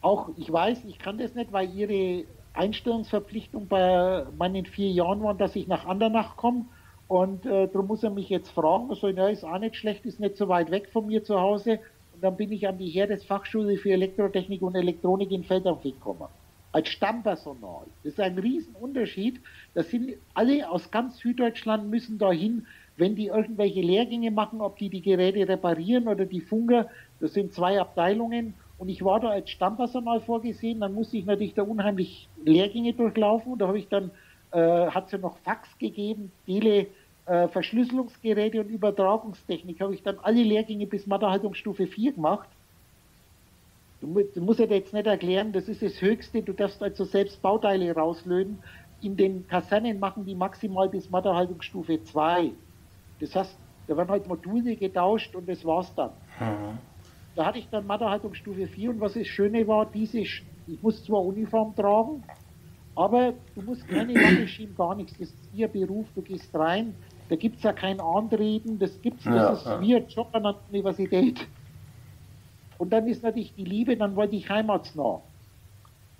Auch, ich weiß, ich kann das nicht, weil Ihre Einstellungsverpflichtung bei meinen vier Jahren war, dass ich nach Andernach komme. Und äh, darum muss er mich jetzt fragen. So, ja, ist auch nicht schlecht, ist nicht so weit weg von mir zu Hause. Dann bin ich an die Heeresfachschule für Elektrotechnik und Elektronik in Feldernfeld gekommen. Als Stammpersonal. Das ist ein Riesenunterschied. Das sind alle aus ganz Süddeutschland müssen dahin, wenn die irgendwelche Lehrgänge machen, ob die die Geräte reparieren oder die Funker. Das sind zwei Abteilungen. Und ich war da als Stammpersonal vorgesehen. Dann musste ich natürlich da unheimlich Lehrgänge durchlaufen. Und da habe ich dann, äh, hat es ja noch Fax gegeben, Tele, äh, Verschlüsselungsgeräte und Übertragungstechnik habe ich dann alle Lehrgänge bis Mathehaltungsstufe 4 gemacht. Du, du musst ja jetzt nicht erklären, das ist das Höchste, du darfst also selbst Bauteile rauslösen. In den Kasernen machen die maximal bis Mathehaltungsstufe 2. Das heißt, da werden halt Module getauscht und das war's dann. Mhm. Da hatte ich dann Mathehaltungsstufe 4 und was das Schöne war, diese, ich muss zwar Uniform tragen, aber du musst keine Waffe schieben, gar nichts. Das ist ihr Beruf, du gehst rein, da gibt es ja kein Anreden, das gibt's, das ja, ist ja. wie ein Job an der Universität. Und dann ist natürlich die Liebe, dann wollte ich heimatsnah.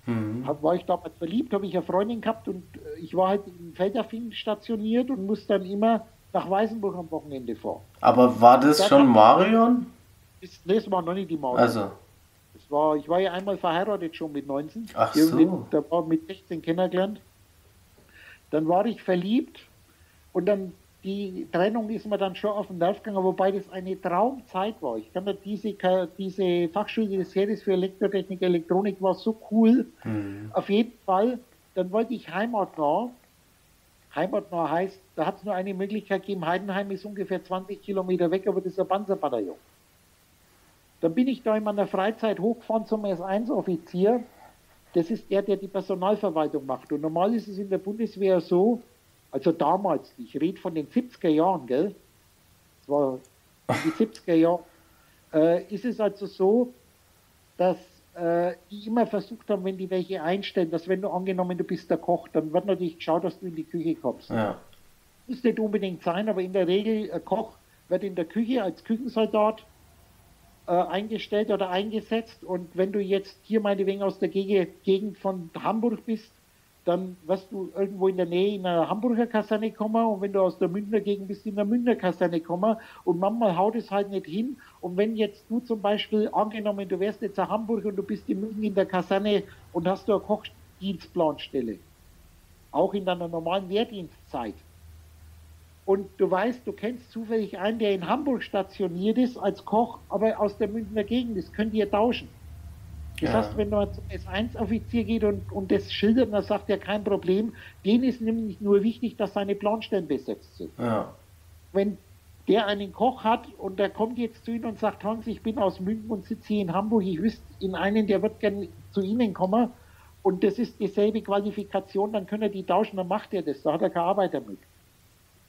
Mhm. War ich damals verliebt, habe ich eine Freundin gehabt und äh, ich war halt in Feldafing stationiert und musste dann immer nach Weißenburg am Wochenende fahren. Aber war das schon Marion? Das, das war noch nicht die Marion. Also. Das war, ich war ja einmal verheiratet schon mit 19. Ach so. Da war mit 16 kennengelernt. Dann war ich verliebt und dann die Trennung ist mir dann schon auf den Nerv gegangen, wobei das eine Traumzeit war. Ich kann mir diese, diese Fachschule des Heeres für Elektrotechnik, Elektronik war so cool. Mhm. Auf jeden Fall, dann wollte ich Heimat da heimatnah heißt, da hat es nur eine Möglichkeit gegeben, Heidenheim ist ungefähr 20 Kilometer weg, aber das ist ein Panzerbataillon. Dann bin ich da in meiner Freizeit hochgefahren zum S1-Offizier. Das ist der, der die Personalverwaltung macht. Und normal ist es in der Bundeswehr so, also damals, ich rede von den 70er Jahren, gell? Das war die 70er Jahre, äh, ist es also so, dass äh, die immer versucht haben, wenn die welche einstellen, dass wenn du angenommen, du bist der Koch, dann wird natürlich geschaut, dass du in die Küche kommst. Ja. Muss nicht unbedingt sein, aber in der Regel, ein Koch wird in der Küche als Küchensoldat äh, eingestellt oder eingesetzt. Und wenn du jetzt hier meinetwegen aus der Gegend von Hamburg bist, dann wirst du irgendwo in der Nähe in einer Hamburger Kaserne kommen und wenn du aus der Münchner Gegend bist, in der Münchner Kaserne kommen und manchmal haut es halt nicht hin und wenn jetzt du zum Beispiel, angenommen, du wärst jetzt in Hamburg und du bist in München in der Kaserne und hast du eine Kochdienstplanstelle, auch in deiner normalen Wehrdienstzeit und du weißt, du kennst zufällig einen, der in Hamburg stationiert ist als Koch, aber aus der Münchner Gegend ist, könnt ihr tauschen. Das heißt, wenn man zum S1-Offizier geht und, und das schildert, dann sagt er kein Problem. Denen ist nämlich nur wichtig, dass seine Planstellen besetzt sind. Ja. Wenn der einen Koch hat und der kommt jetzt zu Ihnen und sagt, Hans, ich bin aus München und sitze hier in Hamburg, ich wüsste in einen, der wird gerne zu Ihnen kommen und das ist dieselbe Qualifikation, dann können die tauschen, dann macht er das, da hat er keine Arbeiter mit.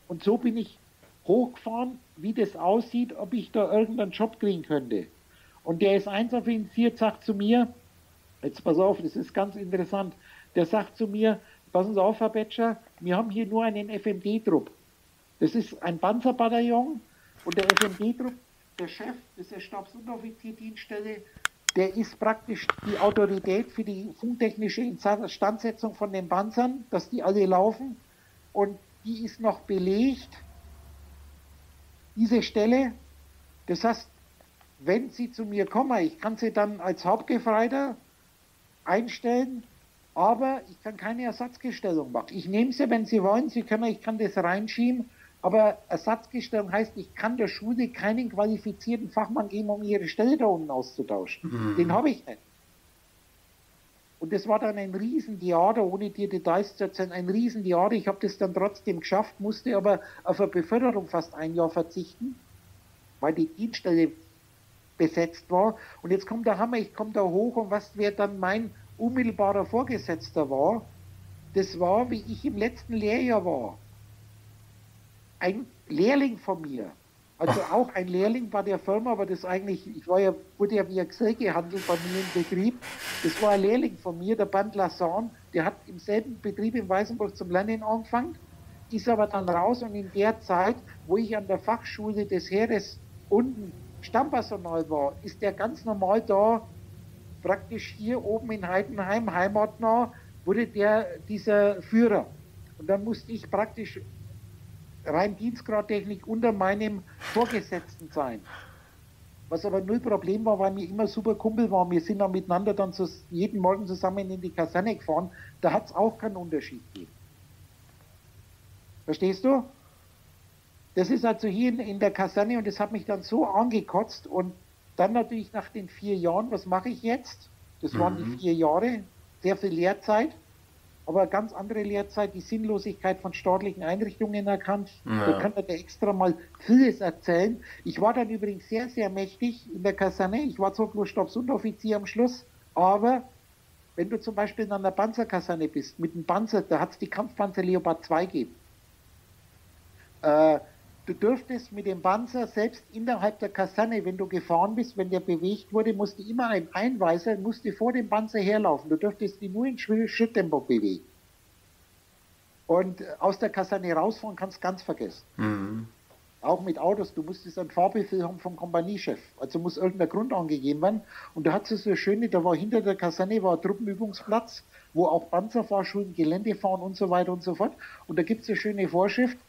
Und so bin ich hochgefahren, wie das aussieht, ob ich da irgendeinen Job kriegen könnte. Und der S1-Offizier sagt zu mir, jetzt pass auf, das ist ganz interessant, der sagt zu mir, passen Sie auf, Herr Betscher, wir haben hier nur einen FMD-Trupp. Das ist ein Panzerbataillon und der FMD-Trupp, der Chef, das ist der Stabsunteroffizier-Dienststelle, der ist praktisch die Autorität für die funktechnische Instandsetzung von den Panzern, dass die alle laufen und die ist noch belegt, diese Stelle. Das heißt, wenn Sie zu mir kommen, ich kann Sie dann als Hauptgefreiter einstellen, aber ich kann keine Ersatzgestellung machen. Ich nehme sie, wenn Sie wollen, Sie können, ich kann das reinschieben, aber Ersatzgestellung heißt, ich kann der Schule keinen qualifizierten Fachmann geben, um ihre Stelle da unten auszutauschen. Mhm. Den habe ich nicht. Und das war dann ein Riesentheater, ohne dir Details zu erzählen, ein Riesentheater. Ich habe das dann trotzdem geschafft, musste aber auf eine Beförderung fast ein Jahr verzichten, weil die Dienststelle besetzt war. Und jetzt kommt der Hammer, ich komme da hoch und was wer dann mein unmittelbarer Vorgesetzter war, das war, wie ich im letzten Lehrjahr war. Ein Lehrling von mir. Also auch ein Lehrling bei der Firma, aber das eigentlich, ich war ja, wurde ja wie ein Gesell gehandelt bei mir im Betrieb. Das war ein Lehrling von mir, der Band Lasson, der hat im selben Betrieb in Weißenburg zum Lernen angefangen, ist aber dann raus und in der Zeit, wo ich an der Fachschule des Heeres unten Stammpersonal war, ist der ganz normal da, praktisch hier oben in Heidenheim, heimatnah, wurde der dieser Führer. Und dann musste ich praktisch rein Dienstgradtechnik unter meinem Vorgesetzten sein. Was aber null Problem war, weil wir immer super Kumpel waren. Wir sind dann miteinander dann zu, jeden Morgen zusammen in die Kaserne gefahren. Da hat es auch keinen Unterschied gegeben. Verstehst du? Das ist also hier in, in der Kaserne und das hat mich dann so angekotzt und dann natürlich nach den vier Jahren, was mache ich jetzt? Das waren mhm. die vier Jahre, sehr viel Lehrzeit, aber ganz andere Lehrzeit, die Sinnlosigkeit von staatlichen Einrichtungen erkannt. Ja. Da kann er extra mal vieles erzählen. Ich war dann übrigens sehr, sehr mächtig in der Kaserne. Ich war zwar bloß Stabsunteroffizier am Schluss, aber wenn du zum Beispiel in einer Panzerkaserne bist, mit einem Panzer, da hat es die Kampfpanzer Leopard 2 gegeben. Äh, Du dürftest mit dem Panzer selbst innerhalb der Kaserne, wenn du gefahren bist, wenn der bewegt wurde, musste immer ein Einweiser, musste vor dem Panzer herlaufen. Du dürftest ihn nur in Schritttempo bewegen. Und aus der Kaserne rausfahren kannst du ganz vergessen. Mhm. Auch mit Autos, du musstest einen Fahrbefehl haben vom Kompaniechef. Also muss irgendein Grund angegeben werden. Und da hat es so schöne, da war hinter der Kaserne war ein Truppenübungsplatz, wo auch Panzerfahrschulen, Gelände fahren und so weiter und so fort. Und da gibt es eine schöne Vorschrift,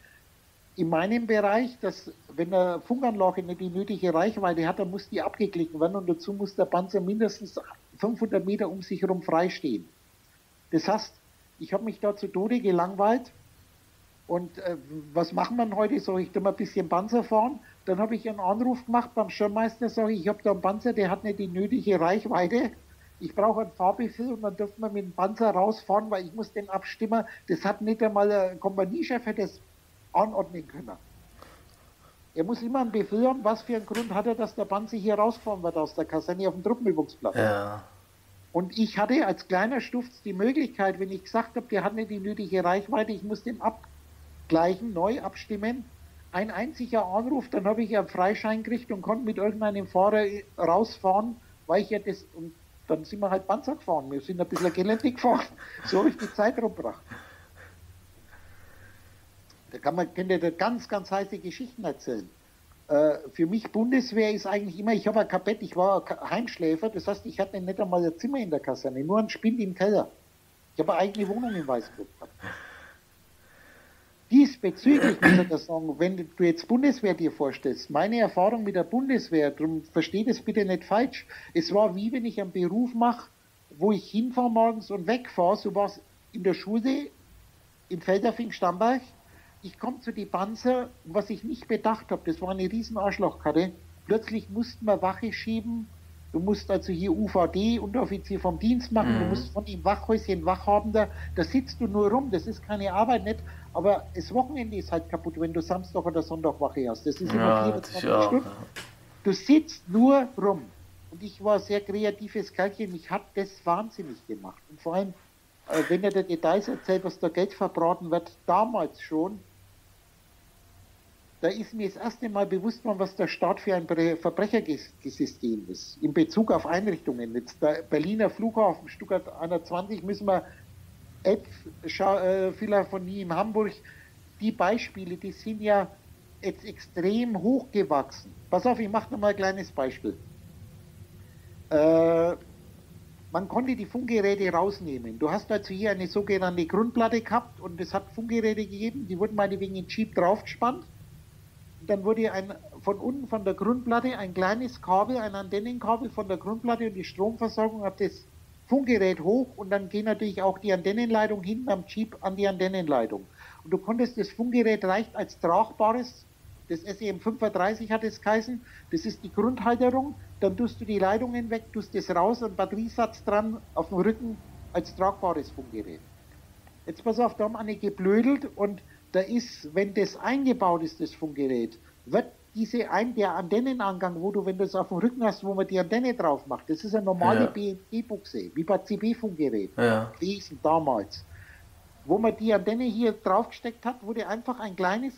in meinem Bereich, dass wenn eine Funkanlage nicht die nötige Reichweite hat, dann muss die abgeglichen werden und dazu muss der Panzer mindestens 500 Meter um sich herum freistehen. Das heißt, ich habe mich da zu Tode gelangweilt und äh, was macht man heute? Soll ich da mal ein bisschen Panzer fahren? Dann habe ich einen Anruf gemacht beim Schirmmeister, sage ich, ich habe da einen Panzer, der hat nicht die nötige Reichweite. ich brauche einen Fahrbefehl und dann dürfen wir mit dem Panzer rausfahren, weil ich muss den abstimmen. Das hat nicht einmal der Kompaniechef das anordnen können. Er muss immer haben, was für einen Grund hat er, dass der Panzer hier rausfahren wird aus der Kaserne auf dem Truppenübungsplatz. Ja. Und ich hatte als kleiner Stufz die Möglichkeit, wenn ich gesagt habe, der hat nicht die nötige Reichweite, ich muss den abgleichen, neu abstimmen, ein einziger Anruf, dann habe ich einen Freischein gekriegt und konnte mit irgendeinem Fahrer rausfahren, weil ich ja das, und dann sind wir halt Panzer gefahren, wir sind ein bisschen Gelände gefahren. So habe ich die Zeit rumgebracht. Da kann man könnte da ganz, ganz heiße Geschichten erzählen. Äh, für mich Bundeswehr ist eigentlich immer, ich habe ein Kabett, ich war Heimschläfer, das heißt, ich hatte nicht einmal ein Zimmer in der Kaserne, nur ein Spind im Keller. Ich habe eine eigene Wohnung in Weißbrot gehabt. Diesbezüglich muss ich das sagen, wenn du jetzt Bundeswehr dir vorstellst, meine Erfahrung mit der Bundeswehr, darum versteht es bitte nicht falsch, es war wie wenn ich einen Beruf mache, wo ich hinfahre morgens und wegfahre, so war es in der Schule, in Felderfing, Stammbach, ich komme zu die Panzer, was ich nicht bedacht habe, das war eine riesen Arschlochkarte, plötzlich mussten wir Wache schieben, Du musst also hier UVD, Unteroffizier vom Dienst machen, mhm. du musst von ihm Wachhäuschen Wachhabender, da sitzt du nur rum, das ist keine Arbeit nicht, aber das Wochenende ist halt kaputt, wenn du Samstag oder Sonntag Wache hast. Das ist immer 24 ja, Stunden. Du sitzt nur rum. Und ich war sehr kreatives Kerlchen, mich hat das wahnsinnig gemacht. Und vor allem, äh, wenn er der Details erzählt, was da Geld verbraten wird, damals schon, da ist mir das erste Mal bewusst worden, was der Staat für ein Verbrechersystem ist. In Bezug auf Einrichtungen. Jetzt der Berliner Flughafen, Stuttgart 21, müssen wir Elbphilharmonie äh, in Hamburg, die Beispiele, die sind ja jetzt extrem hochgewachsen. Pass auf, ich mache nochmal ein kleines Beispiel. Äh, man konnte die Funkgeräte rausnehmen. Du hast also hier eine sogenannte Grundplatte gehabt und es hat Funkgeräte gegeben, die wurden meinetwegen in Jeep draufgespannt dann wurde ein, von unten von der Grundplatte ein kleines Kabel, ein Antennenkabel von der Grundplatte und die Stromversorgung hat das Funkgerät hoch und dann geht natürlich auch die Antennenleitung hinten am Jeep an die Antennenleitung. Und du konntest das Funkgerät reicht als tragbares, das SEM 35 hat es geheißen, das ist die Grundhalterung, dann tust du die Leitungen weg, tust das raus, einen Batteriesatz dran auf dem Rücken als tragbares Funkgerät. Jetzt pass auf, da haben eine geblödelt und da ist, wenn das eingebaut ist, das Funkgerät, wird diese ein, der Antennenangang, wo du, wenn du es auf dem Rücken hast, wo man die Antenne drauf macht, das ist eine normale ja. BNC-Buchse, wie bei CB-Funkgerät ja. gewesen damals. Wo man die Antenne hier draufgesteckt hat, wurde einfach ein kleines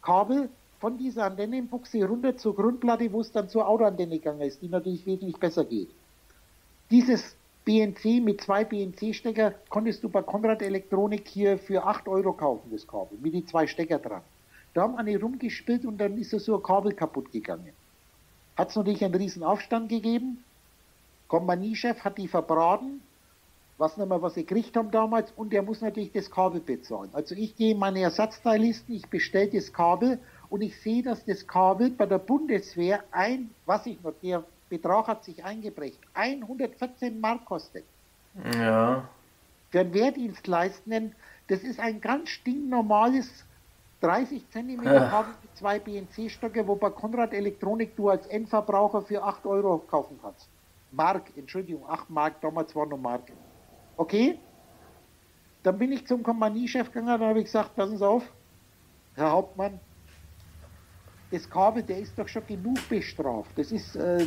Kabel von dieser Antennenbuchse runter zur Grundplatte, wo es dann zur Autoantenne gegangen ist, die natürlich wesentlich besser geht. Dieses BNC mit zwei BNC-Stecker konntest du bei Konrad Elektronik hier für 8 Euro kaufen, das Kabel, mit die zwei Stecker dran. Da haben eine rumgespielt und dann ist so ein Kabel kaputt gegangen. Hat es natürlich einen riesen Aufstand gegeben. Kompaniechef hat die verbraten, was nicht mehr, was sie gekriegt haben damals, und der muss natürlich das Kabel bezahlen. Also ich gehe in meine Ersatzteillisten, ich bestelle das Kabel und ich sehe, dass das Kabel bei der Bundeswehr ein, was ich noch, der Betrag hat sich eingebrecht. 114 Mark kostet. Ja. Für einen Wehrdienstleistenden, das ist ein ganz stinknormales 30 cm mit zwei BNC-Stöcke, wo bei Konrad Elektronik du als Endverbraucher für 8 Euro kaufen kannst. Mark, Entschuldigung, 8 Mark, damals war nur Mark. Okay? Dann bin ich zum Kompaniechef gegangen, dann habe ich gesagt, passen Sie auf, Herr Hauptmann, das Kabel, der ist doch schon genug bestraft. Das ist äh,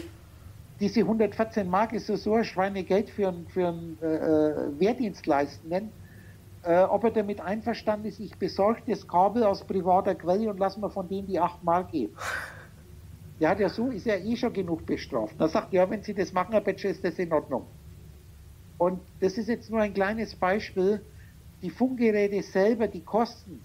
diese 114 Mark ist so ein Schweinegeld für einen, für einen äh, äh, Wehrdienstleistenden. Äh, ob er damit einverstanden ist, ich besorge das Kabel aus privater Quelle und lasse mir von dem die 8 Mark geben. Der ja so, ist ja eh schon genug bestraft. Da sagt, ja, wenn Sie das machen, Herr Betscher, ist das in Ordnung. Und das ist jetzt nur ein kleines Beispiel. Die Funkgeräte selber, die Kosten,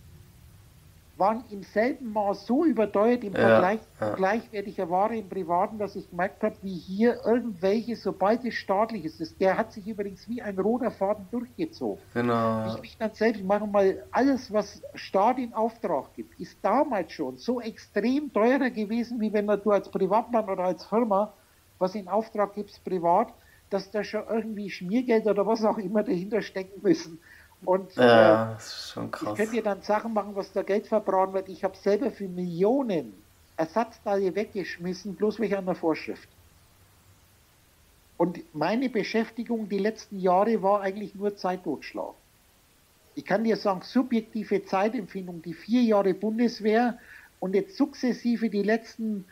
waren im selben Maß so überteuert im Vergleich ja, ja. gleichwertiger Ware im Privaten, dass ich gemerkt habe, wie hier irgendwelche, sobald es staatlich ist, der hat sich übrigens wie ein roter Faden durchgezogen. Genau. Ich mich dann selbst mache mal, alles, was Staat in Auftrag gibt, ist damals schon so extrem teurer gewesen, wie wenn du als Privatmann oder als Firma was in Auftrag gibst, privat, dass da schon irgendwie Schmiergeld oder was auch immer dahinter stecken müssen. Und ja, äh, ist schon krass. ich könnte dir dann Sachen machen, was da Geld verbrauchen wird. Ich habe selber für Millionen Ersatzteile weggeschmissen, bloß wegen einer Vorschrift. Und meine Beschäftigung die letzten Jahre war eigentlich nur Zeittotschlag. Ich kann dir sagen, subjektive Zeitempfindung, die vier Jahre Bundeswehr und jetzt sukzessive die letzten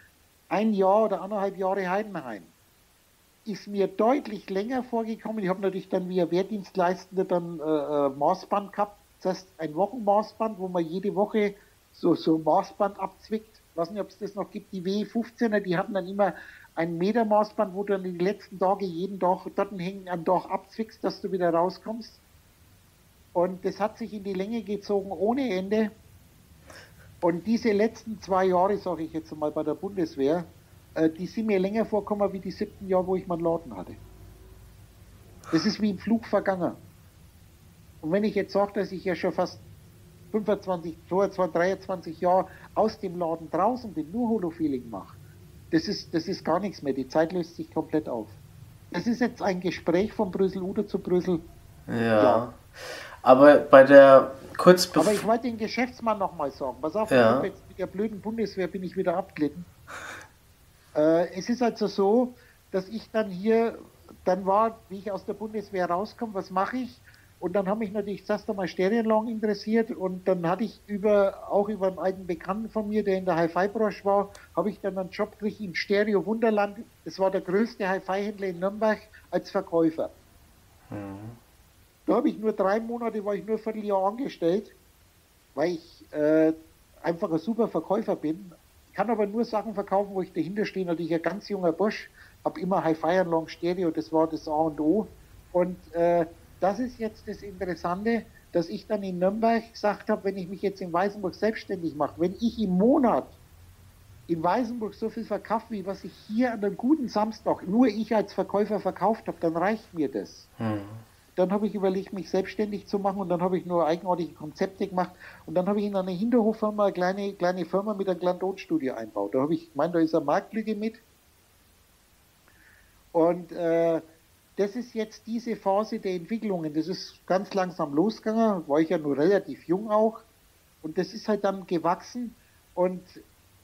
ein Jahr oder anderthalb Jahre Heidenheim ist mir deutlich länger vorgekommen. Ich habe natürlich dann wie Wehrdienstleistender dann äh, äh, Maßband gehabt. Das heißt, ein Wochenmaßband, wo man jede Woche so, so Maßband abzwickt. Ich weiß nicht, ob es das noch gibt. Die W15er, die hatten dann immer ein Meter Maßband, wo du dann die letzten Tage jeden Tag dort hängen am Tag abzwickst, dass du wieder rauskommst. Und das hat sich in die Länge gezogen ohne Ende. Und diese letzten zwei Jahre, sage ich jetzt mal bei der Bundeswehr, die sind mir länger vorkommen wie die siebten Jahre, wo ich meinen Laden hatte. Das ist wie im Flug vergangen. Und wenn ich jetzt sage, dass ich ja schon fast 25, 22, 23 Jahre aus dem Laden draußen bin, nur Holofeeling mache, das ist, das ist gar nichts mehr. Die Zeit löst sich komplett auf. Das ist jetzt ein Gespräch von Brüssel-Uder zu Brüssel. Ja. ja. Aber bei der kurz Aber ich wollte den Geschäftsmann nochmal sagen. Pass auf, ja. jetzt mit der blöden Bundeswehr bin ich wieder abglitten. Äh, es ist also so, dass ich dann hier, dann war, wie ich aus der Bundeswehr rauskomme, was mache ich? Und dann habe mich natürlich zuerst einmal Stereolang interessiert und dann hatte ich über, auch über einen alten Bekannten von mir, der in der Hi-Fi-Branche war, habe ich dann einen Job gekriegt im Stereo Wunderland. Das war der größte Hi-Fi-Händler in Nürnberg als Verkäufer. Mhm. Da habe ich nur drei Monate, war ich nur ein Vierteljahr angestellt, weil ich äh, einfach ein super Verkäufer bin. Kann aber nur Sachen verkaufen, wo ich dahinter stehe. Natürlich ein ganz junger Bursch, habe immer Hi-Fi Stereo, das war das A und O. Und äh, das ist jetzt das Interessante, dass ich dann in Nürnberg gesagt habe, wenn ich mich jetzt in Weißenburg selbstständig mache, wenn ich im Monat in Weißenburg so viel verkaufe, wie was ich hier an einem guten Samstag nur ich als Verkäufer verkauft habe, dann reicht mir das. Hm. Dann habe ich überlegt, mich selbstständig zu machen und dann habe ich nur eigenartige Konzepte gemacht und dann habe ich in einer Hinterhoffirma eine kleine, kleine Firma mit einem kleinen Tonstudio einbaut. Da habe ich gemeint, da ist eine Marktlücke mit. Und äh, das ist jetzt diese Phase der Entwicklungen. Das ist ganz langsam losgegangen, war ich ja nur relativ jung auch. Und das ist halt dann gewachsen. Und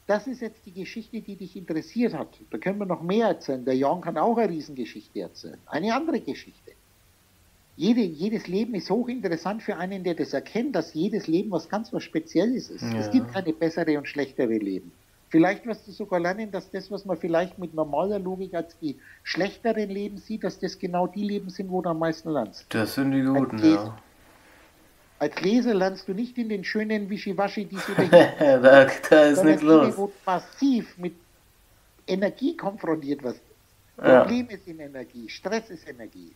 das ist jetzt die Geschichte, die dich interessiert hat. Da können wir noch mehr erzählen. Der Jan kann auch eine Riesengeschichte erzählen. Eine andere Geschichte. Jede, jedes Leben ist hochinteressant für einen, der das erkennt, dass jedes Leben was ganz was Spezielles ist. Ja. Es gibt keine bessere und schlechtere Leben. Vielleicht wirst du sogar lernen, dass das, was man vielleicht mit normaler Logik als die schlechteren Leben sieht, dass das genau die Leben sind, wo du am meisten lernst. Das sind die guten, als ja. Als Leser lernst du nicht in den schönen Wischiwaschi, die du da, da ist nichts los. Wo du massiv mit Energie konfrontiert wirst. Problem ja. ist in Energie, Stress ist Energie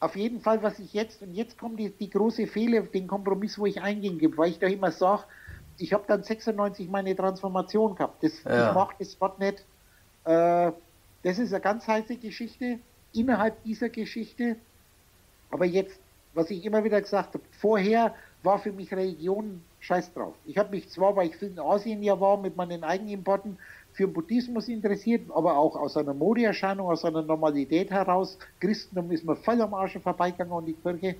auf jeden Fall, was ich jetzt, und jetzt kommt die, die große Fehler, den Kompromiss, wo ich eingehen gebe, weil ich da immer sage, ich habe dann 96 meine Transformation gehabt. Das, ja. Ich mache das Wort nicht. Äh, das ist eine ganz heiße Geschichte innerhalb dieser Geschichte. Aber jetzt, was ich immer wieder gesagt habe, vorher war für mich Religion scheiß drauf. Ich habe mich zwar, weil ich viel in Asien ja war, mit meinen Eigenimporten, für Buddhismus interessiert, aber auch aus einer Modeerscheinung, aus einer Normalität heraus. Christentum ist mir voll am Arsch vorbeigegangen und die Kirche.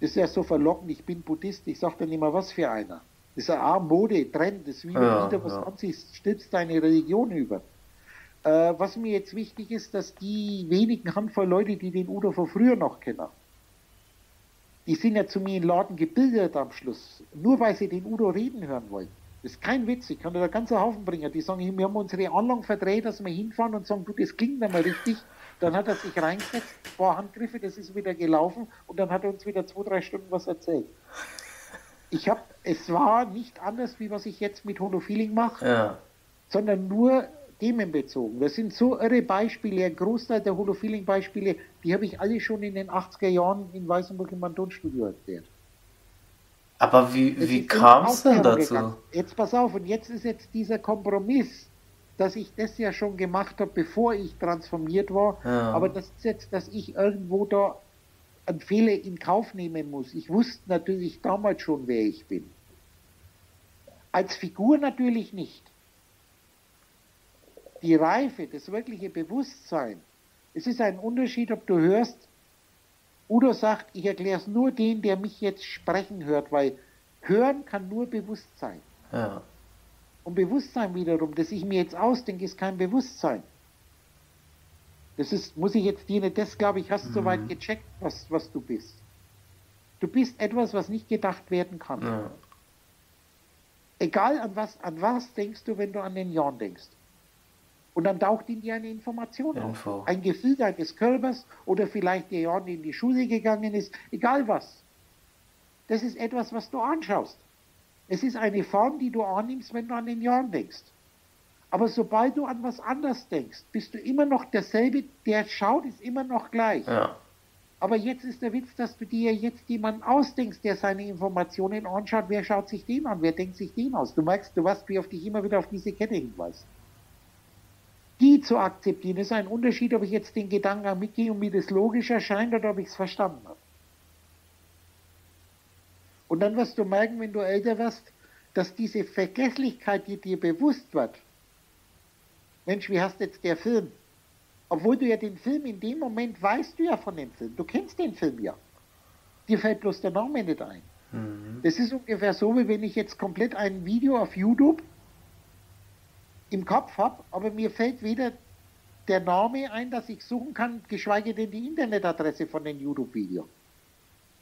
Das ist ja so verlockend, ich bin Buddhist, ich sage dann immer, was für einer. Das ist ja auch Mode, Trend, das ist wie ja, wieder was ja. anziehst, stützt deine Religion über. Äh, was mir jetzt wichtig ist, dass die wenigen Handvoll Leute, die den Udo von früher noch kennen, die sind ja zu mir in Laden gebildet am Schluss, nur weil sie den Udo reden hören wollten. Das ist kein Witz, ich kann da ganzen Haufen bringen. Die sagen, wir haben unsere Anlagen verdreht, dass wir hinfahren und sagen, du, das klingt nicht mehr richtig. Dann hat er sich reingesetzt, ein paar Handgriffe, das ist wieder gelaufen und dann hat er uns wieder zwei, drei Stunden was erzählt. Ich habe, es war nicht anders, wie was ich jetzt mit Holofeeling mache, ja. sondern nur themenbezogen. Das sind so irre Beispiele, ein Großteil der Holofeeling-Beispiele, die habe ich alle schon in den 80er Jahren in Weißenburg im Mantonstudio erzählt. Aber wie, wie kam es denn dazu? Gegangen. Jetzt pass auf, und jetzt ist jetzt dieser Kompromiss, dass ich das ja schon gemacht habe, bevor ich transformiert war, ja. aber das ist jetzt, dass ich irgendwo da einen Fehler in Kauf nehmen muss. Ich wusste natürlich damals schon, wer ich bin. Als Figur natürlich nicht. Die Reife, das wirkliche Bewusstsein, es ist ein Unterschied, ob du hörst, Udo sagt, ich erkläre es nur den, der mich jetzt sprechen hört, weil hören kann nur Bewusstsein. Ja. Und Bewusstsein wiederum, das ich mir jetzt ausdenke, ist kein Bewusstsein. Das ist, muss ich jetzt dir nicht, das glaube ich, hast du mhm. soweit gecheckt, was, was du bist. Du bist etwas, was nicht gedacht werden kann. Ja. Egal an was, an was denkst du, wenn du an den Jan denkst. Und dann taucht in dir eine Information Info. auf. Ein Gefühl deines Körpers oder vielleicht der der in die Schule gegangen ist, egal was. Das ist etwas, was du anschaust. Es ist eine Form, die du annimmst, wenn du an den Jan denkst. Aber sobald du an was anderes denkst, bist du immer noch derselbe, der schaut, ist immer noch gleich. Ja. Aber jetzt ist der Witz, dass du dir jetzt jemanden ausdenkst, der seine Informationen anschaut. Wer schaut sich den an? Wer denkt sich den aus? Du merkst, du weißt, wie auf dich immer wieder auf diese Kette hinweist. Die zu akzeptieren, ist ein Unterschied, ob ich jetzt den Gedanken mitgehe und mir das logisch erscheint oder ob ich es verstanden habe. Und dann wirst du merken, wenn du älter wirst, dass diese Vergesslichkeit, die dir bewusst wird, Mensch, wie hast jetzt der Film? Obwohl du ja den Film in dem Moment weißt du ja von dem Film. Du kennst den Film ja. Dir fällt bloß der Name nicht ein. Mhm. Das ist ungefähr so, wie wenn ich jetzt komplett ein Video auf YouTube im Kopf habe, aber mir fällt weder der Name ein, dass ich suchen kann, geschweige denn die Internetadresse von dem YouTube-Video.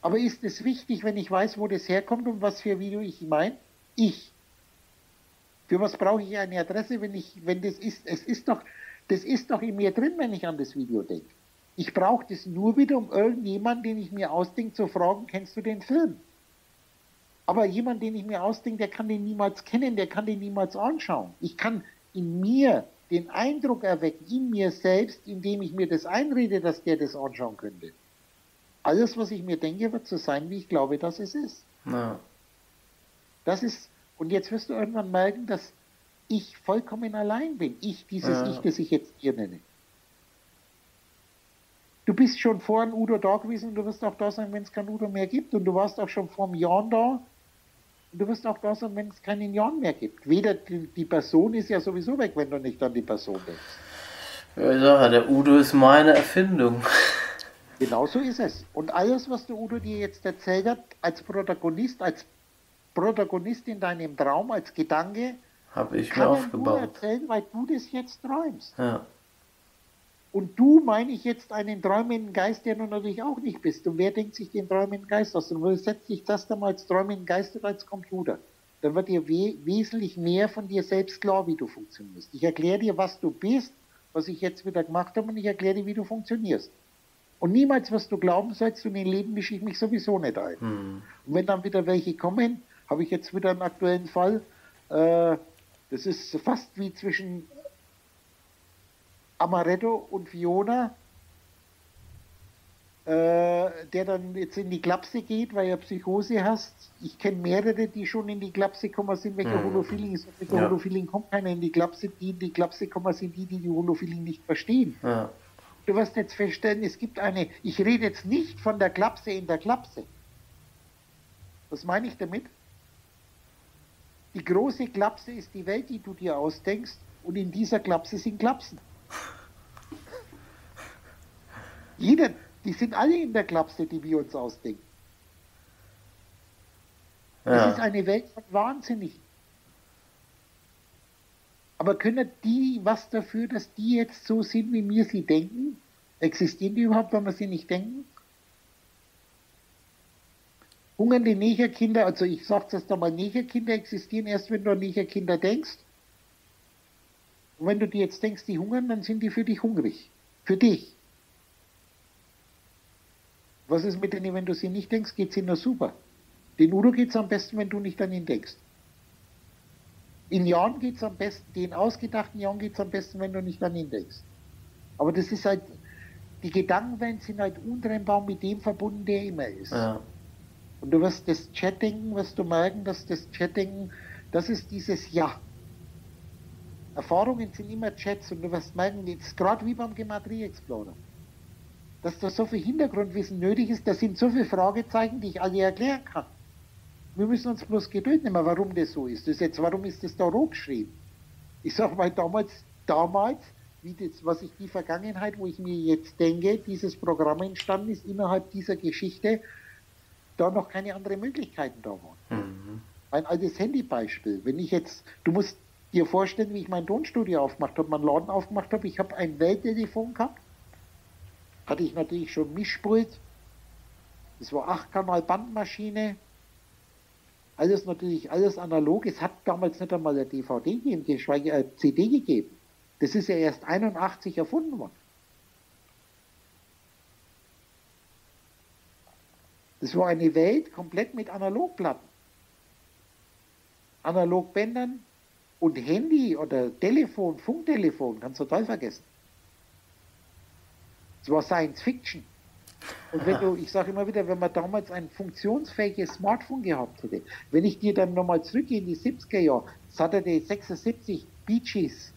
Aber ist es wichtig, wenn ich weiß, wo das herkommt und was für Video ich meine? Ich. Für was brauche ich eine Adresse, wenn ich, wenn das ist, es ist doch, das ist doch in mir drin, wenn ich an das Video denke. Ich brauche das nur wieder, um irgendjemanden, den ich mir ausdenke, zu fragen, kennst du den Film? Aber jemand, den ich mir ausdenke, der kann den niemals kennen, der kann den niemals anschauen. Ich kann in mir den Eindruck erwecken, in mir selbst, indem ich mir das einrede, dass der das anschauen könnte. Alles, was ich mir denke, wird so sein, wie ich glaube, dass es ist. Ja. Das ist, und jetzt wirst du irgendwann merken, dass ich vollkommen allein bin. Ich, dieses ja. Ich, das ich jetzt hier nenne. Du bist schon vor einem Udo da gewesen und du wirst auch da sein, wenn es kein Udo mehr gibt. Und du warst auch schon vor einem Jahr da du wirst auch da sein, wenn es keinen Jan mehr gibt. Weder die, die, Person ist ja sowieso weg, wenn du nicht an die Person denkst. Ja, ich sage, der Udo ist meine Erfindung. Genau so ist es. Und alles, was der Udo dir jetzt erzählt hat, als Protagonist, als Protagonist in deinem Traum, als Gedanke, habe ich mir aufgebaut. Nur erzählen, weil du das jetzt träumst. Ja. Und du meine ich jetzt einen träumenden Geist, der du natürlich auch nicht bist. Und wer denkt sich den träumenden Geist aus? Und setzt dich das dann mal als träumenden Geist oder als Computer. Dann wird dir we wesentlich mehr von dir selbst klar, wie du funktionierst. Ich erkläre dir, was du bist, was ich jetzt wieder gemacht habe, und ich erkläre dir, wie du funktionierst. Und niemals, was du glauben sollst, und in Leben mische ich mich sowieso nicht ein. Hm. Und wenn dann wieder welche kommen, habe ich jetzt wieder einen aktuellen Fall, äh, das ist fast wie zwischen Amaretto und Fiona, äh, der dann jetzt in die Klapse geht, weil er Psychose hast. Ich kenne mehrere, die schon in die Klapse kommen sind, welcher mhm. Holophiling ist. Welcher ja. Holophiling kommt keiner in die Klapse. Die in die Klapse kommen sind die, die die Holophiling nicht verstehen. Ja. Du wirst jetzt feststellen, es gibt eine, ich rede jetzt nicht von der Klapse in der Klapse. Was meine ich damit? Die große Klapse ist die Welt, die du dir ausdenkst, und in dieser Klapse sind Klapsen. Jeder, die sind alle in der Klapse, die wir uns ausdenken. Ja. Das ist eine Welt von Wahnsinnig. Aber können die was dafür, dass die jetzt so sind, wie wir sie denken? Existieren die überhaupt, wenn wir sie nicht denken? Hungernde Negerkinder, also ich sage das da mal, Negerkinder existieren erst, wenn du an Negerkinder denkst. Und wenn du dir jetzt denkst, die hungern, dann sind die für dich hungrig. Für dich. Was ist mit denen, wenn du sie nicht denkst, geht es ihnen nur super. Den Udo geht es am besten, wenn du nicht an ihn denkst. In Jahren geht es am besten, den ausgedachten Jahren geht es am besten, wenn du nicht an ihn denkst. Aber das ist halt, die Gedankenwelt sind halt untrennbar mit dem verbunden, der immer ist. Ja. Und du wirst das Chatting, wirst du merken, dass das Chatting, das ist dieses Ja. Erfahrungen sind immer Chats und du wirst merken, jetzt gerade wie beim Gematrie Explorer, dass da so viel Hintergrundwissen nötig ist, da sind so viele Fragezeichen, die ich alle erklären kann. Wir müssen uns bloß Geduld nehmen, warum das so ist. Das jetzt, warum ist das da rot geschrieben? Ich sage mal, damals, damals, wie das, was ich die Vergangenheit, wo ich mir jetzt denke, dieses Programm entstanden ist, innerhalb dieser Geschichte, da noch keine anderen Möglichkeiten da waren. Mhm. Ein altes Handybeispiel. Wenn ich jetzt, du musst dir vorstellen, wie ich mein Tonstudio aufgemacht habe, mein Laden aufgemacht habe, ich habe ein Welttelefon gehabt, hatte ich natürlich schon Mischpult. Das war 8-Kanal Bandmaschine. Alles natürlich, alles analog. Es hat damals nicht einmal eine DVD gegeben, geschweige eine CD gegeben. Das ist ja erst 81 erfunden worden. Das war eine Welt komplett mit Analogplatten. Analogbändern und Handy oder Telefon, Funktelefon, kannst du total vergessen. Es war Science Fiction. Und wenn du, ich sage immer wieder, wenn man damals ein funktionsfähiges Smartphone gehabt hätte, wenn ich dir dann nochmal zurückgehe in die 70er Jahre, Saturday 76, Beaches,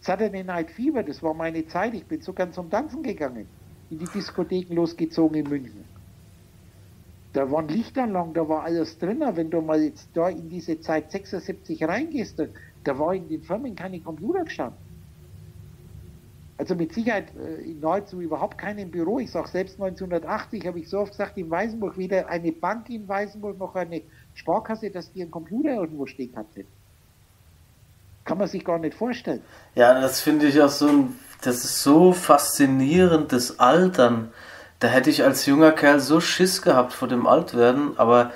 Saturday Night Fever, das war meine Zeit, ich bin sogar zum Tanzen gegangen, in die Diskotheken losgezogen in München. Da waren Lichtanlagen, da war alles drin. Wenn du mal jetzt da in diese Zeit 76 reingehst, da, da war in den Firmen keine Computer gestanden. Also mit Sicherheit äh, nahezu überhaupt keinem Büro. Ich sage selbst 1980 habe ich so oft gesagt, in Weißenburg weder eine Bank in Weißenburg noch eine Sparkasse, dass die einen Computer irgendwo stehen hatte. Kann man sich gar nicht vorstellen. Ja, das finde ich auch so ein, das ist so faszinierend, das Altern. Da hätte ich als junger Kerl so Schiss gehabt vor dem Altwerden, aber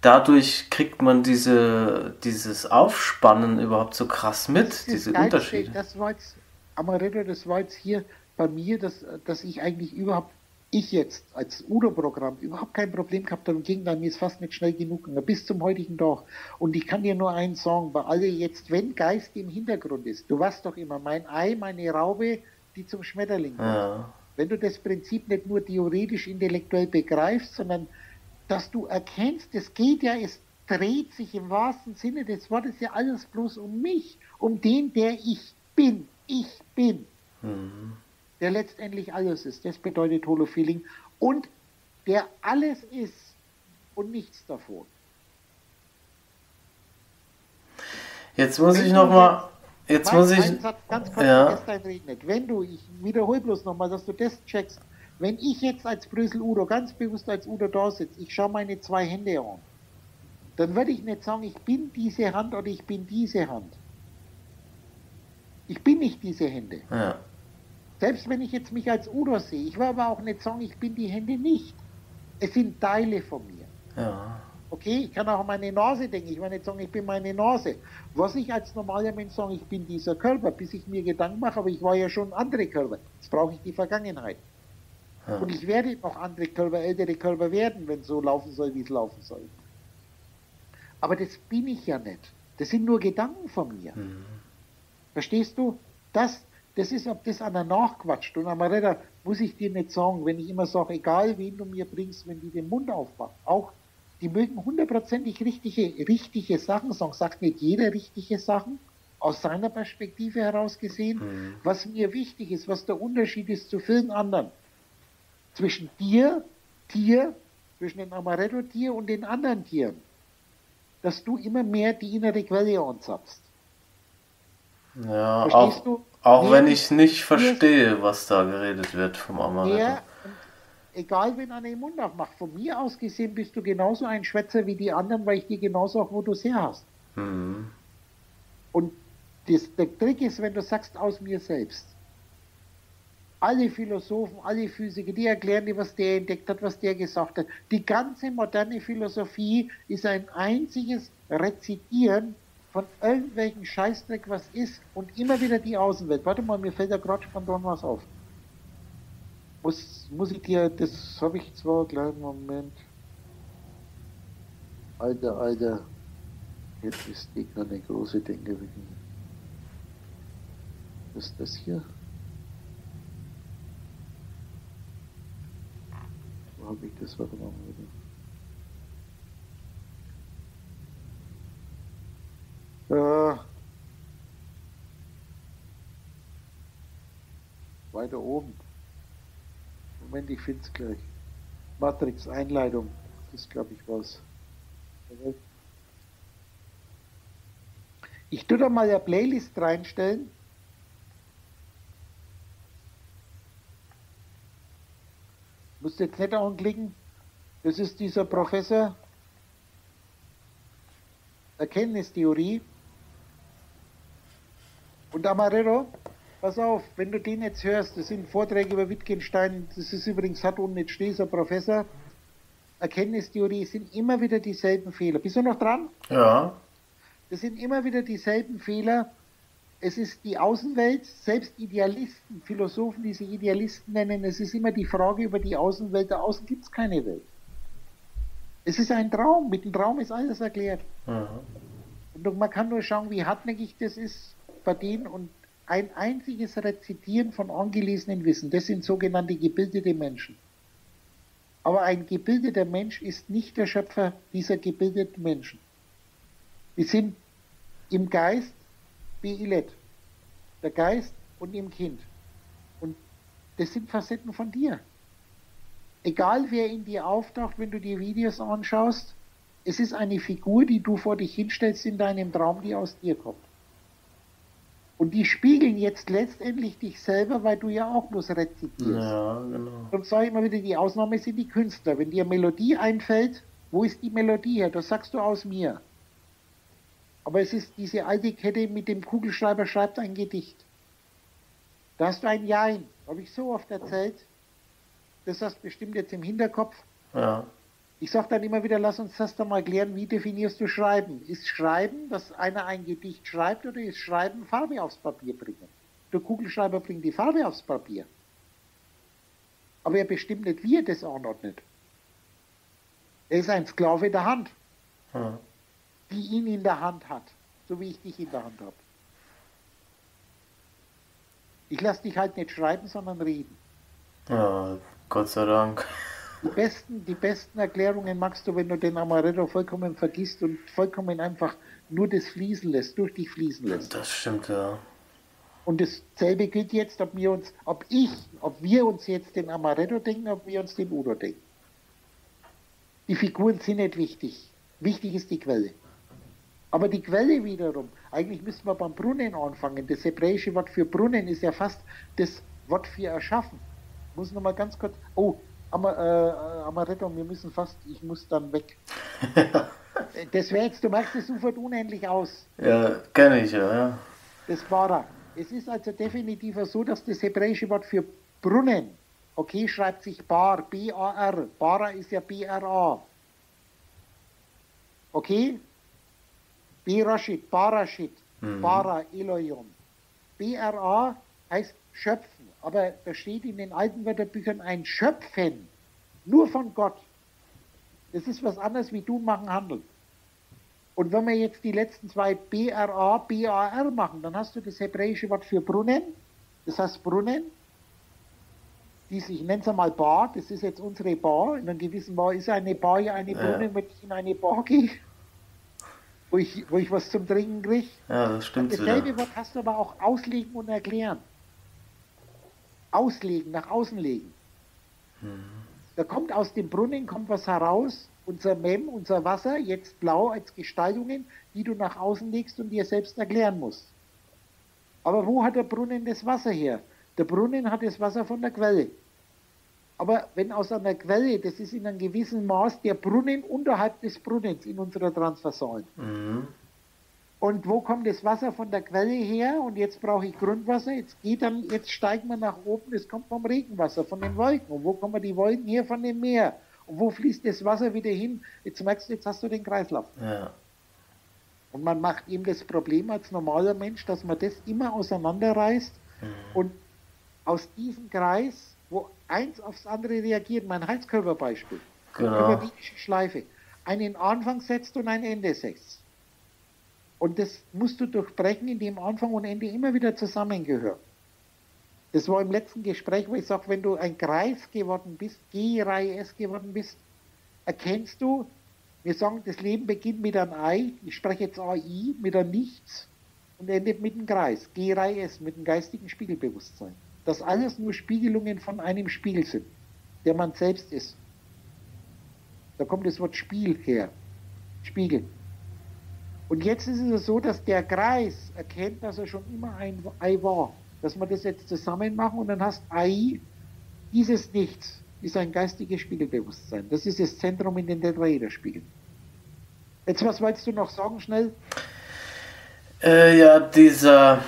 dadurch kriegt man diese, dieses Aufspannen überhaupt so krass mit, diese Unterschiede. Das war jetzt Amaretto, das war jetzt hier bei mir, dass, dass ich eigentlich überhaupt, ich jetzt als UDO-Programm überhaupt kein Problem gehabt habe. Im Gegenteil, mir ist fast nicht schnell genug bis zum heutigen Tag. Und ich kann dir nur eins sagen, bei alle jetzt, wenn Geist im Hintergrund ist, du weißt doch immer, mein Ei, meine Raube, die zum Schmetterling wird. Ja. Wenn du das Prinzip nicht nur theoretisch, intellektuell begreifst, sondern dass du erkennst, es geht ja, es dreht sich im wahrsten Sinne des Wortes ja alles bloß um mich, um den, der ich bin ich bin, mhm. der letztendlich alles ist. Das bedeutet Holofeeling. Und der alles ist und nichts davon. Jetzt muss Wenn ich nochmal. Jetzt mein, muss ich. Satz, ganz kurz, ja. Wenn du, ich wiederhole bloß nochmal, dass du das checkst. Wenn ich jetzt als Brüssel Udo, ganz bewusst als Udo da sitze, ich schaue meine zwei Hände an, dann würde ich nicht sagen, ich bin diese Hand oder ich bin diese Hand. Ich bin nicht diese Hände. Ja. Selbst wenn ich jetzt mich als Udo sehe, ich will aber auch nicht sagen, ich bin die Hände nicht. Es sind Teile von mir. Ja. Okay, ich kann auch an meine Nase denken. Ich will nicht sagen, ich bin meine Nase. Was ich als normaler Mensch sage, ich bin dieser Körper, bis ich mir Gedanken mache, aber ich war ja schon andere Körper. Jetzt brauche ich die Vergangenheit. Ja. Und ich werde noch andere Körper, ältere Körper werden, wenn es so laufen soll, wie es laufen soll. Aber das bin ich ja nicht. Das sind nur Gedanken von mir. Mhm. Verstehst du? Das, das ist, ob das einer nachquatscht. Und Amaretta, muss ich dir nicht sagen, wenn ich immer sage, egal wen du mir bringst, wenn die den Mund aufmachen, auch die mögen hundertprozentig richtige, richtige Sachen sagen, sagt nicht jeder richtige Sachen, aus seiner Perspektive heraus gesehen, mhm. was mir wichtig ist, was der Unterschied ist zu vielen anderen. Zwischen dir, Tier, zwischen dem Amaretto-Tier und den anderen Tieren. Dass du immer mehr die innere Quelle anzapfst. Ja, Verstehst auch, du? Auch wenn ich nicht verstehe, was da geredet wird vom Amaretto. Ja, egal, wenn einer den Mund aufmacht. Von mir aus gesehen bist du genauso ein Schwätzer wie die anderen, weil ich dir genauso auch, wo du es her hast. Mhm. Und das, der Trick ist, wenn du sagst, aus mir selbst. Alle Philosophen, alle Physiker, die erklären dir, was der entdeckt hat, was der gesagt hat. Die ganze moderne Philosophie ist ein einziges Rezitieren von irgendwelchen Scheißdreck was ist und immer wieder die Außenwelt. Warte mal, mir fällt da gerade spontan was auf. Muss, muss ich dir, das habe ich zwar, kleinen Moment. Alter, Alter. Jetzt ist Gegner eine große Denke. Was ist das hier? Wo habe ich das? Warte mal wieder. Äh, weiter oben. Moment, ich finde es gleich. Matrix Einleitung. Das glaube ich was. Ich tue da mal eine Playlist reinstellen. Muss jetzt nicht anklicken. Das ist dieser Professor Erkenntnistheorie. Und Amarero, pass auf, wenn du den jetzt hörst, das sind Vorträge über Wittgenstein, das ist übrigens nicht Steser Professor, Erkenntnistheorie, sind immer wieder dieselben Fehler. Bist du noch dran? Ja. Das sind immer wieder dieselben Fehler. Es ist die Außenwelt, selbst Idealisten, Philosophen, die sich Idealisten nennen, es ist immer die Frage über die Außenwelt. Da außen gibt es keine Welt. Es ist ein Traum. Mit dem Traum ist alles erklärt. Mhm. Und man kann nur schauen, wie hartnäckig das ist bei denen und ein einziges Rezitieren von angelesenen Wissen. Das sind sogenannte gebildete Menschen. Aber ein gebildeter Mensch ist nicht der Schöpfer dieser gebildeten Menschen. Die sind im Geist Beilet, der Geist und im Kind. Und das sind Facetten von dir. Egal wer in dir auftaucht, wenn du dir Videos anschaust, es ist eine Figur, die du vor dich hinstellst in deinem Traum, die aus dir kommt. Und die spiegeln jetzt letztendlich dich selber, weil du ja auch bloß rezitierst. Ja, genau. Und sage ich immer wieder, die Ausnahme sind die Künstler. Wenn dir Melodie einfällt, wo ist die Melodie her? Das sagst du aus mir. Aber es ist diese alte Kette mit dem Kugelschreiber schreibt ein Gedicht. Da hast du ein Jein. Habe ich so oft erzählt. Das hast du bestimmt jetzt im Hinterkopf. Ja. Ich sage dann immer wieder, lass uns das doch mal klären, wie definierst du Schreiben? Ist Schreiben, dass einer ein Gedicht schreibt oder ist Schreiben Farbe aufs Papier bringen? Der Kugelschreiber bringt die Farbe aufs Papier. Aber er bestimmt nicht, wie er das anordnet. Er ist ein Sklave der Hand, hm. die ihn in der Hand hat, so wie ich dich in der Hand habe. Ich lasse dich halt nicht schreiben, sondern reden. Ja, Gott sei Dank. Die besten, die besten Erklärungen machst du, wenn du den Amaretto vollkommen vergisst und vollkommen einfach nur das fließen lässt, durch dich fließen lässt. Das stimmt, ja. Und dasselbe gilt jetzt, ob wir uns, ob ich, ob wir uns jetzt den Amaretto denken, ob wir uns den Udo denken. Die Figuren sind nicht wichtig. Wichtig ist die Quelle. Aber die Quelle wiederum, eigentlich müssten wir beim Brunnen anfangen. Das hebräische Wort für Brunnen ist ja fast das Wort für erschaffen. Ich muss nochmal ganz kurz. Oh, Amar, äh, Amaretto, wir müssen fast, ich muss dann weg. das wäre jetzt, du merkst, es ufert unendlich aus. Ja, kenne ich ja, ja. Das Bara. Es ist also definitiv so, dass das hebräische Wort für Brunnen, okay, schreibt sich Bar, B-A-R. Bara ist ja B-R-A. Okay? Berashit, Barashit, mhm. Bara, Elohim. B-R-A heißt Schöpfen aber da steht in den alten Wörterbüchern ein Schöpfen, nur von Gott. Das ist was anderes wie du machen, handeln. Und wenn wir jetzt die letzten zwei BRA, BAR machen, dann hast du das hebräische Wort für Brunnen, das heißt Brunnen, dies, ich nenne es einmal Bar, das ist jetzt unsere Bar, in einem gewissen Bar ist eine Bar ja eine Brunnen, ja. wenn ich in eine Bar gehe, wo ich, wo ich was zum Trinken kriege. Ja, das stimmt. Und dasselbe wieder. Wort hast du aber auch auslegen und erklären auslegen, nach außen legen. Mhm. Da kommt aus dem Brunnen kommt was heraus, unser Mem, unser Wasser, jetzt blau als Gestaltungen, die du nach außen legst und dir selbst erklären musst. Aber wo hat der Brunnen das Wasser her? Der Brunnen hat das Wasser von der Quelle. Aber wenn aus einer Quelle, das ist in einem gewissen Maß der Brunnen unterhalb des Brunnens in unserer Transversalen. Mhm. Und wo kommt das Wasser von der Quelle her? Und jetzt brauche ich Grundwasser. Jetzt geht dann, jetzt steigen wir nach oben. Das kommt vom Regenwasser, von den Wolken. Und wo kommen die Wolken her? Von dem Meer. Und wo fließt das Wasser wieder hin? Jetzt merkst du, jetzt hast du den Kreislauf. Ja. Und man macht ihm das Problem als normaler Mensch, dass man das immer auseinanderreißt mhm. und aus diesem Kreis, wo eins aufs andere reagiert, mein Heizkörperbeispiel, genau. über die Schleife, einen Anfang setzt und ein Ende setzt. Und das musst du durchbrechen, indem Anfang und Ende immer wieder zusammengehören. Das war im letzten Gespräch, wo ich sage, wenn du ein Kreis geworden bist, G-Reihe S geworden bist, erkennst du, wir sagen, das Leben beginnt mit einem Ei, ich spreche jetzt AI, mit einem Nichts und endet mit einem Kreis, G-Reihe S, mit einem geistigen Spiegelbewusstsein. Dass alles nur Spiegelungen von einem Spiegel sind, der man selbst ist. Da kommt das Wort Spiel her. Spiegel. Und jetzt ist es so, dass der Kreis erkennt, dass er schon immer ein Ei war. Dass wir das jetzt zusammen machen und dann hast Ei, dieses Nichts, ist ein geistiges Spiegelbewusstsein. Das ist das Zentrum, in dem der Tetraeder spiegelt. Jetzt, was wolltest du noch sagen, schnell? Äh, ja, dieser,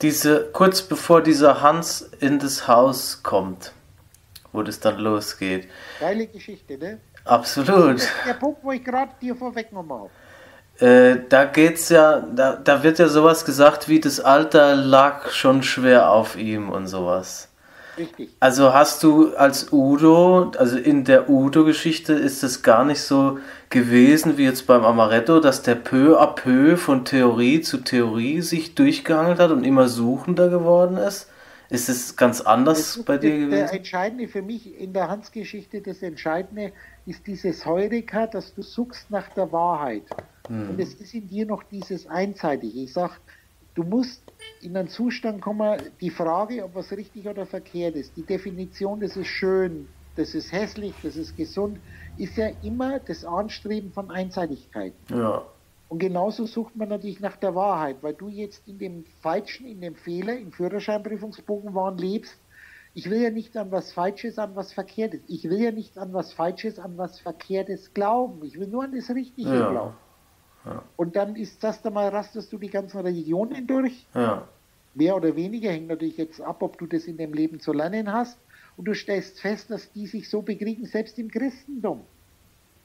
diese, kurz bevor dieser Hans in das Haus kommt, wo das dann losgeht. Geile Geschichte, ne? Absolut. Das ist der Punkt, wo ich gerade dir vorweggenommen habe. Äh, da geht's ja, da, da wird ja sowas gesagt wie das Alter lag schon schwer auf ihm und sowas. Richtig. Also hast du als Udo, also in der Udo-Geschichte ist es gar nicht so gewesen wie jetzt beim Amaretto, dass der peu à peu von Theorie zu Theorie sich durchgehangelt hat und immer suchender geworden ist? Ist es ganz anders bei dir gewesen? Der Entscheidende für mich in der Hans-Geschichte, das Entscheidende ist dieses Heureka, dass du suchst nach der Wahrheit. Hm. Und es ist in dir noch dieses Einseitige. Ich sage, du musst in einen Zustand kommen, die Frage, ob was richtig oder verkehrt ist, die Definition, das ist schön, das ist hässlich, das ist gesund, ist ja immer das Anstreben von Einseitigkeit. Ja. Und genauso sucht man natürlich nach der Wahrheit, weil du jetzt in dem Falschen, in dem Fehler, im Führerscheinprüfungsbogenwahn lebst. Ich will ja nicht an was Falsches, an was Verkehrtes. Ich will ja nicht an was Falsches, an was Verkehrtes glauben. Ich will nur an das Richtige ja. glauben. Und dann ist das da mal, rastest du die ganzen Religionen durch. Ja. Mehr oder weniger hängt natürlich jetzt ab, ob du das in dem Leben zu lernen hast. Und du stellst fest, dass die sich so bekriegen, selbst im Christentum.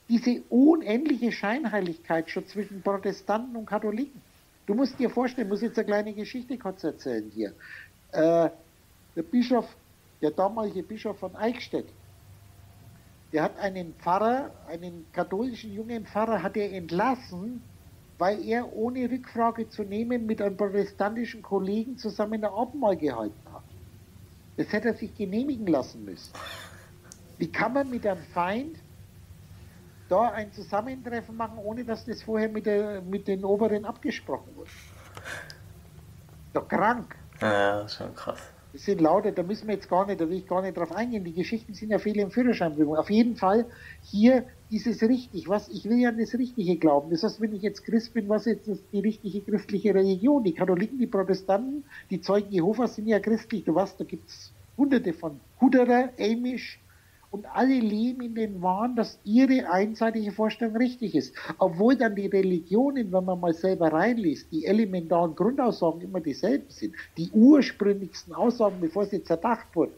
Diese unendliche Scheinheiligkeit schon zwischen Protestanten und Katholiken. Du musst dir vorstellen, ich muss jetzt eine kleine Geschichte kurz erzählen hier. Äh, der Bischof, der damalige Bischof von Eichstätt, der hat einen Pfarrer, einen katholischen jungen Pfarrer, hat er entlassen, weil er ohne Rückfrage zu nehmen mit einem protestantischen Kollegen zusammen ein Abendmahl gehalten hat. Das hätte er sich genehmigen lassen müssen. Wie kann man mit einem Feind da ein Zusammentreffen machen, ohne dass das vorher mit, der, mit den Oberen abgesprochen wurde? Doch krank. Ja, schon krass. Das sind lauter, da müssen wir jetzt gar nicht, da will ich gar nicht drauf eingehen. Die Geschichten sind ja viele im Führerscheinprüfung. Auf jeden Fall, hier ist es richtig. Was, ich will ja an das Richtige glauben. Das heißt, wenn ich jetzt Christ bin, was ist jetzt die richtige christliche Religion? Die Katholiken, die Protestanten, die Zeugen Jehovas sind ja christlich. Du weißt, da gibt es hunderte von Huderer, Amish, und alle leben in den Wahn, dass ihre einseitige Vorstellung richtig ist. Obwohl dann die Religionen, wenn man mal selber reinliest, die elementaren Grundaussagen immer dieselben sind. Die ursprünglichsten Aussagen, bevor sie zerdacht wurden.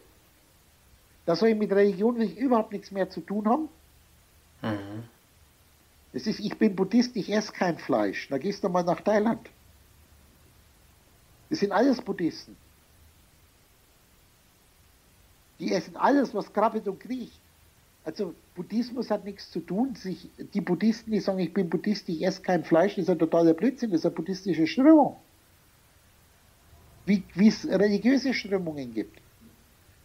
Da soll ich mit Religion wirklich überhaupt nichts mehr zu tun haben. Mhm. Das ist, ich bin Buddhist, ich esse kein Fleisch. Da gehst du mal nach Thailand. Das sind alles Buddhisten. Die essen alles, was krabbelt und kriecht. Also Buddhismus hat nichts zu tun. Sich, die Buddhisten, die sagen, ich bin Buddhist, ich esse kein Fleisch, das ist ein totaler Blödsinn, das ist eine buddhistische Strömung. Wie, es religiöse Strömungen gibt.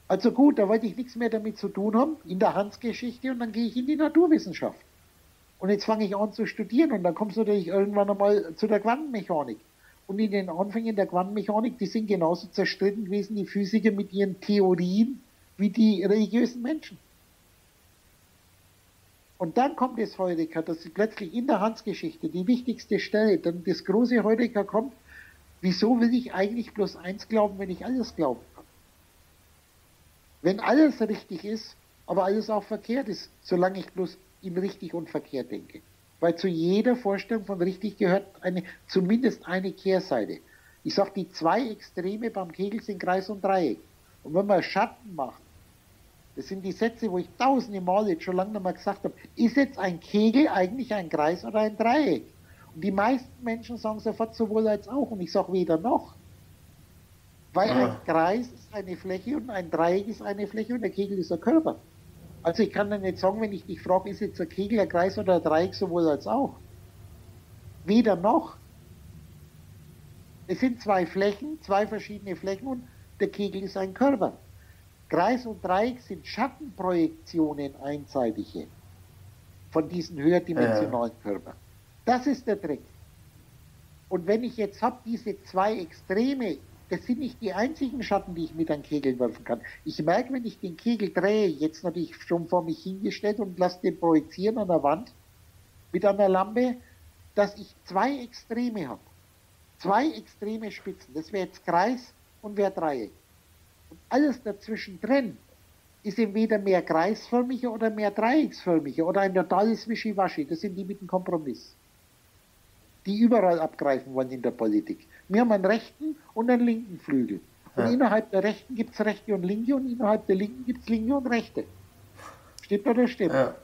Also gut, da wollte ich nichts mehr damit zu tun haben, in der Hans-Geschichte, und dann gehe ich in die Naturwissenschaft. Und jetzt fange ich an zu studieren und dann kommst du natürlich irgendwann einmal zu der Quantenmechanik. Und in den Anfängen der Quantenmechanik, die sind genauso zerstritten gewesen, die Physiker mit ihren Theorien, wie die religiösen Menschen. Und dann kommt es Heureka, dass sie plötzlich in der Hansgeschichte die wichtigste Stelle, dann das große Heureka kommt, wieso will ich eigentlich bloß eins glauben, wenn ich alles glauben kann? Wenn alles richtig ist, aber alles auch verkehrt ist, solange ich bloß in richtig und verkehrt denke. Weil zu jeder Vorstellung von richtig gehört eine, zumindest eine Kehrseite. Ich sage, die zwei Extreme beim Kegel sind Kreis und Dreieck. Und wenn man Schatten macht, das sind die Sätze, wo ich tausende Male jetzt schon lange mehr gesagt habe. Ist jetzt ein Kegel eigentlich ein Kreis oder ein Dreieck? Und die meisten Menschen sagen sofort sowohl als auch. Und ich sage weder noch. Weil ah. ein Kreis ist eine Fläche und ein Dreieck ist eine Fläche und der Kegel ist ein Körper. Also ich kann dann nicht sagen, wenn ich dich frage, ist jetzt ein Kegel ein Kreis oder ein Dreieck sowohl als auch. Weder noch. Es sind zwei Flächen, zwei verschiedene Flächen und der Kegel ist ein Körper. Kreis und Dreieck sind Schattenprojektionen einseitige von diesen höherdimensionalen ja. Körpern. Das ist der Trick. Und wenn ich jetzt habe, diese zwei Extreme, das sind nicht die einzigen Schatten, die ich mit einem Kegel werfen kann. Ich merke, wenn ich den Kegel drehe, jetzt natürlich schon vor mich hingestellt und lasse den projizieren an der Wand mit einer Lampe, dass ich zwei Extreme habe. Zwei extreme Spitzen. Das wäre jetzt Kreis und wäre Dreieck. Und alles dazwischen drin ist entweder mehr kreisförmiger oder mehr dreiecksförmiger oder ein totales Wischiwaschi. Das sind die mit dem Kompromiss. die überall abgreifen wollen in der Politik. Wir haben einen rechten und einen linken Flügel. Und ja. innerhalb der Rechten gibt es Rechte und Linke und innerhalb der Linken gibt es Linke und Rechte. Stimmt oder stimmt? Ja.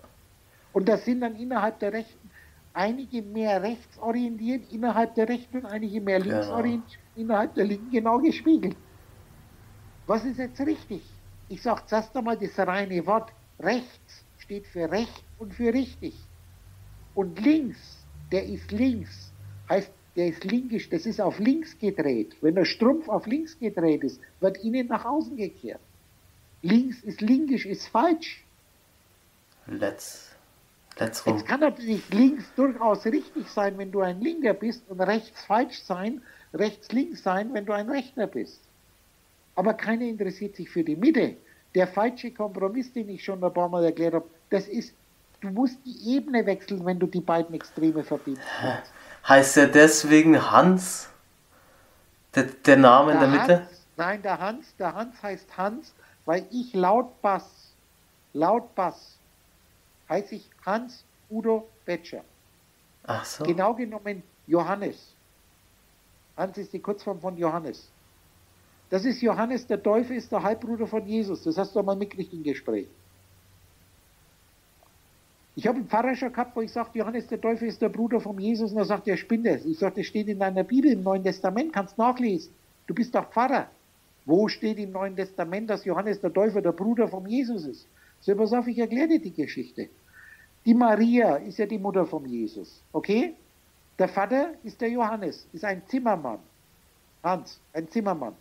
Und das sind dann innerhalb der Rechten einige mehr rechtsorientiert, innerhalb der Rechten und einige mehr genau. linksorientiert, genau. innerhalb der Linken genau gespiegelt. Was ist jetzt richtig? Ich sage zuerst einmal das reine Wort rechts steht für recht und für richtig. Und links, der ist links, heißt, der ist linkisch, das ist auf links gedreht. Wenn der Strumpf auf links gedreht ist, wird innen nach außen gekehrt. Links ist linkisch, ist falsch. Let's, let's. Jetzt kann natürlich links durchaus richtig sein, wenn du ein Linker bist und rechts falsch sein, rechts links sein, wenn du ein Rechter bist. Aber keiner interessiert sich für die Mitte. Der falsche Kompromiss, den ich schon ein paar Mal erklärt habe, das ist, du musst die Ebene wechseln, wenn du die beiden Extreme verbindest. Heißt er deswegen Hans? Der, der Name der in der Hans, Mitte? Nein, der Hans, der Hans heißt Hans, weil ich laut Bass, laut Bass, heiße ich Hans Udo Betscher. Ach so. Genau genommen Johannes. Hans ist die Kurzform von Johannes. Das ist Johannes der Teufel, ist der Halbbruder von Jesus. Das hast du mal mitgekriegt im Gespräch. Ich habe einen Pfarrer schon gehabt, wo ich sagte, Johannes der Teufel ist der Bruder von Jesus. Und er sagt, der spinnt es. Ich sagte, das steht in deiner Bibel im Neuen Testament, kannst nachlesen. Du bist doch Pfarrer. Wo steht im Neuen Testament, dass Johannes der Teufel der Bruder von Jesus ist? So, pass auf, ich erkläre dir die Geschichte. Die Maria ist ja die Mutter von Jesus. Okay? Der Vater ist der Johannes, ist ein Zimmermann. Hans, ein Zimmermann.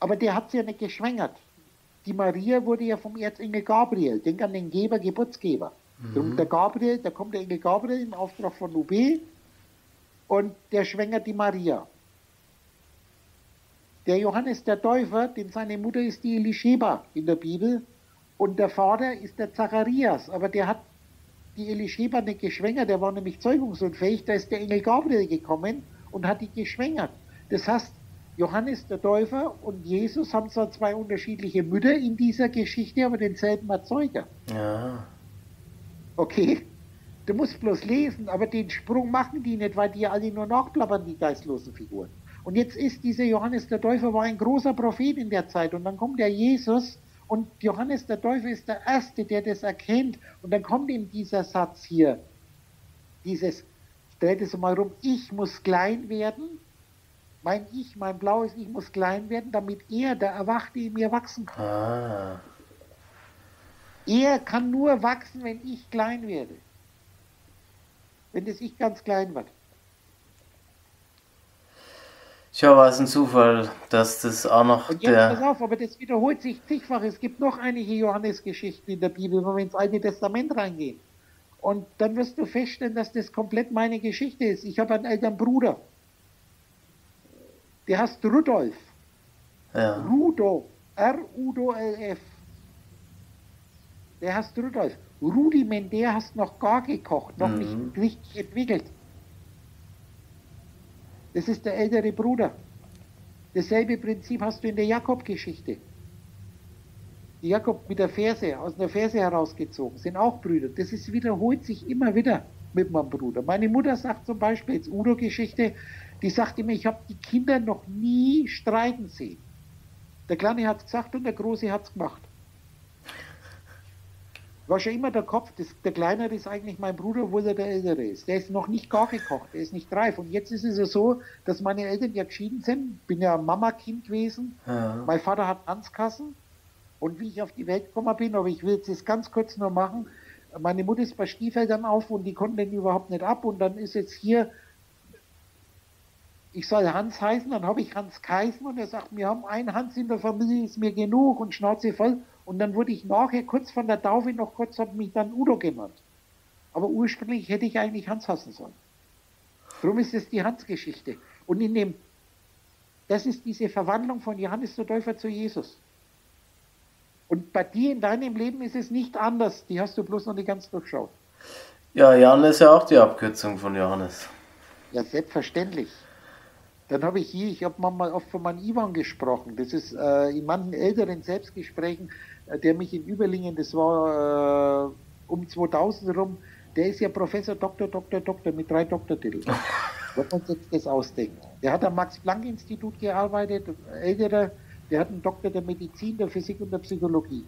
Aber der hat sie ja nicht geschwängert. Die Maria wurde ja vom Erzengel Gabriel, denk an den Geber, Geburtsgeber. Mhm. Der Gabriel, da kommt der Engel Gabriel im Auftrag von UB und der schwängert die Maria. Der Johannes der Täufer, denn seine Mutter ist die Elisheba in der Bibel und der Vater ist der Zacharias, aber der hat die Elisheba nicht geschwängert, der war nämlich zeugungsunfähig, da ist der Engel Gabriel gekommen und hat die geschwängert. Das heißt, Johannes der Täufer und Jesus haben zwar zwei unterschiedliche Mütter in dieser Geschichte, aber denselben Erzeuger. Ja. Okay? Du musst bloß lesen, aber den Sprung machen die nicht, weil die alle nur nachplappern, die geistlosen Figuren. Und jetzt ist dieser Johannes der Täufer war ein großer Prophet in der Zeit und dann kommt der Jesus und Johannes der Täufer ist der Erste, der das erkennt und dann kommt ihm dieser Satz hier, dieses, drehe das mal rum, ich muss klein werden mein Ich, mein blaues Ich muss klein werden, damit er, der Erwachte, in mir wachsen kann. Ah. Er kann nur wachsen, wenn ich klein werde. Wenn das Ich ganz klein wird. Tja, war es ein Zufall, dass das auch noch Und jetzt der... pass auf, aber das wiederholt sich zigfach. Es gibt noch einige Johannes-Geschichten in der Bibel, wenn wir ins Alte Testament reingehen. Und dann wirst du feststellen, dass das komplett meine Geschichte ist. Ich habe einen älteren Bruder. Der heißt Rudolf. Ja. Rudolf. R-U-D-O-L-F. Der heißt Rudolf. Rudimentär hast noch gar gekocht, noch mhm. nicht richtig entwickelt. Das ist der ältere Bruder. Dasselbe Prinzip hast du in der Jakob-Geschichte. Die Jakob mit der Ferse, aus der Ferse herausgezogen, sind auch Brüder. Das ist, wiederholt sich immer wieder mit meinem Bruder. Meine Mutter sagt zum Beispiel, jetzt Udo-Geschichte, die sagte mir, ich habe die Kinder noch nie streiten sehen. Der Kleine hat es gesagt und der Große hat es gemacht. War schon immer der Kopf, das, der Kleinere ist eigentlich mein Bruder, obwohl er der Ältere ist. Der ist noch nicht gar gekocht, der ist nicht reif. Und jetzt ist es ja so, dass meine Eltern ja geschieden sind. Bin ja Mama-Kind gewesen. Ja. Mein Vater hat Anskassen. Und wie ich auf die Welt gekommen bin, aber ich will jetzt ganz kurz nur machen. Meine Mutter ist bei Stiefeldern auf und die konnten den überhaupt nicht ab. Und dann ist jetzt hier ich soll Hans heißen, dann habe ich Hans geheißen und er sagt, wir haben einen Hans in der Familie, ist mir genug und Schnauze voll. Und dann wurde ich nachher kurz von der Taufe noch kurz, hat mich dann Udo genannt. Aber ursprünglich hätte ich eigentlich Hans hassen sollen. Darum ist es die Hans-Geschichte. Und in dem, das ist diese Verwandlung von Johannes der Täufer zu Jesus. Und bei dir in deinem Leben ist es nicht anders. Die hast du bloß noch nicht ganz durchschaut. Ja, Jan ist ja auch die Abkürzung von Johannes. Ja, selbstverständlich. Dann habe ich hier, ich habe manchmal oft von meinem Ivan gesprochen. Das ist äh, in manchen älteren Selbstgesprächen, äh, der mich in Überlingen, das war äh, um 2000 rum, Der ist ja Professor, Doktor, Doktor, Doktor mit drei Doktortiteln. Wenn man sich das ausdenkt. Der hat am Max-Planck-Institut gearbeitet, älterer, der hat einen Doktor der Medizin, der Physik und der Psychologie.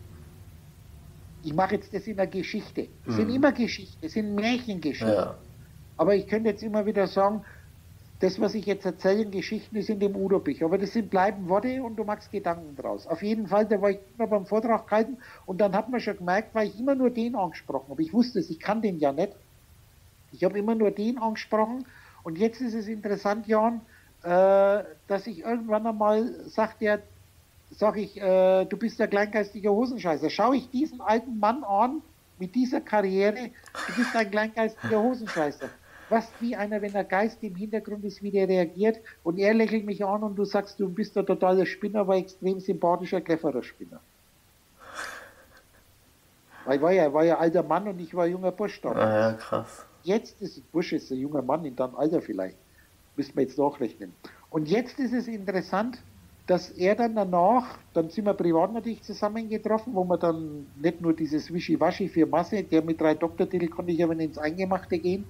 Ich mache jetzt das in der Geschichte. Das mhm. sind immer Geschichten, das sind Märchengeschichten. Ja. Aber ich könnte jetzt immer wieder sagen, das, was ich jetzt erzähle Geschichten, ist in dem Udo-Bich. Aber das sind bleiben Worte und du machst Gedanken draus. Auf jeden Fall, da war ich immer beim Vortrag gehalten und dann hat man schon gemerkt, weil ich immer nur den angesprochen habe. Ich wusste es, ich kann den ja nicht. Ich habe immer nur den angesprochen und jetzt ist es interessant, Jan, äh, dass ich irgendwann einmal sagt, der, sag ich, äh, du bist der kleingeistige Hosenscheißer. Schau ich diesen alten Mann an mit dieser Karriere, du bist ein kleingeistiger Hosenscheißer was wie einer, wenn der Geist im Hintergrund ist, wie der reagiert und er lächelt mich an und du sagst, du bist der totale Spinner, aber extrem sympathischer, cleverer Spinner. Weil ich war ja, war ja alter Mann und ich war junger Bursch damals. Ah ja, krass. Jetzt ist Bursch ist ein junger Mann in deinem Alter vielleicht. Müssen wir jetzt nachrechnen. Und jetzt ist es interessant, dass er dann danach, dann sind wir privat natürlich zusammengetroffen, wo wir dann nicht nur dieses Wischiwaschi für Masse, der mit drei Doktortitel konnte ich aber ins Eingemachte gehen,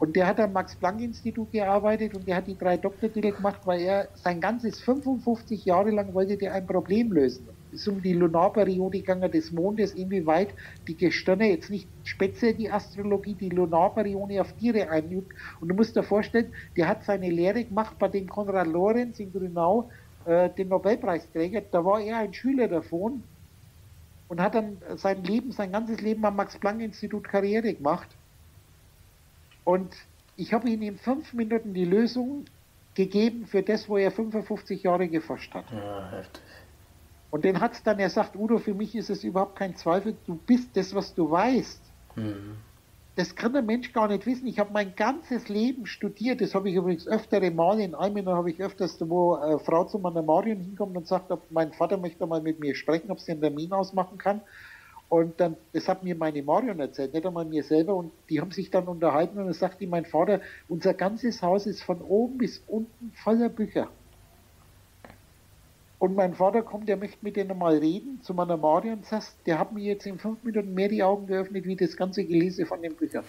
und der hat am Max-Planck-Institut gearbeitet und der hat die drei Doktortitel gemacht, weil er sein ganzes 55 Jahre lang wollte der ein Problem lösen. Es ist um die Lunarperiode gegangen des Mondes, inwieweit die Gestirne jetzt nicht speziell die Astrologie, die Lunarperiode auf Tiere einübt. Und du musst dir vorstellen, der hat seine Lehre gemacht bei dem Konrad Lorenz in Grünau, äh, den Nobelpreisträger. Da war er ein Schüler davon und hat dann sein Leben, sein ganzes Leben am Max-Planck-Institut Karriere gemacht. Und ich habe ihm in fünf Minuten die Lösung gegeben für das, wo er 55 Jahre geforscht hat. Ja, heftig. Und den hat es dann, er sagt, Udo, für mich ist es überhaupt kein Zweifel, du bist das, was du weißt. Mhm. Das kann der Mensch gar nicht wissen. Ich habe mein ganzes Leben studiert, das habe ich übrigens öftere Male in Almena habe ich öfters, wo eine Frau zu meiner Marion hinkommt und sagt, mein Vater möchte mal mit mir sprechen, ob sie einen Termin ausmachen kann. Und dann, das hat mir meine Marion erzählt, nicht einmal mir selber. Und die haben sich dann unterhalten und dann sagte mein Vater, unser ganzes Haus ist von oben bis unten voller Bücher. Und mein Vater kommt, der möchte mit denen mal reden, zu meiner Marion und sagt, der hat mir jetzt in fünf Minuten mehr die Augen geöffnet, wie das ganze Gelese von den Büchern.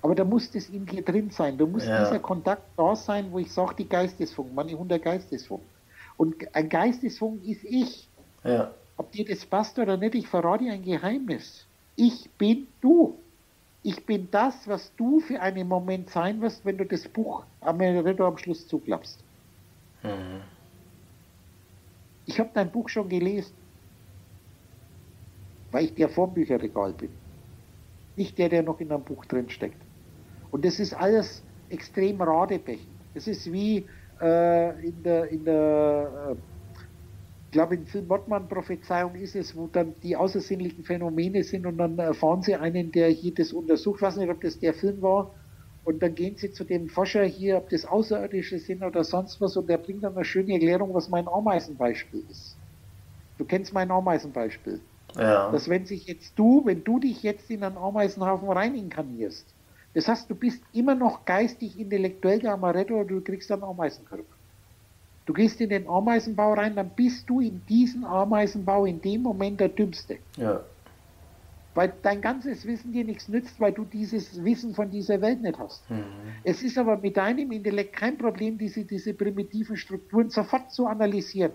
Aber da muss das in dir drin sein. Da muss ja. dieser Kontakt da sein, wo ich sage, die Geistesfunken, meine 100 Geistesfunken. Und ein Geistesfunken ist ich. Ja. Ob dir das passt oder nicht, ich verrate dir ein Geheimnis. Ich bin du. Ich bin das, was du für einen Moment sein wirst, wenn du das Buch am am Schluss zuklappst. Mhm. Ich habe dein Buch schon gelesen, weil ich der vorm Bücherregal bin. Nicht der, der noch in einem Buch drin steckt. Und das ist alles extrem radebechend. Es ist wie äh, in der, in der äh, ich glaube, in Film Mottmann-Prophezeiung ist es, wo dann die außersinnlichen Phänomene sind und dann erfahren sie einen, der hier das untersucht, ich weiß nicht, ob das der Film war, und dann gehen sie zu dem Forscher hier, ob das Außerirdische sind oder sonst was, und der bringt dann eine schöne Erklärung, was mein Ameisenbeispiel ist. Du kennst mein Ameisenbeispiel. Ja. Dass wenn sich jetzt du, wenn du dich jetzt in einen Ameisenhaufen rein inkarnierst, das heißt, du bist immer noch geistig, intellektuell der Amaretto oder du kriegst einen Ameisenkörper. Du gehst in den Ameisenbau rein, dann bist du in diesem Ameisenbau in dem Moment der Dümmste. Ja. Weil dein ganzes Wissen dir nichts nützt, weil du dieses Wissen von dieser Welt nicht hast. Mhm. Es ist aber mit deinem Intellekt kein Problem, diese, diese primitiven Strukturen sofort zu analysieren.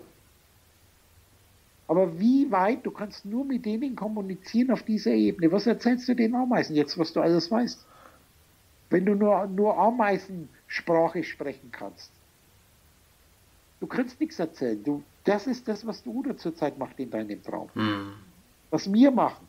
Aber wie weit, du kannst nur mit denen kommunizieren auf dieser Ebene. Was erzählst du den Ameisen jetzt, was du alles weißt? Wenn du nur, nur Ameisensprache sprechen kannst. Du kannst nichts erzählen. Du, das ist das, was du zurzeit macht in deinem Traum. Mhm. Was wir machen.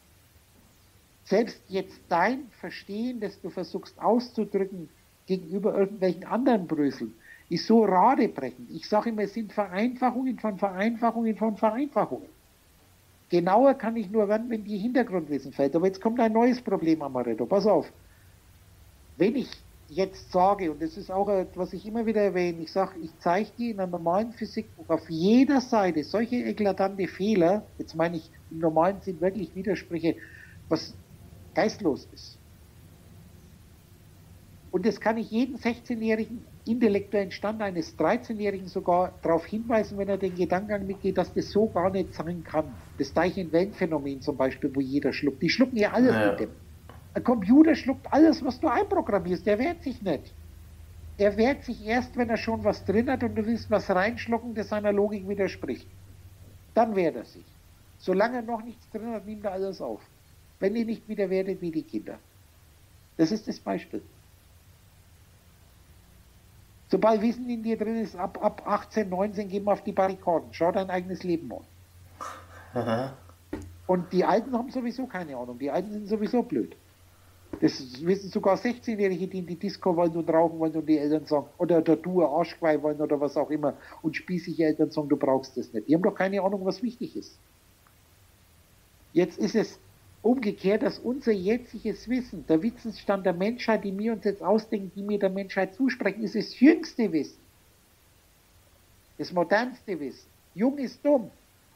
Selbst jetzt dein Verstehen, das du versuchst auszudrücken gegenüber irgendwelchen anderen Brüsseln, ist so radebrechend. Ich sage immer, es sind Vereinfachungen von Vereinfachungen von Vereinfachungen. Genauer kann ich nur werden, wenn die Hintergrundwissen fällt. Aber jetzt kommt ein neues Problem, Amaretto. Pass auf. Wenn ich jetzt sage, und das ist auch, was ich immer wieder erwähne, ich sage, ich zeige dir in einem normalen Physikbuch auf jeder Seite solche eklatante Fehler, jetzt meine ich, im normalen sind wirklich Widersprüche, was geistlos ist. Und das kann ich jeden 16-jährigen intellektuellen Stand eines 13-jährigen sogar darauf hinweisen, wenn er den Gedankengang mitgeht, dass das so gar nicht sein kann. Das Teilchenwellenphänomen zum Beispiel, wo jeder schluckt. Die schlucken ja alles ja. mit dem. Ein Computer schluckt alles, was du einprogrammierst. Der wehrt sich nicht. Er wehrt sich erst, wenn er schon was drin hat und du willst was reinschlucken, das seiner Logik widerspricht. Dann wehrt er sich. Solange er noch nichts drin hat, nimmt er alles auf. Wenn ihr nicht wieder werdet wie die Kinder. Das ist das Beispiel. Sobald Wissen in dir drin ist, ab, ab 18, 19 gehen wir auf die Barrikaden. Schau dein eigenes Leben an. Aha. Und die Alten haben sowieso keine Ahnung. Die Alten sind sowieso blöd. Das wissen sogar 16-Jährige, die in die Disco wollen und rauchen wollen und die Eltern sagen, oder, oder du Arschgeweih wollen oder was auch immer und spießige Eltern sagen, du brauchst das nicht. Die haben doch keine Ahnung, was wichtig ist. Jetzt ist es umgekehrt, dass unser jetziges Wissen, der Wissensstand der Menschheit, die wir uns jetzt ausdenken, die wir der Menschheit zusprechen, ist das jüngste Wissen. Das modernste Wissen. Jung ist dumm.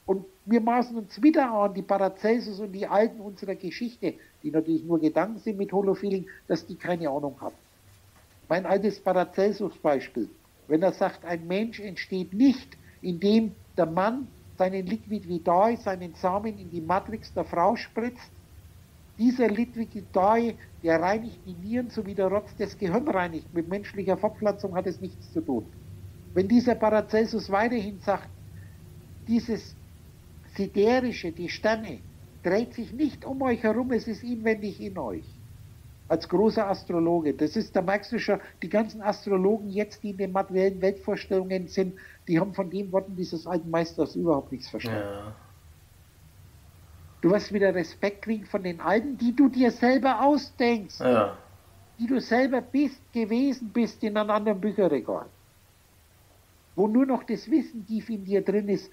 Und wir maßen uns wieder an, die Paracelsus und die Alten unserer Geschichte, die natürlich nur Gedanken sind mit Holofeeling, dass die keine Ahnung haben. Mein altes Paracelsus-Beispiel, wenn er sagt, ein Mensch entsteht nicht, indem der Mann seinen Liquid Vitae, seinen Samen in die Matrix der Frau spritzt, dieser Liquid Vitae, der reinigt die Nieren, so wie der Rotz das Gehirn reinigt. Mit menschlicher Fortpflanzung hat es nichts zu tun. Wenn dieser Paracelsus weiterhin sagt, dieses Siderische, die Sterne, dreht sich nicht um euch herum, es ist inwendig in euch. Als großer Astrologe. Das ist, da merkst du schon, die ganzen Astrologen jetzt, die in den materiellen Weltvorstellungen sind, die haben von den Worten dieses alten Meisters überhaupt nichts verstanden. Ja. Du wirst wieder Respekt kriegen von den Alten, die du dir selber ausdenkst. Ja. Die du selber bist, gewesen bist in einem anderen Bücherregal. Wo nur noch das Wissen tief in dir drin ist,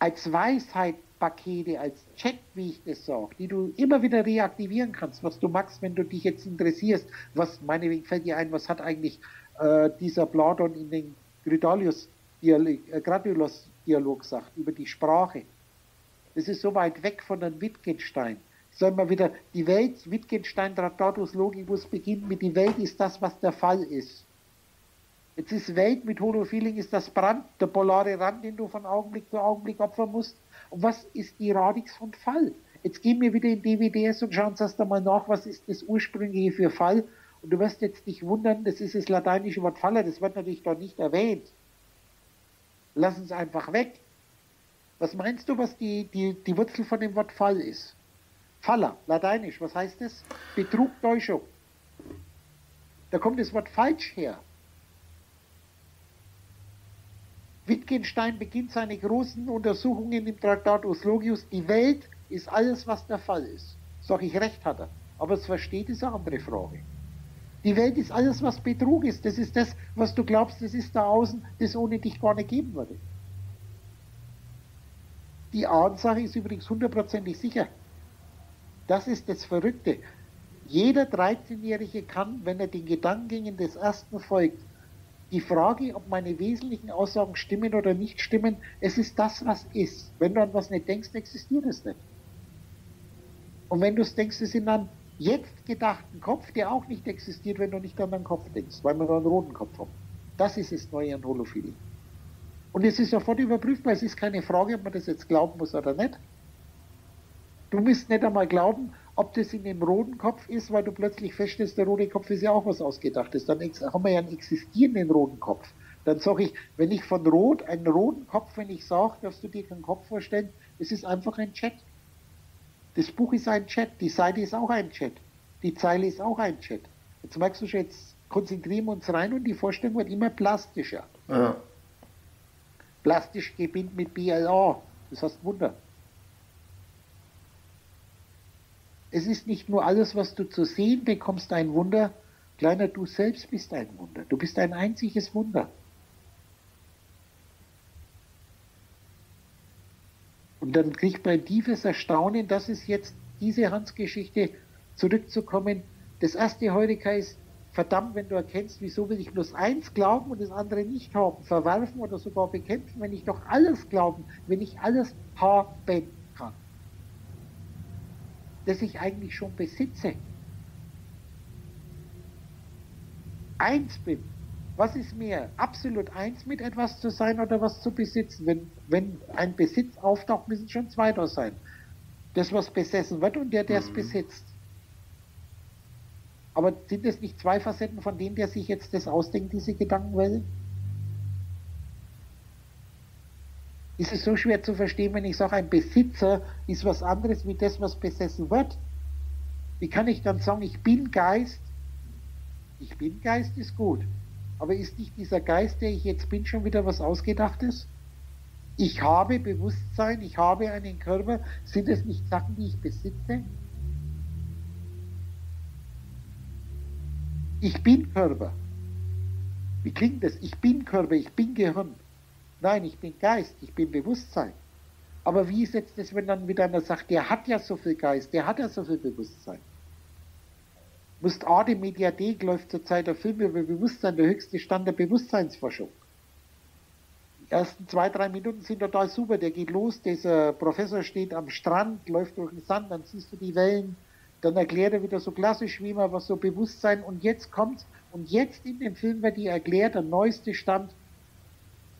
als Weisheitpakete, als Chat, wie ich das sage, die du immer wieder reaktivieren kannst, was du magst, wenn du dich jetzt interessierst. Was, meinetwegen fällt dir ein, was hat eigentlich äh, dieser Platon in den äh, Gradulus-Dialog gesagt über die Sprache. Das ist so weit weg von einem Wittgenstein. Sollen wir wieder die Welt, Wittgenstein, Tractatus Logicus beginnt mit die Welt ist das, was der Fall ist. Jetzt ist Welt mit Holofeeling ist das Brand, der polare Rand, den du von Augenblick zu Augenblick opfern musst. Und was ist die Radix von Fall? Jetzt gehen wir wieder in DVDs und schauen uns erst einmal nach, was ist das ursprüngliche für Fall. Und du wirst jetzt nicht wundern, das ist das lateinische Wort Falle, das wird natürlich dort nicht erwähnt. Lass uns einfach weg. Was meinst du, was die, die, die Wurzel von dem Wort Fall ist? Faller, lateinisch, was heißt das? Betrug, Täuschung. Da kommt das Wort falsch her. Wittgenstein beginnt seine großen Untersuchungen im Traktatus Logius. Die Welt ist alles, was der Fall ist. Sag ich, recht hat er. Aber es versteht, ist eine andere Frage. Die Welt ist alles, was Betrug ist. Das ist das, was du glaubst, das ist da außen, das ohne dich gar nicht geben würde. Die Ansage ist übrigens hundertprozentig sicher. Das ist das Verrückte. Jeder 13-Jährige kann, wenn er den Gedankengängen des Ersten folgt, die Frage, ob meine wesentlichen Aussagen stimmen oder nicht stimmen, es ist das, was ist. Wenn du an was nicht denkst, existiert es nicht. Und wenn du es denkst, es in einem jetzt gedachten Kopf, der auch nicht existiert, wenn du nicht an deinen Kopf denkst, weil wir nur einen roten Kopf haben. Das ist das Neue an Holophilie. Und es ist sofort überprüfbar, es ist keine Frage, ob man das jetzt glauben muss oder nicht. Du musst nicht einmal glauben, ob das in dem roten Kopf ist, weil du plötzlich feststellst, der rote Kopf ist ja auch was Ausgedachtes. Dann haben wir ja einen existierenden roten Kopf. Dann sage ich, wenn ich von rot, einen roten Kopf, wenn ich sage, darfst du dir keinen Kopf vorstellen, es ist einfach ein Chat. Das Buch ist ein Chat, die Seite ist auch ein Chat, die Zeile ist auch ein Chat. Jetzt merkst du schon, jetzt konzentrieren wir uns rein und die Vorstellung wird immer plastischer. Ja. Plastisch gebindet mit BLA, das heißt Wunder. Es ist nicht nur alles, was du zu sehen bekommst, ein Wunder. Kleiner, du selbst bist ein Wunder. Du bist ein einziges Wunder. Und dann kriegt man ein tiefes Erstaunen, das ist jetzt diese Hans-Geschichte zurückzukommen. Das erste Heureka ist, verdammt, wenn du erkennst, wieso will ich bloß eins glauben und das andere nicht haben, verwerfen oder sogar bekämpfen, wenn ich doch alles glauben, wenn ich alles haben das ich eigentlich schon besitze. Eins bin. Was ist mehr? Absolut eins mit etwas zu sein oder was zu besitzen? Wenn, wenn ein Besitz auftaucht, müssen schon zwei da sein. Das, was besessen wird und der, der es mhm. besitzt. Aber sind es nicht zwei Facetten von dem, der sich jetzt das ausdenkt, diese Gedankenwelle? Ist es so schwer zu verstehen, wenn ich sage, ein Besitzer ist was anderes wie das, was besessen wird? Wie kann ich dann sagen, ich bin Geist? Ich bin Geist ist gut. Aber ist nicht dieser Geist, der ich jetzt bin, schon wieder was Ausgedachtes? Ich habe Bewusstsein, ich habe einen Körper. Sind es nicht Sachen, die ich besitze? Ich bin Körper. Wie klingt das? Ich bin Körper, ich bin Gehirn. Nein, ich bin Geist, ich bin Bewusstsein. Aber wie ist jetzt das, wenn dann wieder einer sagt, der hat ja so viel Geist, der hat ja so viel Bewusstsein? Musst Arte Mediathek läuft zurzeit der Film über Bewusstsein, der höchste Stand der Bewusstseinsforschung. Die ersten zwei, drei Minuten sind total super. Der geht los, dieser Professor steht am Strand, läuft durch den Sand, dann siehst du die Wellen, dann erklärt er wieder so klassisch wie immer, was so Bewusstsein und jetzt kommt und jetzt in dem Film wird die erklärt, der neueste Stand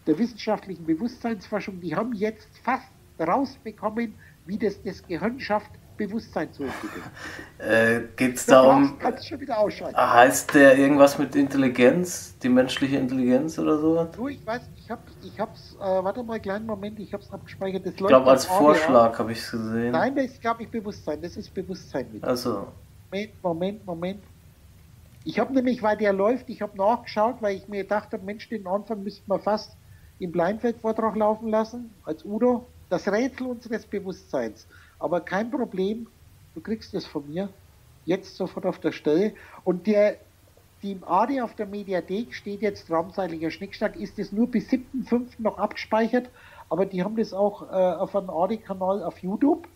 der wissenschaftlichen Bewusstseinsforschung, die haben jetzt fast rausbekommen, wie das das Gehirn schafft, Bewusstsein zu entwickeln. Äh, Geht es darum, kannst schon wieder ausschalten. heißt der irgendwas mit Intelligenz, die menschliche Intelligenz oder so? Du, ich weiß, ich habe ich hab's, äh, warte mal, einen kleinen Moment, ich habe es abgespeichert. ich glaube, als Vorschlag habe ich es gesehen. Nein, das ist, glaube ich, Bewusstsein, das ist Bewusstsein mit. Also. Moment, Moment, Moment. Ich habe nämlich, weil der läuft, ich habe nachgeschaut, weil ich mir gedacht habe, Mensch, den Anfang müsste man fast im Blindfeld-Vortrag laufen lassen, als Udo. Das Rätsel unseres Bewusstseins. Aber kein Problem, du kriegst es von mir jetzt sofort auf der Stelle. Und der, die im AD auf der Mediathek steht jetzt raumzeitlicher Schnickschnack, ist es nur bis 7.5. noch abgespeichert, aber die haben das auch äh, auf einem AD-Kanal auf YouTube.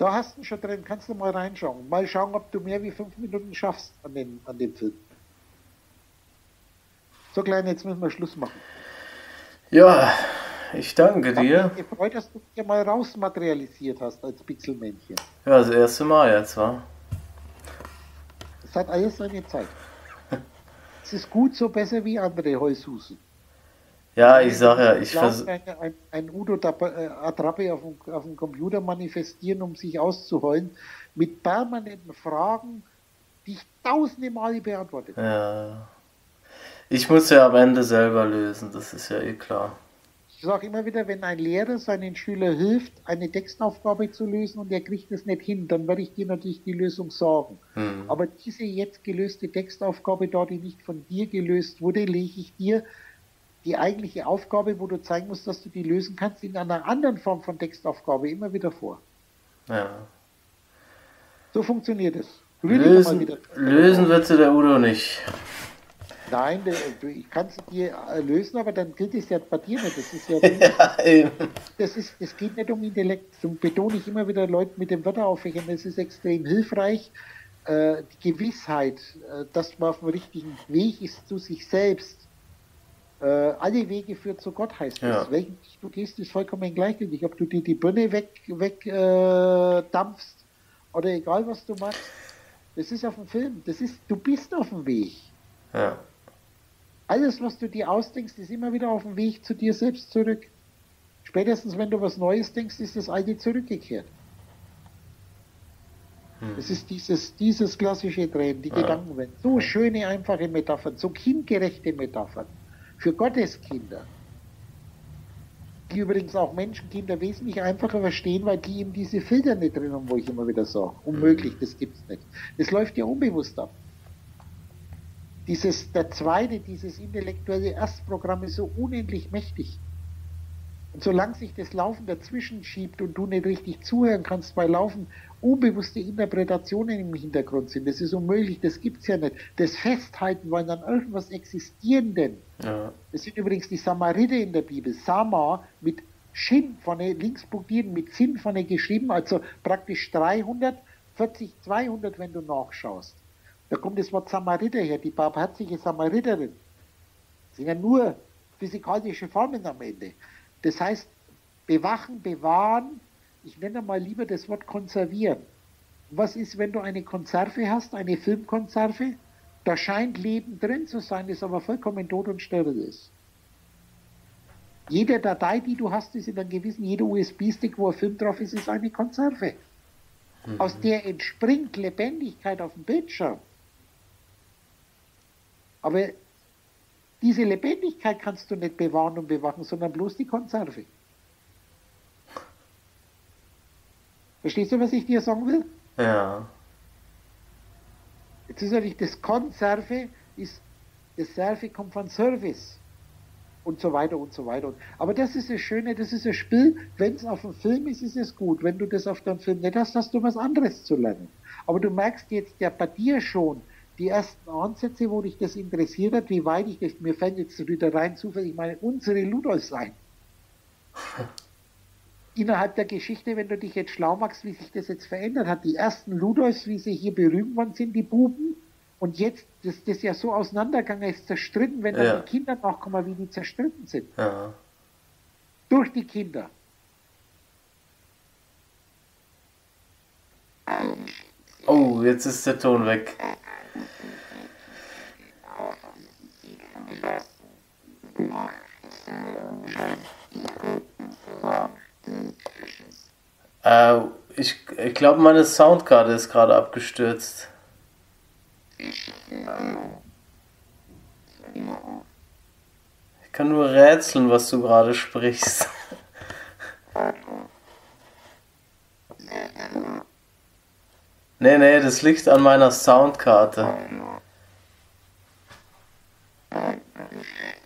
Da hast du schon drin, kannst du mal reinschauen. Mal schauen, ob du mehr wie fünf Minuten schaffst an dem, an dem Film. So klein, jetzt müssen wir Schluss machen. Ja, ich danke dir. Ich bin gefreut, dass du dich mal rausmaterialisiert hast als Pixelmännchen. Ja, das erste Mal jetzt, wa? Es hat alles seine Zeit. es ist gut so besser wie andere Heushusen. Ja, ich sag ja, ich versuche. Ein, ein, ein Udo-Attrappe äh, auf, dem, auf dem Computer manifestieren, um sich auszuheulen, mit permanenten Fragen, die ich tausende Male beantwortet habe. Ja. Ich muss ja am Ende selber lösen, das ist ja eh klar. Ich sage immer wieder, wenn ein Lehrer seinen Schüler hilft, eine Textaufgabe zu lösen und er kriegt es nicht hin, dann werde ich dir natürlich die Lösung sagen. Hm. Aber diese jetzt gelöste Textaufgabe, da die nicht von dir gelöst wurde, lege ich dir die eigentliche Aufgabe, wo du zeigen musst, dass du die lösen kannst, in einer anderen Form von Textaufgabe immer wieder vor. Ja. So funktioniert es. Lösen, lösen wird sie der Udo nicht. Nein, ich kann es dir lösen, aber dann gilt es ja bei dir nicht. Das ist ja, ja das, ist, das geht nicht um Intellekt. So betone ich immer wieder Leuten mit dem Wörter aufwächen, das ist extrem hilfreich. Äh, die Gewissheit, äh, dass man auf dem richtigen Weg ist zu sich selbst. Äh, alle Wege führen zu Gott heißt ja. das. Welchen du gehst, ist vollkommen gleichgültig. Ob du dir die Birne weg, weg äh, dampfst oder egal was du machst. Das ist auf dem Film. Das ist, du bist auf dem Weg. Ja. Alles, was du dir ausdenkst, ist immer wieder auf dem Weg zu dir selbst zurück. Spätestens, wenn du was Neues denkst, ist das Alte zurückgekehrt. Hm. Das ist dieses, dieses klassische Drehen, die ja. Gedankenwelt. So schöne, einfache Metaphern, so kindgerechte Metaphern für Gotteskinder. Die übrigens auch Menschenkinder wesentlich einfacher verstehen, weil die eben diese Filter nicht drin haben, wo ich immer wieder sage. Unmöglich, das gibt's nicht. Das läuft ja unbewusst ab dieses, der zweite, dieses intellektuelle Erstprogramm ist so unendlich mächtig. Und solange sich das Laufen dazwischen schiebt und du nicht richtig zuhören kannst, weil Laufen unbewusste Interpretationen im Hintergrund sind, das ist unmöglich, das gibt es ja nicht. Das Festhalten wollen an irgendwas Existierenden. Ja. Das sind übrigens die Samariter in der Bibel. Sama mit Shin vorne links punktieren, mit Sinn vorne geschrieben, also praktisch 340, 200, wenn du nachschaust. Da kommt das Wort Samariter her, die barmherzige Samariterin. Das sind ja nur physikalische Formen am Ende. Das heißt, bewachen, bewahren, ich nenne mal lieber das Wort konservieren. Was ist, wenn du eine Konserve hast, eine Filmkonserve? Da scheint Leben drin zu sein, das aber vollkommen tot und steril ist. Jede Datei, die du hast, ist in einem gewissen, jeder USB-Stick, wo ein Film drauf ist, ist eine Konserve. Mhm. Aus der entspringt Lebendigkeit auf dem Bildschirm. Aber diese Lebendigkeit kannst du nicht bewahren und bewachen, sondern bloß die Konserve. Verstehst du, was ich dir sagen will? Ja. Jetzt ist natürlich das Konserve, ist, das Serve kommt von Service und so weiter und so weiter. Aber das ist das Schöne, das ist das Spiel, wenn es auf dem Film ist, ist es gut. Wenn du das auf dem Film nicht hast, hast du was anderes zu lernen. Aber du merkst jetzt ja bei dir schon, die ersten Ansätze, wo dich das interessiert hat, wie weit ich das, mir fällt jetzt wieder rein zufällig meine unsere Ludolf sein. Innerhalb der Geschichte, wenn du dich jetzt schlau machst, wie sich das jetzt verändert hat, die ersten Ludolfs, wie sie hier berühmt worden sind, die Buben, und jetzt, das, das ja so auseinandergegangen ist, zerstritten, wenn dann ja. die Kinder nachkommen, wie die zerstritten sind. Ja. Durch die Kinder. Oh, jetzt ist der Ton weg. Äh, ich ich glaube, meine Soundkarte ist gerade abgestürzt. Ich kann nur rätseln, was du gerade sprichst. Nee, nee, das liegt an meiner Soundkarte. Uh, uh, uh.